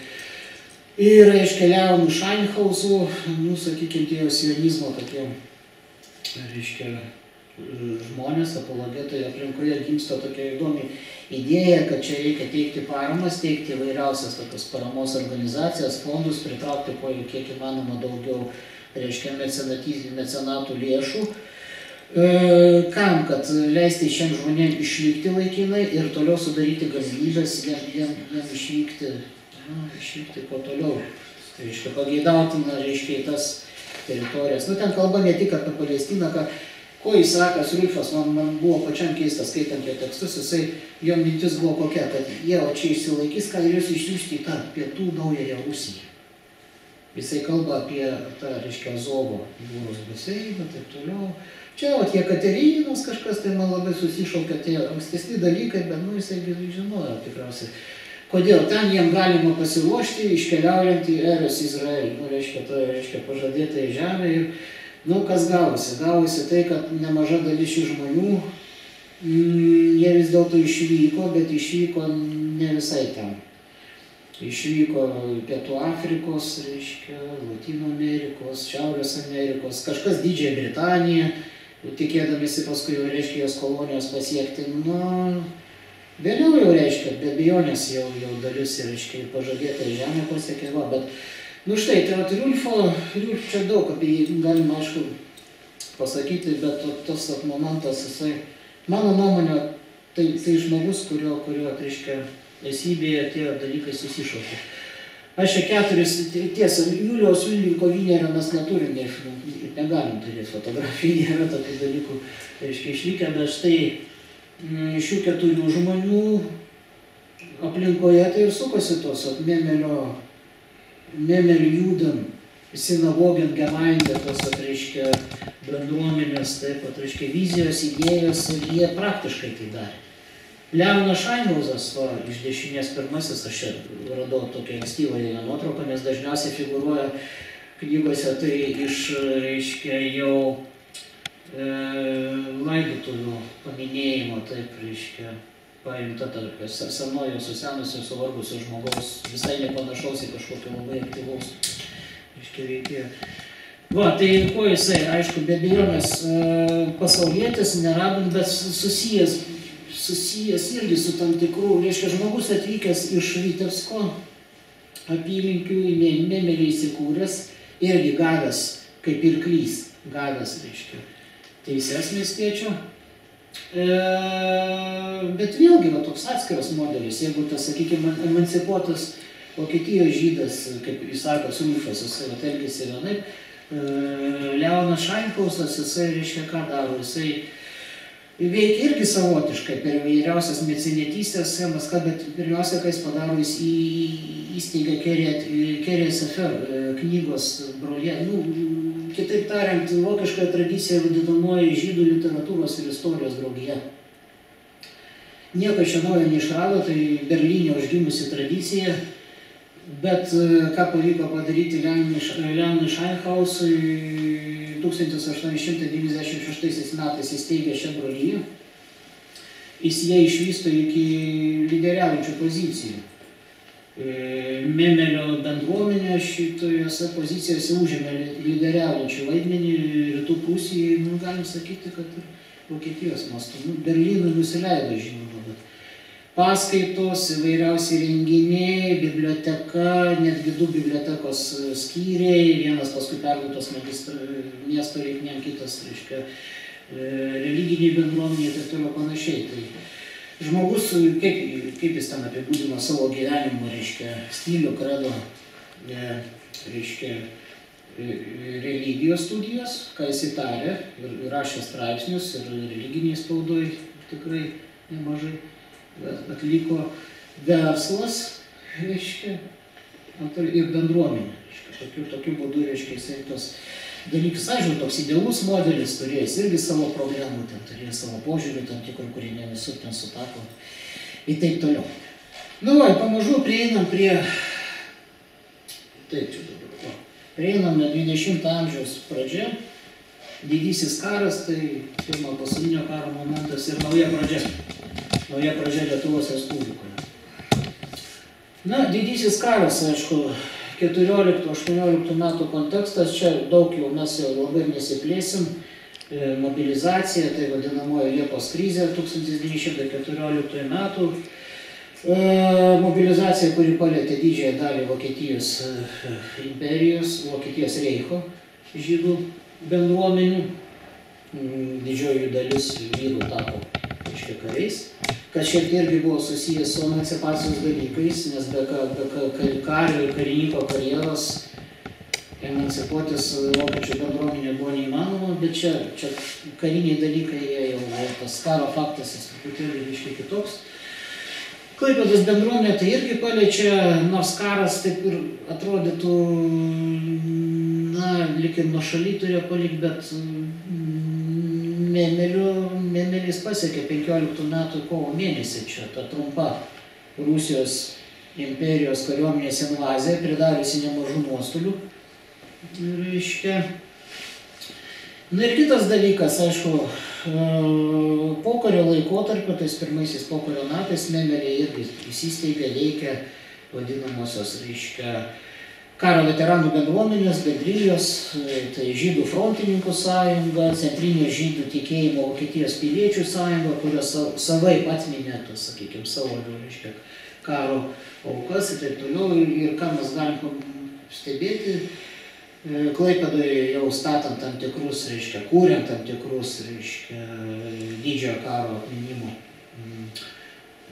Ir iškeliavo nuo Šainhausų, nu, sakykime, tie sionizmo tokie, reiškia, žmonės, apologetai aplinkoje gimsta tokia įdomi idėja, kad čia reikia teikti paramas, teikti įvairiausias tokias paramos organizacijas, fondus, pritraukti kuo jau kiek įmanoma daugiau, reiškia, mecenatų lėšų. E, Kam, kad leisti šiem žmonėm išvykti laikinai ir toliau sudaryti galimybės jiem, jiem, jiem išvykti nu, išvykti kuo toliau. Tai reiškia, pageidautina, reiškia, tas teritorijas. Nu, ten kalba ne tik apie Palestiną, ką, ko įsakas Rulfas, man, man buvo pačiam keistas skaitant jo tekstus, jisai, jo mintis buvo kokia, kad jie o čia išsilaikys, ką ir jūs išsiųsti į tą pietų naująją Rusiją. Jisai kalba apie tą, reiškia, Azovo jūros baseiną, taip toliau. Čia, o Jekaterinos kažkas tai man labai susišaukia tie ankstesni dalykai, bet, nu, jisai žinojo tikriausiai. Kodėl ten jiem galima pasiruošti, iškeliaujant į Eres Izraelį, nu, reiškia, to, reiškia, pažadėtą į žemę ir, nu, kas gavosi? Gavosi tai, kad nemaža dalis šių žmonių, mm, jie vis dėlto išvyko, bet išvyko ne visai ten. Išvyko Pietų Afrikos, reiškia, Latino Amerikos, Šiaurės Amerikos, kažkas Didžiąją Britaniją, tikėdamėsi paskui reiškia, jos kolonijos pasiekti, nu, vėliau jau reiškia, be abejonės jau, jau dalis, reiškia, pažadėta į žemę pasiekė, va, bet, nu štai, tai vat Riulfo, Riulf čia daug apie jį galima, aišku, pasakyti, bet tas vat momentas, jisai, mano nuomonė, tai, tai žmogus, kurio, kurio, reiškia, esybėje tie dalykai susišaukė. Aš čia keturis, tiesa, Juliaus Vilniuko Vynerio mes neturim, ne, negalim turėti fotografijų, nėra tokių dalykų, reiškia, išlikę, bet štai šių keturių žmonių aplinkoje tai ir sukosi tos vat, Memelio, Memelio judam, sinagogin Gemeinde, tos, reiškia, bendruomenės, taip pat, reiškia, vizijos, idėjos ir jie praktiškai tai darė. Leonas Šainhauzas, va, iš dešinės pirmasis, aš čia radau tokią ankstyvą nuotrauką, nes dažniausiai figuruoja knygose tai iš, reiškia, jau e, laidotuvių paminėjimo, taip, reiškia, paimta tarp senojo susenusio suvargusio žmogaus, visai nepanašaus į kažkokio labai aktyvaus, reiškia, veikėjo. Va, tai kuo jisai, aišku, be abejonės, e, pasaulietis, neradant, bet susijęs susijęs irgi su tam tikrų, reiškia, žmogus atvykęs iš Vitebsko apylinkių į Memelį įsikūręs, irgi gavęs, kaip ir klys, gavęs, reiškia, teises miestiečio. E, bet vėlgi, va, toks atskiras modelis, jeigu tas, sakykime, emancipuotas Vokietijos žydas, kaip jis sako, Sulfas, jisai elgėsi vienaip, e, Leonas Šainkausas, jisai, reiškia, ką daro, jisai veikia irgi savotiškai per įvairiausias mecenėtystės schemas, bet pirmiausia, ką jis padaro, jis į, įsteigia Kerės Afer knygos brolie, nu, kitaip tariant, vokiškoje tradicijoje vadinamoji žydų literatūros ir istorijos draugija. Nieko čia naujo neišrado, tai Berlyne užgimusi tradicija, bet ką pavyko padaryti Leonui Šeinhausui 1896 metais įsteigė šią broliją, jis ją išvysto iki lyderiaujančių pozicijų. Memelio bendruomenė šitojose pozicijose užėmė lyderiaujančių vaidmenį rytų pusėje, nu, galim sakyti, kad ir Vokietijos mastu. Nu, Berlynui nusileido, žinoma, bet paskaitos, įvairiausi renginiai, biblioteka, netgi du bibliotekos skyriai, vienas paskui perduotas miesto reikmėm, kitas, reiškia, religiniai bendruomeniai ir taip toliau panašiai. Tai žmogus, kaip, kaip jis ten apibūdino savo gyvenimo, reiškia, stilių, kredo, reiškia, religijos studijos, ką jis įtarė ir rašė straipsnius ir religiniai spaudoj tikrai nemažai atliko verslas, reiškia, ir bendruomenė. Reiškia, tokiu, tokiu būdu, reiškia, jisai tos dalykus, aišku, toks idealus modelis turėjęs irgi savo problemų, ten turėjo savo požiūrį tam tikrų, kurie ne visur ten sutapo ir taip toliau. Nu, va, pamažu prieinam prie, taip čia dabar, prieinam nuo 20 amžiaus pradžia, didysis karas, tai pirmo pasaulinio karo momentas ir nauja pradžia nauja pradžia Lietuvos Respublikoje. Na, didysis karas, aišku, 14-18 metų kontekstas, čia daug jau mes jau labai nesiplėsim, mobilizacija, tai vadinamoji Liepos krizė 1914 metų, mobilizacija, kuri palėtė didžiąją dalį Vokietijos imperijos, Vokietijos reicho žydų bendruomenių, didžioji dalis vyrų tapo reiškia kariais, kas šiek tiek irgi buvo susijęs su emancipacijos dalykais, nes be, be, be kario ir karininko karjeros emancipuotis vokiečių bendruomenė buvo neįmanoma, bet čia, čia kariniai dalykai, jie jau tas karo faktas jis truputėlį reiškia kitoks. Klaipėdos bendruomenė tai irgi paliečia, nors karas taip ir atrodytų, na, lik ir nuo šaly turėjo palikti, bet mm, Memelis pasiekė 15 metų kovo mėnesį čia, ta trumpa Rusijos imperijos kariuomenės invazija, pridariusi nemažų nuostolių. Ir reiškia. Na ir kitas dalykas, aišku, e, pokario laikotarpio, tais pirmaisiais pokario metais Memelė irgi įsisteigė, veikia vadinamosios, reiškia, karo veteranų bendruomenės, bendrijos, e, tai žydų frontininkų sąjunga, centrinė žydų tikėjimo Vokietijos piliečių sąjunga, kurios sa- savaip atminė, tos, sakykime, savo, reiškia, karo aukas ir taip toliau. Ir, ir ką mes galim stebėti, e, Klaipėdoje jau statant tam tikrus, reiškia, kūrent tam tikrus, reiškia, didžiojo karo atminimo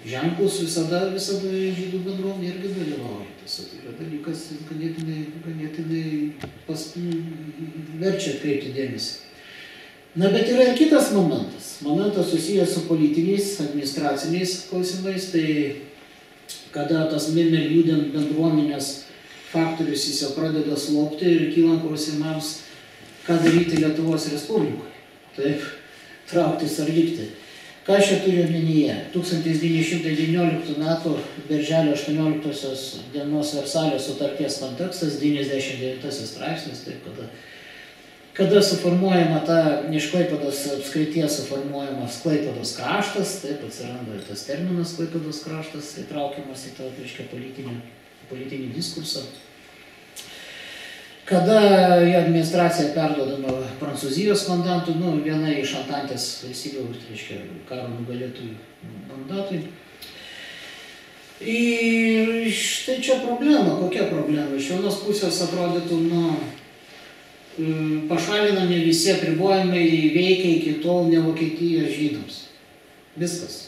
ženklus visada, visada žydų bendruomenė irgi dalyvauja. Tai yra dalykas ganėtinai, ganėtinai pas, verčia atkreipti dėmesį. Na, bet yra ir kitas momentas. Momentas susijęs su politiniais, administraciniais klausimais, tai kada tas Mimel judent bendruomenės faktorius jis jau pradeda slopti ir kylant klausimams, ką daryti Lietuvos Respublikoje. Taip, trauktis ar likti. Ką aš čia turiu omenyje? 1919 m. birželio 18 dienos Versalio sutarties kontekstas, 99 straipsnis, taip kada, kada suformuojama ta iš Klaipados apskrities suformuojamas Klaipados kraštas, taip atsiranda ir tas terminas Klaipados kraštas įtraukiamas į tą, reiškia, politinį, politinį diskursą. Kada jo administracija perduodama Prancūzijos mandatų, nu, viena iš Antantės valstybių, tai reiškia, karo nugalėtojų mandatui. Ir štai čia problema, kokia problema? Iš vienos pusės atrodytų, nu, mm, pašalinami visi apribojimai veikia iki tol ne Vokietijos žydams. Viskas.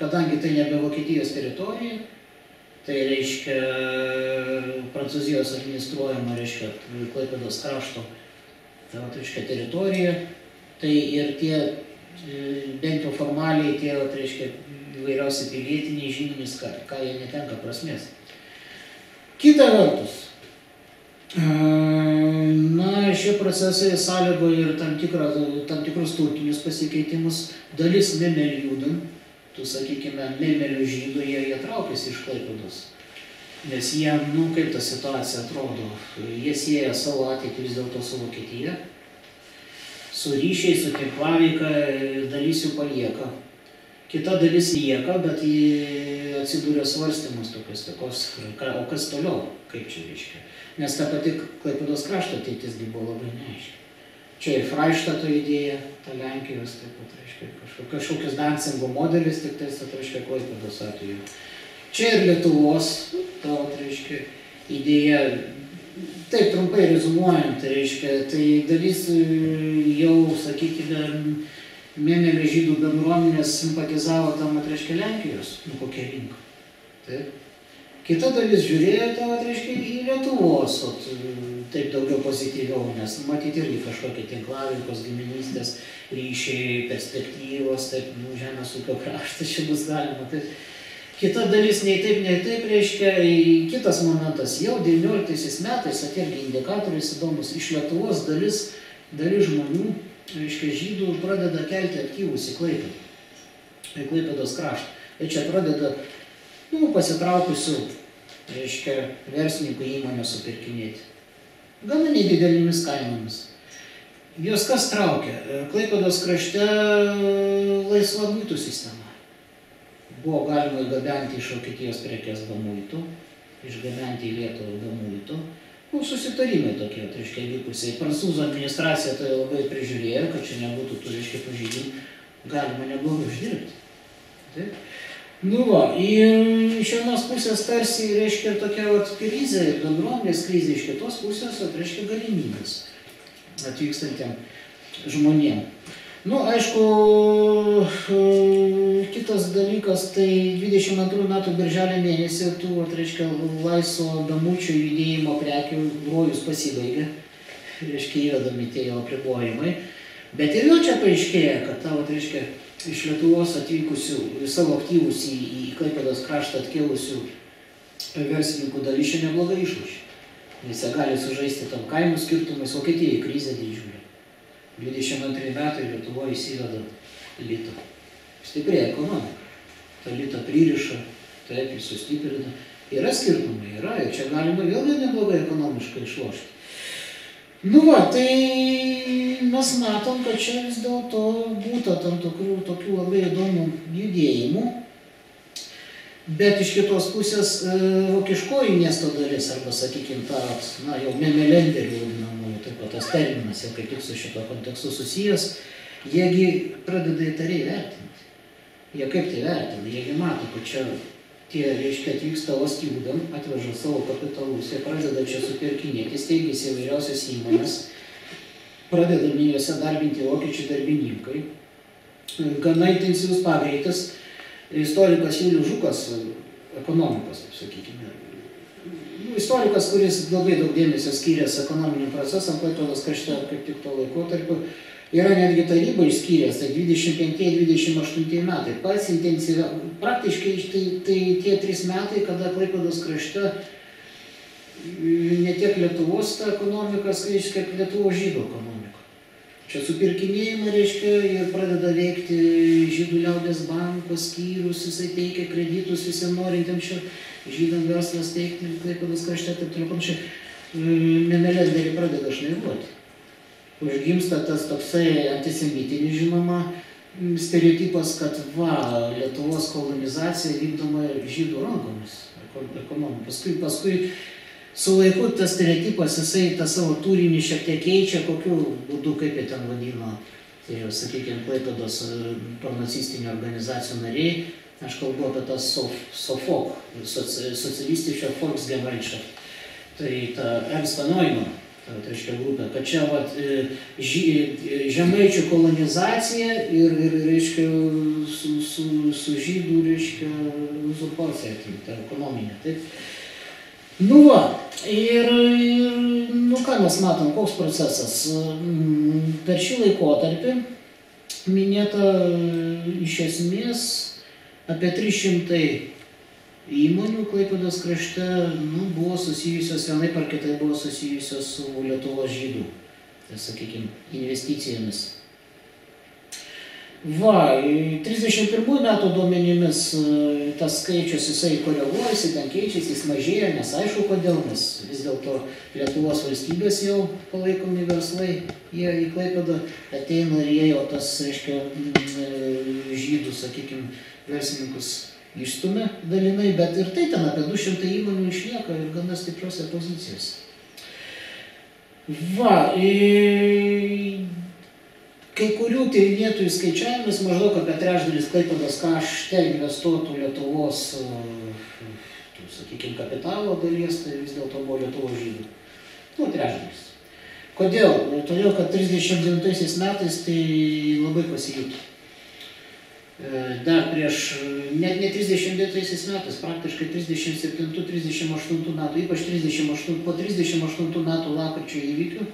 Kadangi tai nebe Vokietijos teritorija, tai reiškia Prancūzijos administruojama, reiškia, Klaipėdos krašto, tai reiškia, teritorija, tai ir tie, e, bent jau formaliai, tie, reiškia, įvairiausi pilietiniai žymenys, ką, ką jie netenka prasmės. Kita vertus, e, na, šie procesai sąlygoja ir tam, tikrą, tam tikrus turtinius pasikeitimus, dalis memelių tu sakykime, memelių žydų, jie, jie traukiasi iš Klaipėdos. Nes jie, nu, kaip ta situacija atrodo, jie sieja savo ateitį vis dėlto su Vokietija, su ryšiai, su tinklaveika, dalis jų palieka. Kita dalis lieka, bet jie atsidūrė svarstymus tokios, ką- o kas toliau, kaip čia reiškia. Nes ta pati Klaipėdos krašto ateitis buvo labai neaiški. Čia ir Freištato idėja, ta Lenkijos, taip pat, kažkokius Dancingo modelis, tik tai, tai reiškia, Klaipėdos atveju. Čia ir Lietuvos, ta, vat, reiškia, idėja, taip trumpai rezumuojant, tai reiškia, tai dalis e, jau, sakykime, Mėmelio žydų bendruomenės simpatizavo tam, reiškia, Lenkijos, nu kokia rinka. Taip. Kita dalis žiūrėjo vat, reiškia, į Lietuvos, vat, taip daugiau pozityviau, nes matyti irgi kažkokie tinklavinkos giminystės ryšiai, perspektyvos, taip, nu, žemės ūkio kraštas čia bus galima. Taip. Kita dalis nei taip, nei taip reiškia, kitas momentas, jau 19 metais, atėrgi indikatorius įdomus, iš Lietuvos dalis, dalis žmonių, reiškia, žydų pradeda kelti aktyvus į Klaipėdą, į Klaipėdos kraštą. Ir čia pradeda, nu, pasitraukusių, reiškia, verslininkų įmonę supirkinėti. Gana nedidelėmis kainomis. Jos kas traukia? Klaipėdos krašte laisva muitų sistema. Buvo galima gabenti iš Vokietijos prekes be muitų, išgabenti į Lietuvą be muitų. Nu, susitarimai tokie, tai reiškia, vykusiai. Prancūzų administracija tai labai prižiūrėjo, kad čia nebūtų tų, reiškia, pažeidimų. Galima neblogai uždirbti. Taip. Nu va, ir iš vienos pusės tarsi reiškia tokia vat krizė, bendruomenės krizė, iš kitos pusės vat, reiškia galimybės atvykstantiem žmonėm. Nu, aišku, e, kitas dalykas, tai 22 metų birželio mėnesį tų, reiškia, laisvo damučio judėjimo prekių rojus pasibaigė, reiškia, įvedami tie jo apribojimai. Bet ir jau čia paaiškėja, kad ta, vat, reiškia, iš Lietuvos atvykusių, savo aktyvus į, į Klaipėdos kraštą atkėlusių verslininkų dalis čia neblogai išlošė. Nes jie gali sužaisti tam kainų skirtumais, Vokietijai krizė didžiulė. 22 metai Lietuvoje įsiveda litą. Stipriai ekonomika. Ta litą pririša, taip, jis sustiprina. Yra skirtumai, yra, ir čia galima vėlgi neblogai ekonomiškai išlošti. Nu va, tai mes matom, kad čia vis dėlto būta tam tokių, tokių labai įdomių judėjimų. Bet iš kitos pusės e, vokiškoji miesto dalis, arba sakykime, ta, na, jau memelenderių vadinamųjų, taip pat tas terminas jau kaip tik su šito kontekstu susijęs, jiegi pradeda įtariai vertinti. Jie kaip tai vertina, jiegi mato, kad čia tie, reiškia, atvyksta valstybėm, atveža savo kapitalus, jie pradeda čia supirkinėti, steigiasi įvairiausias įmonės, pradedami juose darbinti vokiečių darbininkai. Gana intensyvus pagreitis. Istorikas Julius Žukas, ekonomikos, taip sakykime, nu, istorikas, kuris labai daug dėmesio skyręs ekonominiam procesam, Klaipėdos krašte kaip tik to laikotarpiu, yra netgi taryba išskyręs, tai 25-28 metai, pats intensyvia, praktiškai tai, tai tie trys metai, kada Klaipėdos krašte ne tiek Lietuvos ta ekonomika skaičius, kiek Lietuvos žydų ekonomika. Čia supirkinėjimą reiškia ir pradeda veikti žydų liaudės banko skyrius, jisai teikia kreditus visiems norintiems čia žydam verslas teikti, Klaipėdos krašte, taip toliau panašiai. Memelenderiai pradeda šnairuoti. Užgimsta tas toksai antisemitinis žinoma stereotipas, kad va, Lietuvos kolonizacija vykdoma žydų rankomis, ekonomika. Paskui, paskui su laiku tas stereotipas, jisai tą savo turinį šiek tiek keičia, kokiu būdu, kaip jie ten vadino, tai jau, sakykime, Klaipėdos pronacistinių organizacijų nariai, aš kalbu apie tą SOFOK, socialistische Volksgemeinschaft, tai ta Ernst Neumann, ta, tai reiškia grupė, kad čia vat, ži, žemaičių kolonizacija ir, ir reiškia, su, su, su žydų, reiškia, uzurpacija, tai, ta ekonominė. Taip. Nu va, ir, ir nu ką mes matom, koks procesas. Per šį laikotarpį minėta iš esmės apie 300 įmonių Klaipėdos krašte nu, buvo susijusios, vienaip ar kitai buvo susijusios su Lietuvos žydų, tai sakykime, investicijomis. Va, 31 metų duomenimis tas skaičius jisai koreguojasi, ten keičiasi, jis mažėja, nes aišku kodėl, nes vis dėlto Lietuvos valstybės jau palaikomi verslai, jie į Klaipėdą ateina ir jie jau tas, reiškia, žydų, sakykime, verslininkus išstumia dalinai, bet ir tai ten apie 200 įmonių išlieka ir gana stipriose pozicijose. Va, ir kai kurių tyrinėtojų skaičiavimais maždaug apie trečdalis Klaipėdos kašte investuotų Lietuvos, tų, sakykime, kapitalo dalies, tai vis dėlto buvo Lietuvos žydų. Nu, trečdalis. Kodėl? Todėl, kad 39 metais tai labai pasijuto. Dar prieš, net ne 39 metais, praktiškai 37-38 metų, ypač 38, po 38 metų lapkričio įvykių,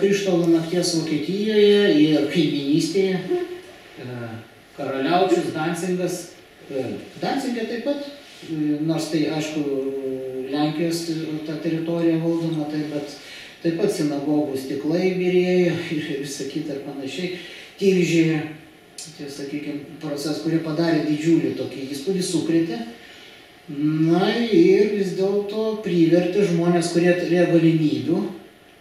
Krištolo nakties Vokietijoje ir kaiminystėje. Karaliaučius, Dancingas. Dancingė taip pat, nors tai aišku Lenkijos ta teritorija valdoma, tai, bet taip pat sinagogų stiklai birėjo ir visą kitą ir panašiai. Tilžėje, sakykime, procesas, kurie padarė didžiulį tokį įspūdį, sukrėtė. Na ir vis dėlto privertė žmonės, kurie turėjo galimybių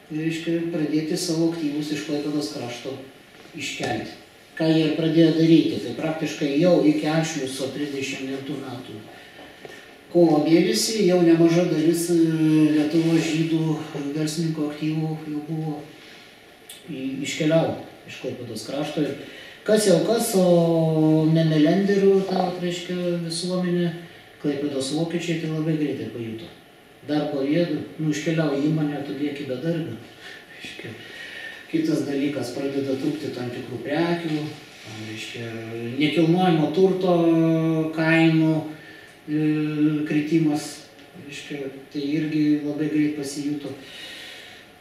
reiškia, pradėti savo aktyvus iš Klaipėdos krašto iškelti. Ką jie ir pradėjo daryti, tai praktiškai jau iki Anšliuso 39 metų. Kovo mėnesį jau nemaža dalis Lietuvos žydų verslininkų aktyvų jau buvo iškeliavo iš Klaipėdos krašto. Ir kas jau kas, o memelenderių, ta, reiškia, visuomenė, Klaipėdos vokiečiai tai labai greitai pajuto darbo vietų, nu, iškeliauja įmonė, tu lieki bedarbė. Kitas dalykas, pradeda trūkti tam tikrų prekių, reiškia, nekilnojimo turto kainų e, kritimas, reiškia, tai irgi labai greit pasijuto.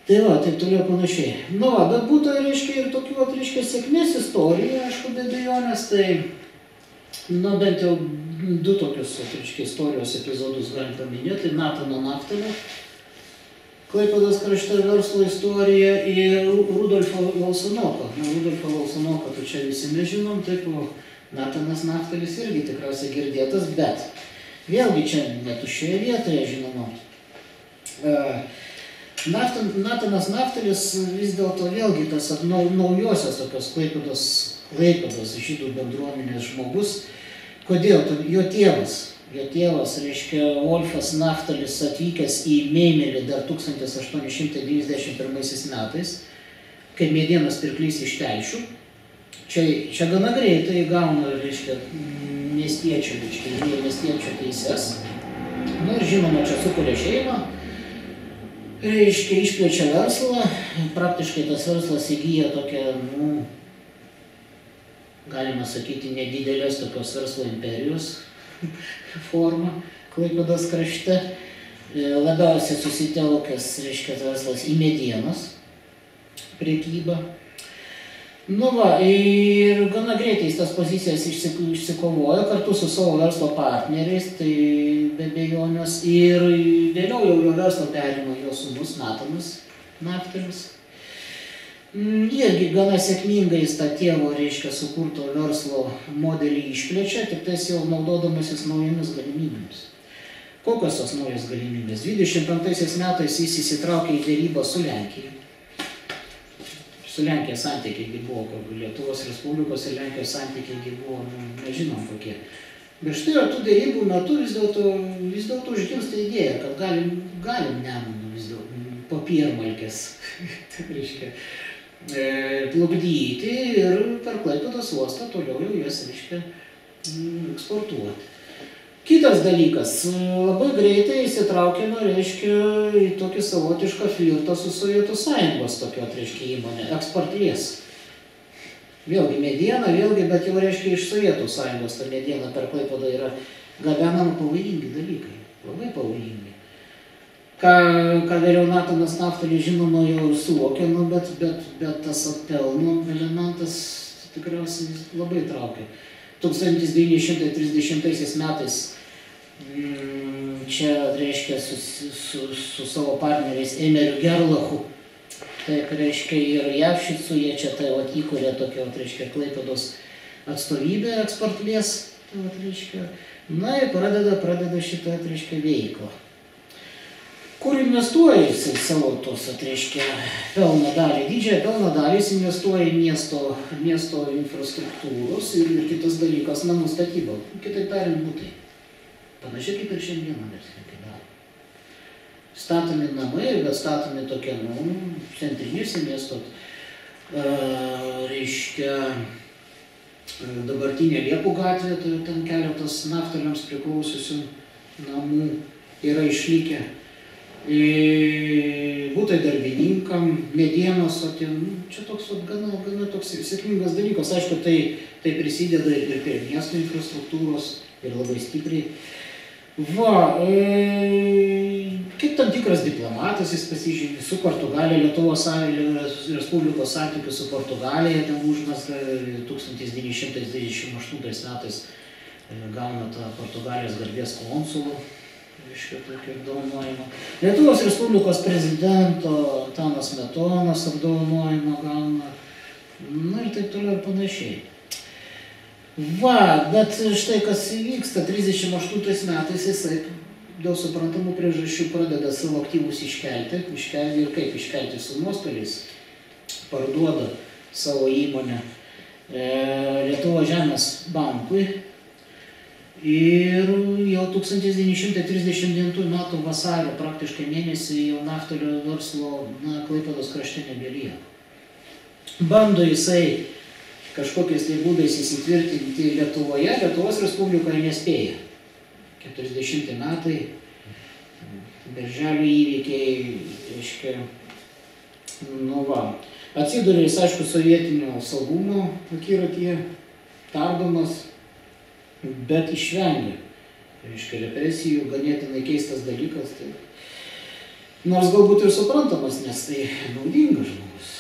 Tai va, taip toliau panašiai. Nu va, bet būtų, reiškia, ir tokių, reiškia, sėkmės istorija, aišku, be abejonės, tai, nu, bent jau du tokius, reiškia, istorijos epizodus galim paminėti. Tai Natano Naftalio, Klaipėdos krašte verslo istorija ir Ru- Rudolfo Valsanoko. Na, Rudolfo Valsanoko, tai čia visi mes žinom, taip, o Natanas Naftalis irgi tikriausiai girdėtas, bet vėlgi čia netušioje vietoje, žinoma. E, Naftan, Natanas Naftalis vis dėlto vėlgi tas nau- naujosios tokios Klaipėdos, Klaipėdos žydų bendruomenės žmogus. Kodėl? Jo tėvas, jo tėvas, reiškia, Wolfas Naftalis atvykęs į Meimelį dar 1891 metais, kaip medienos pirklys iš Telšių. Čia, čia gana greitai gauna, reiškia, miestiečio, reiškia, įgyja miestiečio teises. Na ir žinoma, čia sukuria šeimą, reiškia, išplečia verslą, praktiškai tas verslas įgyja tokią, nu, galima sakyti, nedidelės tokios verslo imperijos formą Klaipėdos krašte. E, Labiausiai susitelkęs, reiškia, verslas į medienos priekybą. Nu va, ir gana greitai jis tas pozicijas išsik- išsikovojo kartu su savo verslo partneriais, tai be abejonės. Ir vėliau jau jo verslą perima jo sūnus Natanas Naftalis. Mm, Irgi gana sėkmingai jis tą tėvo, reiškia, sukurto verslo modelį išplečia, tik tais jau naudodamasis naujomis galimybėmis. Kokios tos naujos galimybės? 25 metais jis įsitraukė į dėrybą su Lenkija su Lenkija santykiai gi buvo, Lietuvos Respublikos ir Lenkijos santykiai gi buvo, nu, nežinom kokie. Bet štai va, tų dėrybų metu vis dėlto vis dėlto užgimsta idėja, kad galim, galim nemuną vis dėlto po piermalkės, tai reiškia, e, plukdyti ir per Klaipėdos uostą toliau jau jas, reiškia, eksportuoti. Kitas dalykas, labai greitai įsitraukė, nu, reiškia, į tokį savotišką flirtą su Sovietų sąjungos tokio, reiškia, įmonė, eksportlės. Vėlgi mediena, vėlgi, bet jau reiškia iš Sovietų sąjungos ta mediena per Klaipėdą yra gabenama pavojingi dalykai, labai pavojingi. Ką, ką vėliau Natanas Naftalis žinoma jau ir suvokė, nu, bet, bet, bet tas pelno elementas tikriausiai labai traukia. 1930 metais čia reiškia su, su, su savo partneriais Emeriu Gerlachu, taip reiškia ir Javšicu, jie čia tai vat įkūrė tokią, reiškia, Klaipėdos atstovybę eksportlės, tai vat, reiškia, na ir pradeda, pradeda šitą, reiškia, veiklą. Kur investuoja jisai savo tos, reiškia, pelno dalį? Didžiąją pelno dalį jis investuoja į miesto, miesto infrastruktūros ir, ir kitas dalykas - namų statybą. Kitaip tariant, būtai. Panašiai kaip ir šiandieną verslininkai daro. Statomi namai, bet statomi tokie, nu, centrinėse miesto, e, reiškia, dabartinė Liepų gatvė, tai ten keletas naftaliams priklausiusių namų yra išlikę. E, Būtai darbininkam, medienos, o ten, nu, čia toks vat, gana, gana toks sėkmingas dalykas. Aišku, tai, tai prisideda ir prie miesto infrastruktūros ir labai stipriai. Va, e, kaip tam tikras diplomatas jis pasižymė su Portugalija, Lietuvos Respublikos santykių su Portugalija, ten užmesga 1928 metais e, gauna tą Portugalijos garbės konsulų, reiškia tokį apdovanojimą. Lietuvos Respublikos prezidento Antanas Metonas apdovanojimą gauna, na ir taip toliau ir panašiai. Va, bet štai kas įvyksta, 38 metais jisai dėl suprantamų priežasčių pradeda savo aktyvus iškelti, iškelti ir kaip iškelti su nuostoliais, parduoda savo įmonę e, Lietuvo žemės bankui ir jau 1939 m. vasario praktiškai mėnesį jau naftalio verslo na, Klaipėdos krašte nebelieka. Bando jisai kažkokiais tai būdais įsitvirtinti Lietuvoje, Lietuvos Respublikoje nespėja. 40 metai, birželio įvykiai, reiškia, nu va, atsiduria jis, aišku, sovietinio saugumo akiratyje, tardomas, bet išvengia, reiškia, represijų, ganėtinai keistas dalykas. Tai Nors galbūt ir suprantamas, nes tai naudingas žmogus.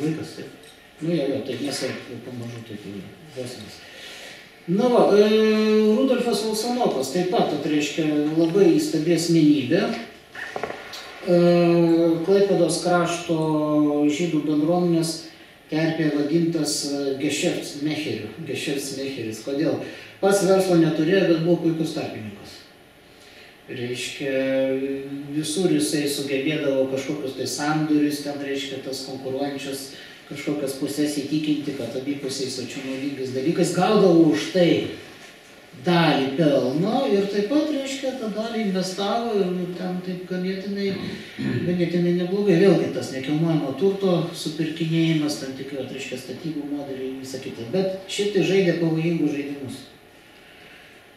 Laikas taip. Nu, jo, jo, tai mes jau pamažu taip jau vosimės. Na va, e, Rudolfas Valsanokas taip pat, reiškia, labai įstabi asmenybė. Klaipėdos krašto žydų bendruomenės terpėje vadintas Gešefts Mecheriu. Gešefts Mecheris. Kodėl? Pats verslo neturėjo, bet buvo puikus tarpininkas. Reiškia, visur jisai sugebėdavo kažkokius tai sandorius, ten reiškia tas konkuruojančias kažkokias pusės įtikinti, kad abipusiai sočių naudingais dalykais gaudavo už tai dalį pelno ir taip pat, reiškia, tą dalį investavo ir ten taip ganėtinai, ganėtinai neblogai. Vėlgi tas nekilnojamo turto supirkinėjimas, tam tikrai, reiškia, statybų modeliai, visą kitą. Bet šiaip tai žaidė pavojingus žaidimus.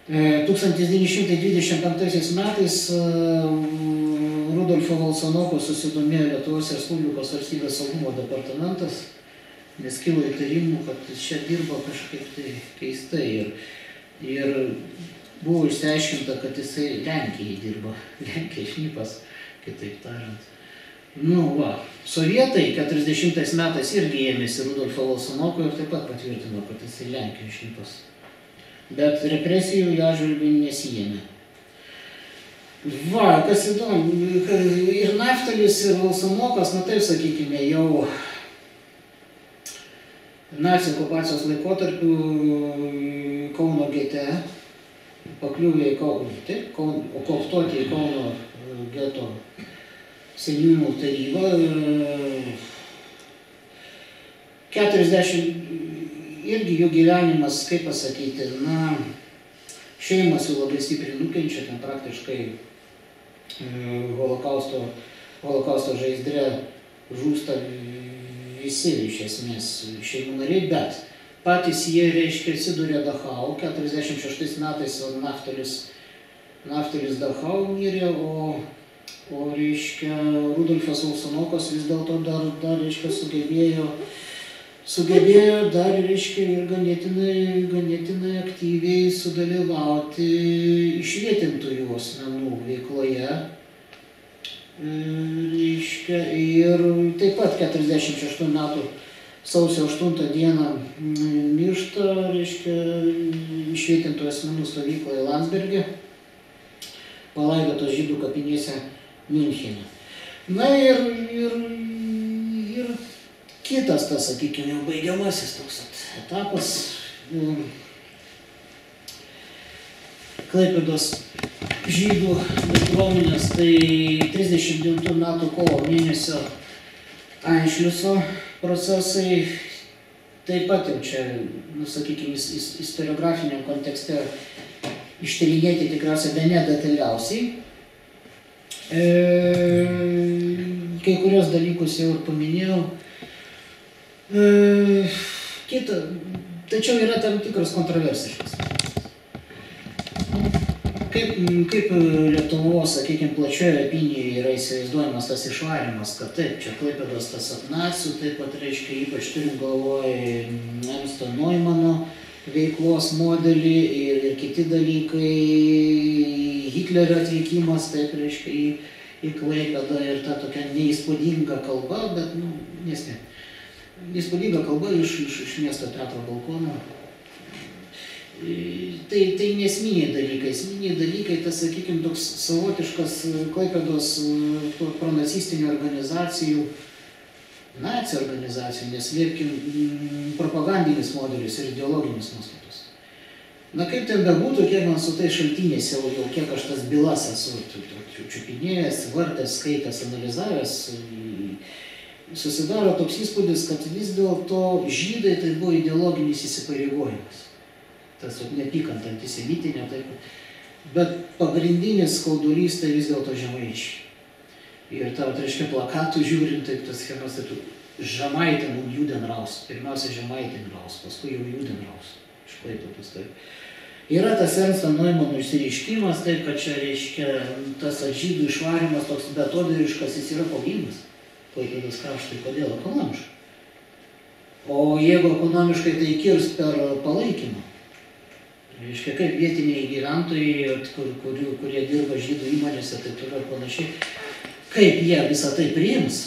1925 metais Rudolfo Valsanoko susidomėjo Lietuvos Respublikos valstybės saugumo departamentas, nes kilo įtarimų, kad čia dirbo kažkaip tai keistai. Ir, ir buvo išsiaiškinta, kad jisai Lenkijai dirbo, Lenkija šnipas, kitaip tariant. Nu, va, sovietai 40 metais irgi ėmėsi Rudolfo Valsanoko ir taip pat patvirtino, kad jisai Lenkijos šnipas bet represijų jo atžvilgiu nesijėmė. Va, kas įdomu, ir Naftalis, ir Valsamokas, na taip sakykime, jau nacių okupacijos laikotarpiu Kauno gete pakliuvė į Kauno, taip, Kauno, okuptuoti į Kauno geto seniūnų tarybą. 40 irgi jų gyvenimas, kaip pasakyti, na, šeimas jų labai stipriai nukenčia, ten praktiškai e, holokausto, holokausto žaizdre žūsta visi iš esmės šeimų nariai, bet patys jie, reiškia, atsidūrė Dachau, 46 metais Naftalis, Naftalis Dachau mirė, o, o reiškia, Rudolfas Valsanokas vis dėlto dar, dar, reiškia, sugebėjo sugebėjo dar, reiškia, ir ganėtinai, ganėtinai aktyviai sudalyvauti išvietintųjų asmenų veikloje. Reiškia, ir taip pat 46 metų sausio 8 dieną miršta, reiškia, išvietintų asmenų stovykloje Landsbergė, palaidotos žydų kapinėse Münchene. Na ir, ir kitas tas, sakykime, jau baigiamasis toks etapas. Klaipėdos žydų bendruomenės, tai 39 metų kovo mėnesio Anšliuso procesai taip pat jau čia, nu, sakykime, istoriografiniam kontekste ištyrinėti tikriausiai be nedetaliausiai. E, kai kurios dalykus jau ir paminėjau. E, kita, tačiau yra tam tikras kontroversiškas. Kaip, kaip Lietuvos, sakykime, plačioje opinijoje yra įsivaizduojamas tas išvarimas, kad taip, čia Klaipėdos tas atnacijų, taip pat reiškia, ypač turint galvoj Ernsto Neumano veiklos modelį ir, ir kiti dalykai, Hitlerio atvykimas, taip reiškia, į, į Klaipėdą ir ta tokia neįspūdinga kalba, bet, nu, nesmė. Įspūdinga kalba iš, iš, iš miesto teatro balkono. Tai, tai nesminiai dalykai. Esminiai dalykai, tas, sakykime, toks savotiškas Klaipėdos pronacistinių organizacijų, nacijų organizacijų, neslėpkim, propagandinis modelis ir ideologinis nuostatos. Na kaip ten bebūtų, kiek man su tai šaltiniais jau, jau kiek aš tas bylas esu čiupinėjęs, vartęs, skaitęs, analizavęs, susidaro toks įspūdis, kad vis dėlto žydai tai buvo ideologinis įsipareigojimas. Tas neapykant antisemitinė, taip. Bet pagrindinis skaudulys tai vis dėlto žemaičiai. Ir tą, reiškia, plakatų žiūrint, taip tas schemas, tai žemaitė mum judenraus. Pirmiausia, žemaitinraus, paskui jau judenraus. Iš klaipėtos, taip. Yra tas Ernsto Neumano išsireiškimas, taip, kad čia reiškia tas žydų išvarimas toks betodariškas, jis yra pavojingas. Klaipėdos kraštui, kodėl ekonomiškai. O jeigu ekonomiškai tai kirs per palaikymą. Reiškia, kaip vietiniai gyventojai, kur, kur, kurie dirba žydų įmonėse, taip toliau ir panašiai, kaip jie visą tai priims.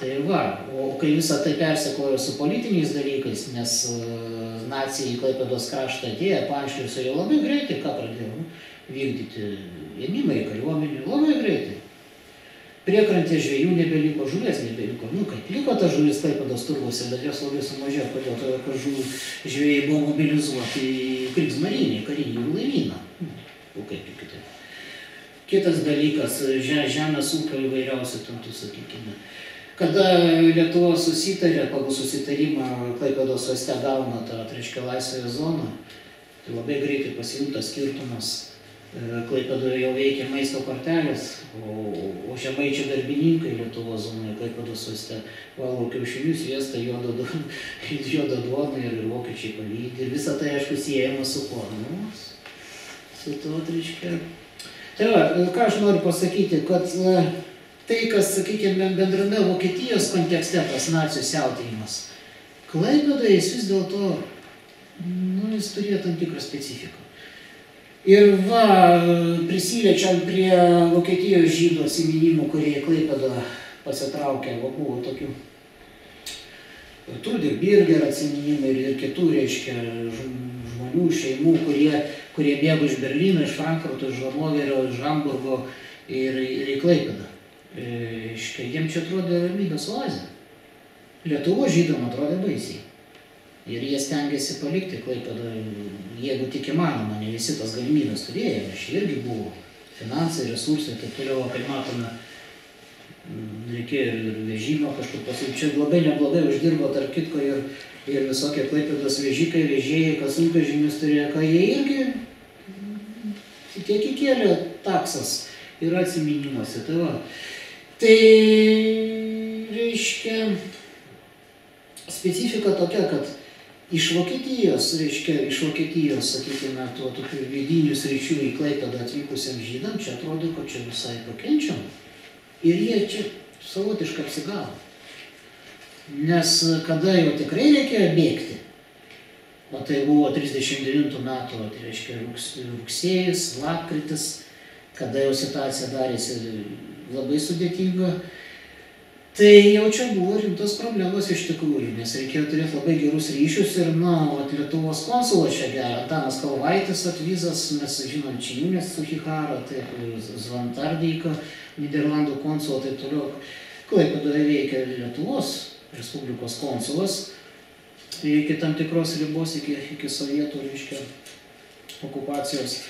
Tai va, o kai visą tai persiklojo su politiniais dalykais, nes uh, nacijai į Klaipėdos kraštą atėjo, paaiškino jau labai greitai, ką pradėjo vykdyti ėmimą į kariuomenį, labai greitai. Priekrantės žvėjų nebeliko, žuvies nebeliko. Nu, kaip liko ta žuvis Klaipėdos turguose, bet jos labai sumažėjo, kodėl todėl, kad žuvų žvėjai buvo mobilizuoti į Krigsmarinį, karinį laivyną. O kaip tik kitaip. Kitas dalykas, žemės ūkio įvairiausių tantų, sakykime. Kada Lietuva susitarė, pagal susitarimą Klaipėdos uoste gauna tą, tai reiškia, laisvąją zoną, tai labai greitai pasijunta skirtumas Klaipėdoje jau veikia maisto kortelės, o, o žemaičių darbininkai Lietuvos zonoje Klaipėdos uoste valo kiaušinius, sviestą, juodą, duoną ir vokiečiai pavydė. Ir visą tai, aišku, siejama su kuo? Nu, su to, reiškia. Tai va, ką aš noriu pasakyti, kad tai, kas, sakykime, bendrame Vokietijos kontekste tas nacijų siautėjimas, Klaipėdoje jis vis dėlto, nu, jis turėjo tam tikrą specifiką. Ir va, prisiliečiant prie Vokietijos žydų atsiminimų, kurie į Klaipėdą pasitraukė, va buvo tokių Trudir Birger atsiminimai ir, kitų, reiškia, žmonių, šeimų, kurie, kurie bėgo iš Berlyno, iš Frankfurto, iš Hanoverio, iš Hamburgo ir, ir į Klaipėdą. Reiškia, jiems čia atrodė ramybės oazė. Lietuvo žydam atrodė baisiai. Ir jie stengiasi palikti Klaipėdą, jeigu tik įmanoma, ne visi tas galimybės turėjo, čia irgi buvo finansai, resursai, taip toliau, kai matome, reikėjo ir vežimo kažkur pasirinkti. Čia labai neblogai uždirbo, tarp kitko, ir, ir visokie Klaipėdos vežikai, vežėjai, kas sunkvežimius turėjo, ką jie irgi tiek įkėlė taksas yra atsiminimuose. Tai, va. tai reiškia, specifika tokia, kad iš Vokietijos, reiškia, iš Vokietijos, sakykime, tuo tokių vidinių sričių į Klaipėdą atvykusiam žydam, čia atrodo, kad čia visai pakenčiam. Ir jie čia savotiškai apsigavo. Nes kada jau tikrai reikėjo bėgti, o tai buvo 39 metų, tai reiškia rugsėjus, lapkritis, kada jau situacija darėsi labai sudėtinga, Tai jau čia buvo rimtos problemos iš tikrųjų, nes reikėjo turėti labai gerus ryšius ir, na, vat, Lietuvos konsulas čia geras, Antanas Kalvaitis atvizas, mes žinom Činiūnės Suhihara, taip, Zvantardyka, Niderlandų konsulo, taip toliau. Klaipėdoje veikia Lietuvos Respublikos konsulas, iki tam tikros ribos, iki, iki sovietų, reiškia, okupacijos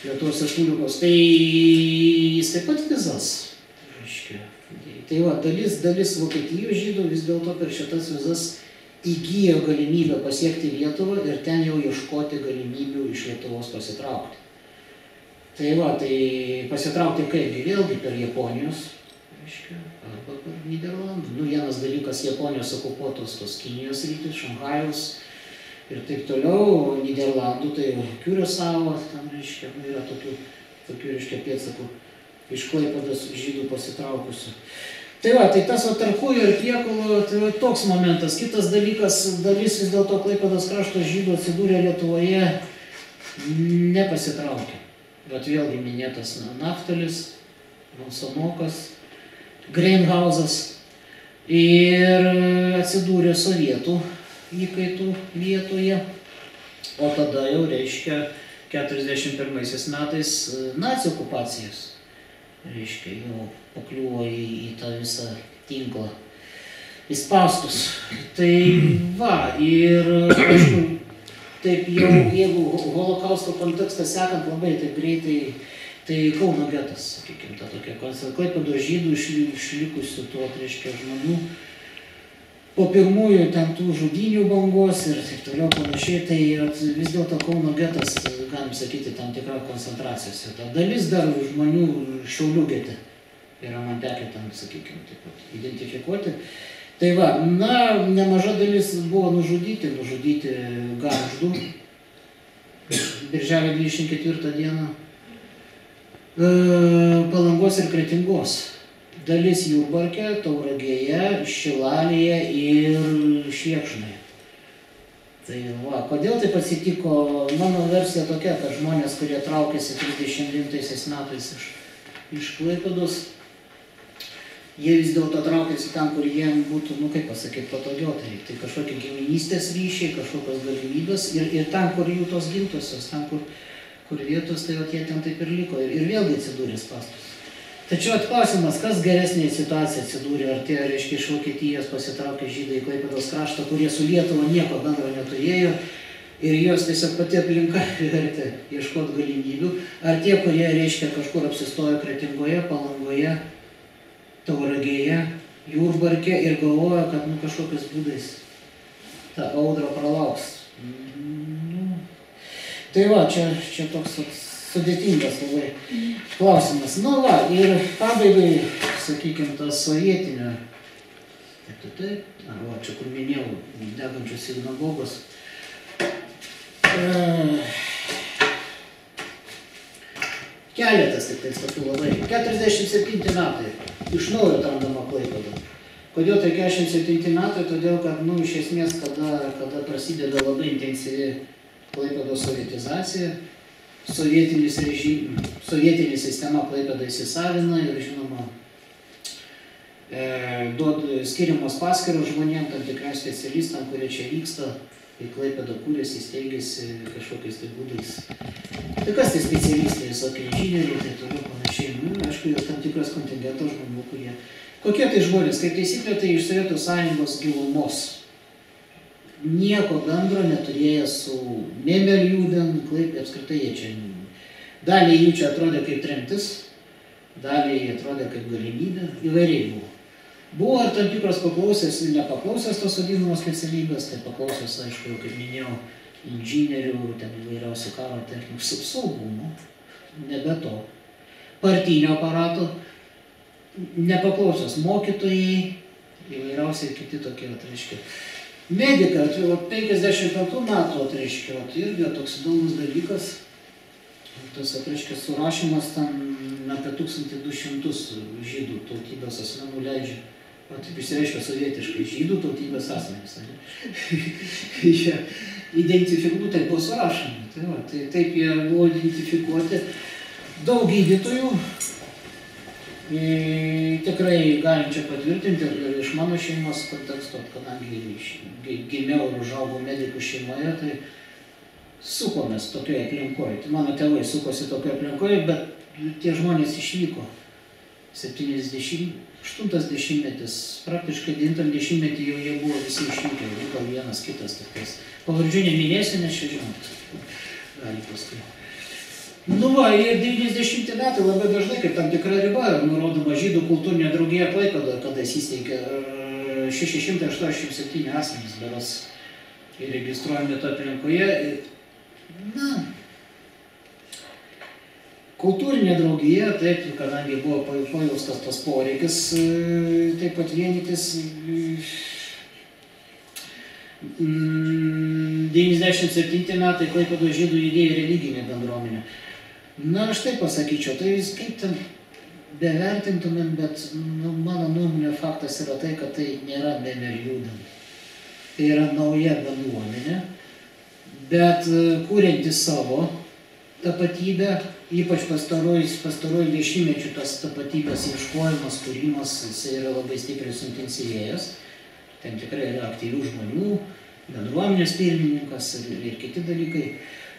Lietuvos Respublikos. Tai jis taip pat vizas, reiškia, Tai va, dalis, dalis Vokietijos žydų vis dėlto per šitas vizas įgyjo galimybę pasiekti Lietuvą ir ten jau ieškoti galimybių iš Lietuvos pasitraukti. Tai va, tai pasitraukti kaipgi vėlgi per Japonijos, reiškia, arba per Niderlandų. Nu, vienas dalykas Japonijos okupuotos tos Kinijos rytis, Šanhajus ir taip toliau, Niderlandų, tai Kiurosavo, tam reiškia, nu, yra tokių, tokių reiškia, pėdsakų iš Klaipėdos žydų pasitraukusių. Tai va, tai tas va tarpujo ir priekulo, tai va toks momentas. Kitas dalykas, dalis vis dėlto Klaipėdos krašto žydų atsidūrė Lietuvoje, nepasitraukė. Bet vėlgi minėtas Naftalis, Monsonokas, Greinhausas ir atsidūrė sovietų įkaitų vietoje. O tada jau reiškia 41 metais nacijų okupacijas reiškia, jau pakliuvo į, į tą visą tinklą įspaustus. Tai va, ir aišku, taip jau, jeigu holokausto kontekstą sekant labai taip greitai, tai Kauno getas, sakykime, ta tokia koncertklaipėdo žydų išlikusių tuo, tai reiškia, žmonių po pirmųjų ten tų žudinių bangos ir taip toliau panašiai, tai vis dėlto Kauno getas, galim sakyti, tam tikra koncentracijos vieta. Dalis dar žmonių Šiaulių gete yra man tekę ten, sakykime, taip pat identifikuoti. Tai va, na, nemaža dalis buvo nužudyti, nužudyti garždų, birželio 24 dieną, e, palangos ir kretingos dalis Jurbarke, Tauragėje, Šilalėje ir Šiekšnai. Tai va, kodėl taip atsitiko, mano versija tokia, kad žmonės, kurie traukėsi 39 metais iš, iš Klaipėdos, jie vis dėlto traukiasi ten, kur jiem būtų, nu kaip pasakyti, patogiau. Tai, tai kažkokie giminystės ryšiai, kažkokios galimybės ir, ir ten, kur jų tos gimtosios, ten, kur, kur vietos, tai jie ten taip ir liko ir, ir vėlgi atsidūrė spastus. Tačiau atklausimas, kas geresnėje situacijoje atsidūrė, ar tie, reiškia, iš Vokietijos pasitraukė žydai į Klaipėdos kraštą, kurie su Lietuva nieko bendro neturėjo ir jos tiesiog pati aplinka vertė ieškoti galimybių, ar tie, kurie, reiškia, kažkur apsistojo Kretingoje, Palangoje, Tauragėje, Jūrbarke ir galvoja, kad nu kažkokiais būdais tą audrą pralauks. Nu, tai va, čia, čia toks, sudėtingas labai klausimas. Na va, ir pabaigai, sakykime, tas sovietinio, taip, taip, arba čia kur minėjau, degančios sinagogos. E, keletas tik tais tokių labai. 47 metai. Iš naujo atrandama Klaipėda. Kodėl tai 47 metai? Todėl, kad, nu, iš esmės, kada, kada prasideda labai intensyvi Klaipėdos sovietizacija, sovietinis režimas, sovietinė sistema Klaipėdą įsisavina ir, žinoma, e, duod, skiriamos paskiros žmonėm, tam tikram specialistam, kurie čia vyksta, kai Klaipėda kūrėsi, steigėsi kažkokiais tai būdais. Tai kas tai specialistai, visokie inžinieriai ir taip toliau panašiai. Nu, aišku, yra tam tikras kontingentas žmonių, kurie. Kokie tai žmonės? Kaip taisyklė, tai iš Sovietų sąjungos gilumos. Nieko bendro neturėję su Memeliuden, kaip apskritai jie čia. Daliai jų čia atrodė kaip tremtis, daliai atrodė kaip galimybė, įvairiai buvo. Buvo tam tikros paklausęs ir nepaklausęs tos vadinamos specialybės, tai paklausęs, aišku, kaip minėjau, inžinierių, ten įvairiausių karo technikų saugumo, nebe to. Partinio aparato, nepaklausios mokytojai, įvairiausiai kiti tokie, reiškia. Medikai, va, 55 metų, reiškia, tai irgi toks įdomus dalykas. Tas, reiškia, surašymas ten apie 1200 žydų tautybės asmenų leidžia. O taip išsireiškia sovietiškai žydų tautybės asmenys. jie identifikuoti, tai buvo surašomi. Tai va, tai taip jie buvo identifikuoti. Daug gydytojų, e, tikrai galim čia patvirtinti ir, ir iš mano šeimos konteksto, kadangi gimiau ir užaugau medikų šeimoje, tai sukomės tokioje aplinkoje. Tai mano tėvai sukosi tokioje aplinkoje, bet tie žmonės išvyko 70 aštuntas dešimtmetis, praktiškai devintam dešimtmetį jau jie buvo visi išvykę, liko vienas kitas tik tais. Pavardžių neminėsiu, nes čia žinot, gali paskui. Nu va, ir 90 metai labai dažnai, kaip tam tikra riba, nurodoma žydų kultūrinė draugija Klaipėdoje, kada įsisteigė 687 asmenys beras įregistruojami to aplinkoje. Na, Kultūrinė draugija, taip, kadangi buvo pajaustas tas poreikis e, taip pat vienytis. 97 mm, metai Klaipėdo žydų judėjo religinė bendruomenė. Na, aš taip pasakyčiau, tai kaip ten bevertintumėm, bet nu, mano nuomonė faktas yra tai, kad tai nėra Bemerjūdam. Tai yra nauja bendruomenė, bet e, kūrinti savo tapatybę ypač pastaruoju dešimtmečiu tas tapatybės ieškojimas, kūrimas, jisai yra labai stipriai suintensyvėjęs. Ten tikrai yra aktyvių žmonių, bendruomenės pirmininkas ir, ir kiti dalykai.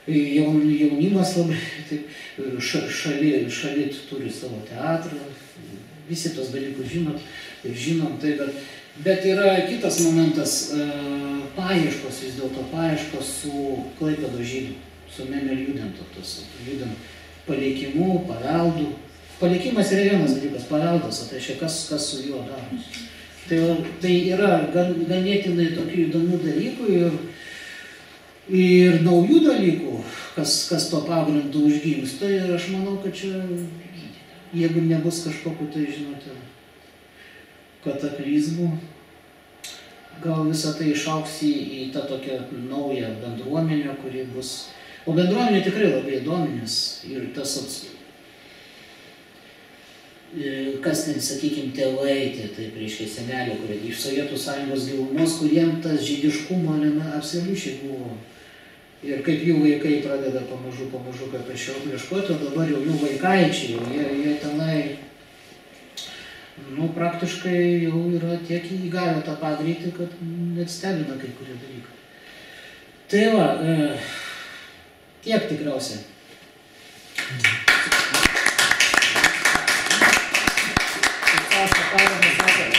Jaun, jaunimas labai, taip, šali, šali turi savo teatrą, visi tos dalykus žinot, žinom, tai, bet, bet yra kitas momentas, e, paieškos vis dėlto, paieškos su Klaipėdo žydų, su Memel judentu, tas judant palikimu, paveldu. Palikimas yra vienas dalykas, paveldas, tai čia kas, kas su juo daro. Tai, tai yra gan, ganėtinai tokių įdomių dalykų ir, ir naujų dalykų, kas, kas to pagrindu užgimsta ir aš manau, kad čia, jeigu nebus kažkokiu tai, žinote, kataklizmų, gal visą tai išauks į, į tą tokią naują bendruomenę, kuri bus O bendruomenė tikrai labai įdomi, nes ir tas, e, kas ten, sakykime, tėvai, tai taip, reiškia, senelė, kurie iš Sovietų sąjungos gilumos, kuriem tas žydiškumo absoliučiai buvo. Ir kaip jų vaikai pradeda pamažu, pamažu, kaip aš jau ieškoti, o dabar jau jų vaikaičiai, jie, jie tenai nu, praktiškai jau yra tiek įgavę tą pagreitį, kad net stebina kai kurie dalykai. Tai va, e, tiek tikriausiai.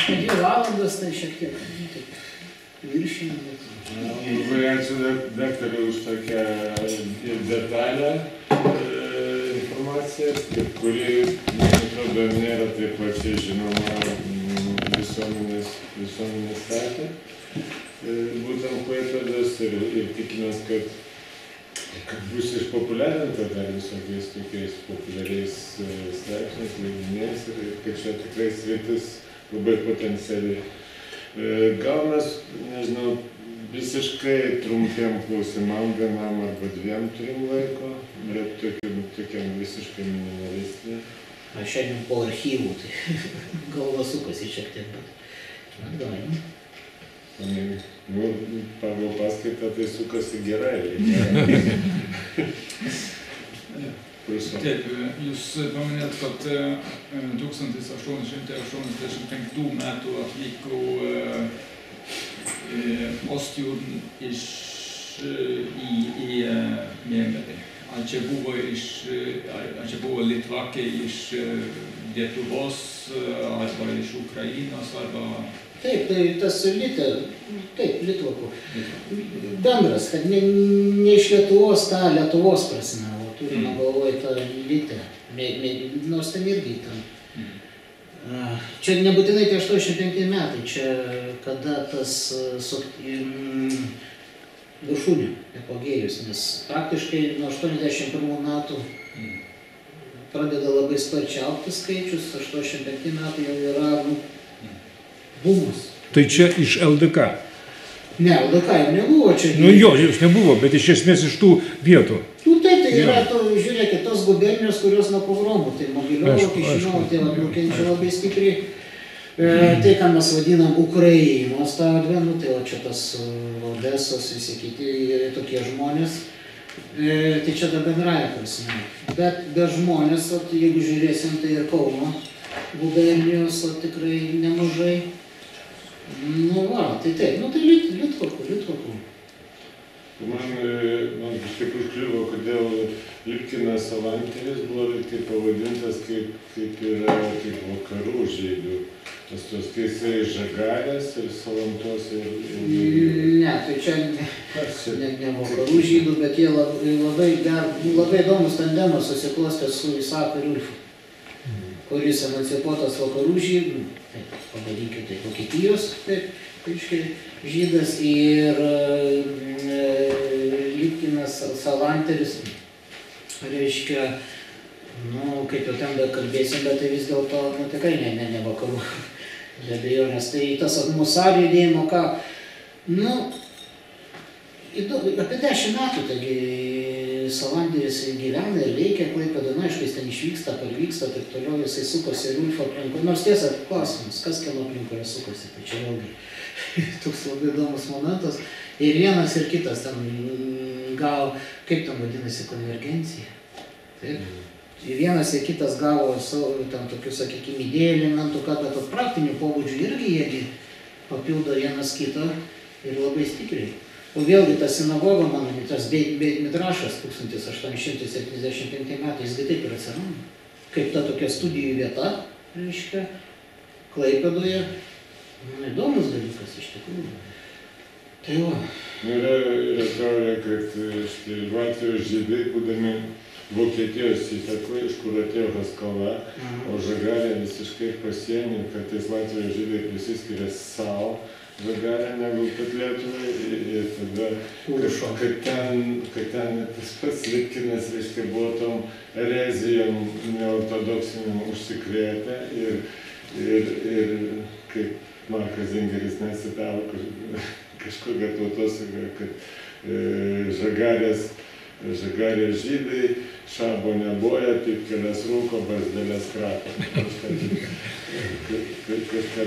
Dvi valandas, tai šiek tiek nu, taip, viršinam. Labai ačiū dak- daktarui už tokią ir detalę e, informaciją, kuri, man atrodo, nėra taip plačiai žinoma mm, visuomenės, visuomenės tarpe. E, Būtent klaipėdas ir, ir tikimės, kad, kad bus išpopuliarinta dar visokiais tokiais populiariais e, straipsniais, leidiniais ir kad čia tikrai sritis labai potenciali. E, Gal mes, nežinau, visiškai trumpiem klausimam, vienam arba dviem turim laiko, bet tokiam, tokiam visiškai minimalistiniam. Aš šiandien po archyvų, tai galva sukasi šiek tiek, bet... Galim. Nu, pagal paskaitą tai sukasi gerai. Taip, jūs paminėt, kad e, 1885 metų atvyko Ostjūrn iš e, į, į Mėmelį. Ar čia buvo iš, ar, ar čia buvo Litvakai iš e, Lietuvos, e, arba iš Ukrainos, arba Taip, tai tas litė, taip, litvakų. Bendras, kad ne, ne iš Lietuvos tą Lietuvos prasme, o turime Mm. galvoje tą litę. Nors ten irgi ten. A, Čia nebūtinai tie 85 metai, čia kada tas mm, viršūnė epogėjus, nes praktiškai nuo 81 metų mm, pradeda labai sparčiai aukti skaičius, 85 metai jau yra nu, bumas. Tai čia iš LDK. Ne, LDK jau nebuvo čia. Nu jo, jūs nebuvo, bet iš esmės iš tų vietų. Nu taip, tai yra, to, žiūrėkit, tos gubernijos, kurios nuo pogromų, tai Mogiliovo, Kišinovo, tai va, nukenčia labai stipriai. E, tai, ką mes vadinam Ukrainos tą adventų, tai va čia tas e, Odesos, visi kiti tokie žmonės. E, tai čia ta bendraja prasme. Bet be žmonės, o, jeigu žiūrėsim, tai ir Kauno gubernijos, o tikrai nemažai. Nu va, tai taip, nu tai lit, litvakų, litvakų. Man, man kažkaip užkliuvo, kodėl Lipkinas Salanteris buvo taip pavadintas kaip, kaip yra kaip vakarų žydų. Tas tos keisai žagarės ir salantos ir... Ne, tai čia ne, ne, ne vakarų žydų, bet jie labai, labai, ger, labai įdomus tandemas susiklostė su Isaku ir Ulfu, kuris emancipuotas vakarų žydų, taip, pavadinkite, tai Vokietijos, taip, reiškia, žydas ir e, Lipkinas Salanteris, reiškia, nu, kaip jau ten bekalbėsim, bet tai vis dėlto, nu, tikrai ne, ne, ne vakarų, be abejonės, tai tas atmosarų judėjimo, ką, nu, įdo- apie dešimt metų, taigi Salandėris gyvena ir veikia Klaipėdoje, na, aišku, jis ten išvyksta, parvyksta, taip toliau, jisai sukosi Rulfo aplinkui. Nors tiesa, klausimas, kas kieno aplinkoje sukosi, tai čia vėlgi toks labai įdomus momentas. Ir vienas ir kitas ten mm, gal, kaip tam vadinasi, konvergencija. Taip. Ir vienas ir kitas gavo savo ten tokių, sakykime, idėjų elementų, kad bet praktinių pobūdžių irgi jie gi papildo vienas kitą ir labai stipriai. Vėlgi ta sinagoga, mano, tas Beit Midrašas 1875 metais, gi taip ir atsirado. Kaip ta tokia studijų vieta, reiškia, Klaipėdoje. Nu, įdomus dalykas iš tikrųjų. Tai va. Yra, yra teorija, kad štai Latvijos žydai, būdami Vokietijos įtakoje, iš kur atėjo Haskala, o Žagarė visiškai pasienį, kad tais Latvijos žydai prisiskiria savo Žagarę negu kad Lietuvai ir, tada, Uršo. kad, ten, kad ten tas pats Litkinas, reiškia, buvo tom erezijom neortodoksiniam užsikrėtę ir, ir, ir kaip Markas Zingeris nesitavo kaž- kažkokią tautosagą, kad e, žagarės, žagarės žydai šabo neboja, tik kelias rūko, bazdelės krato. Kažką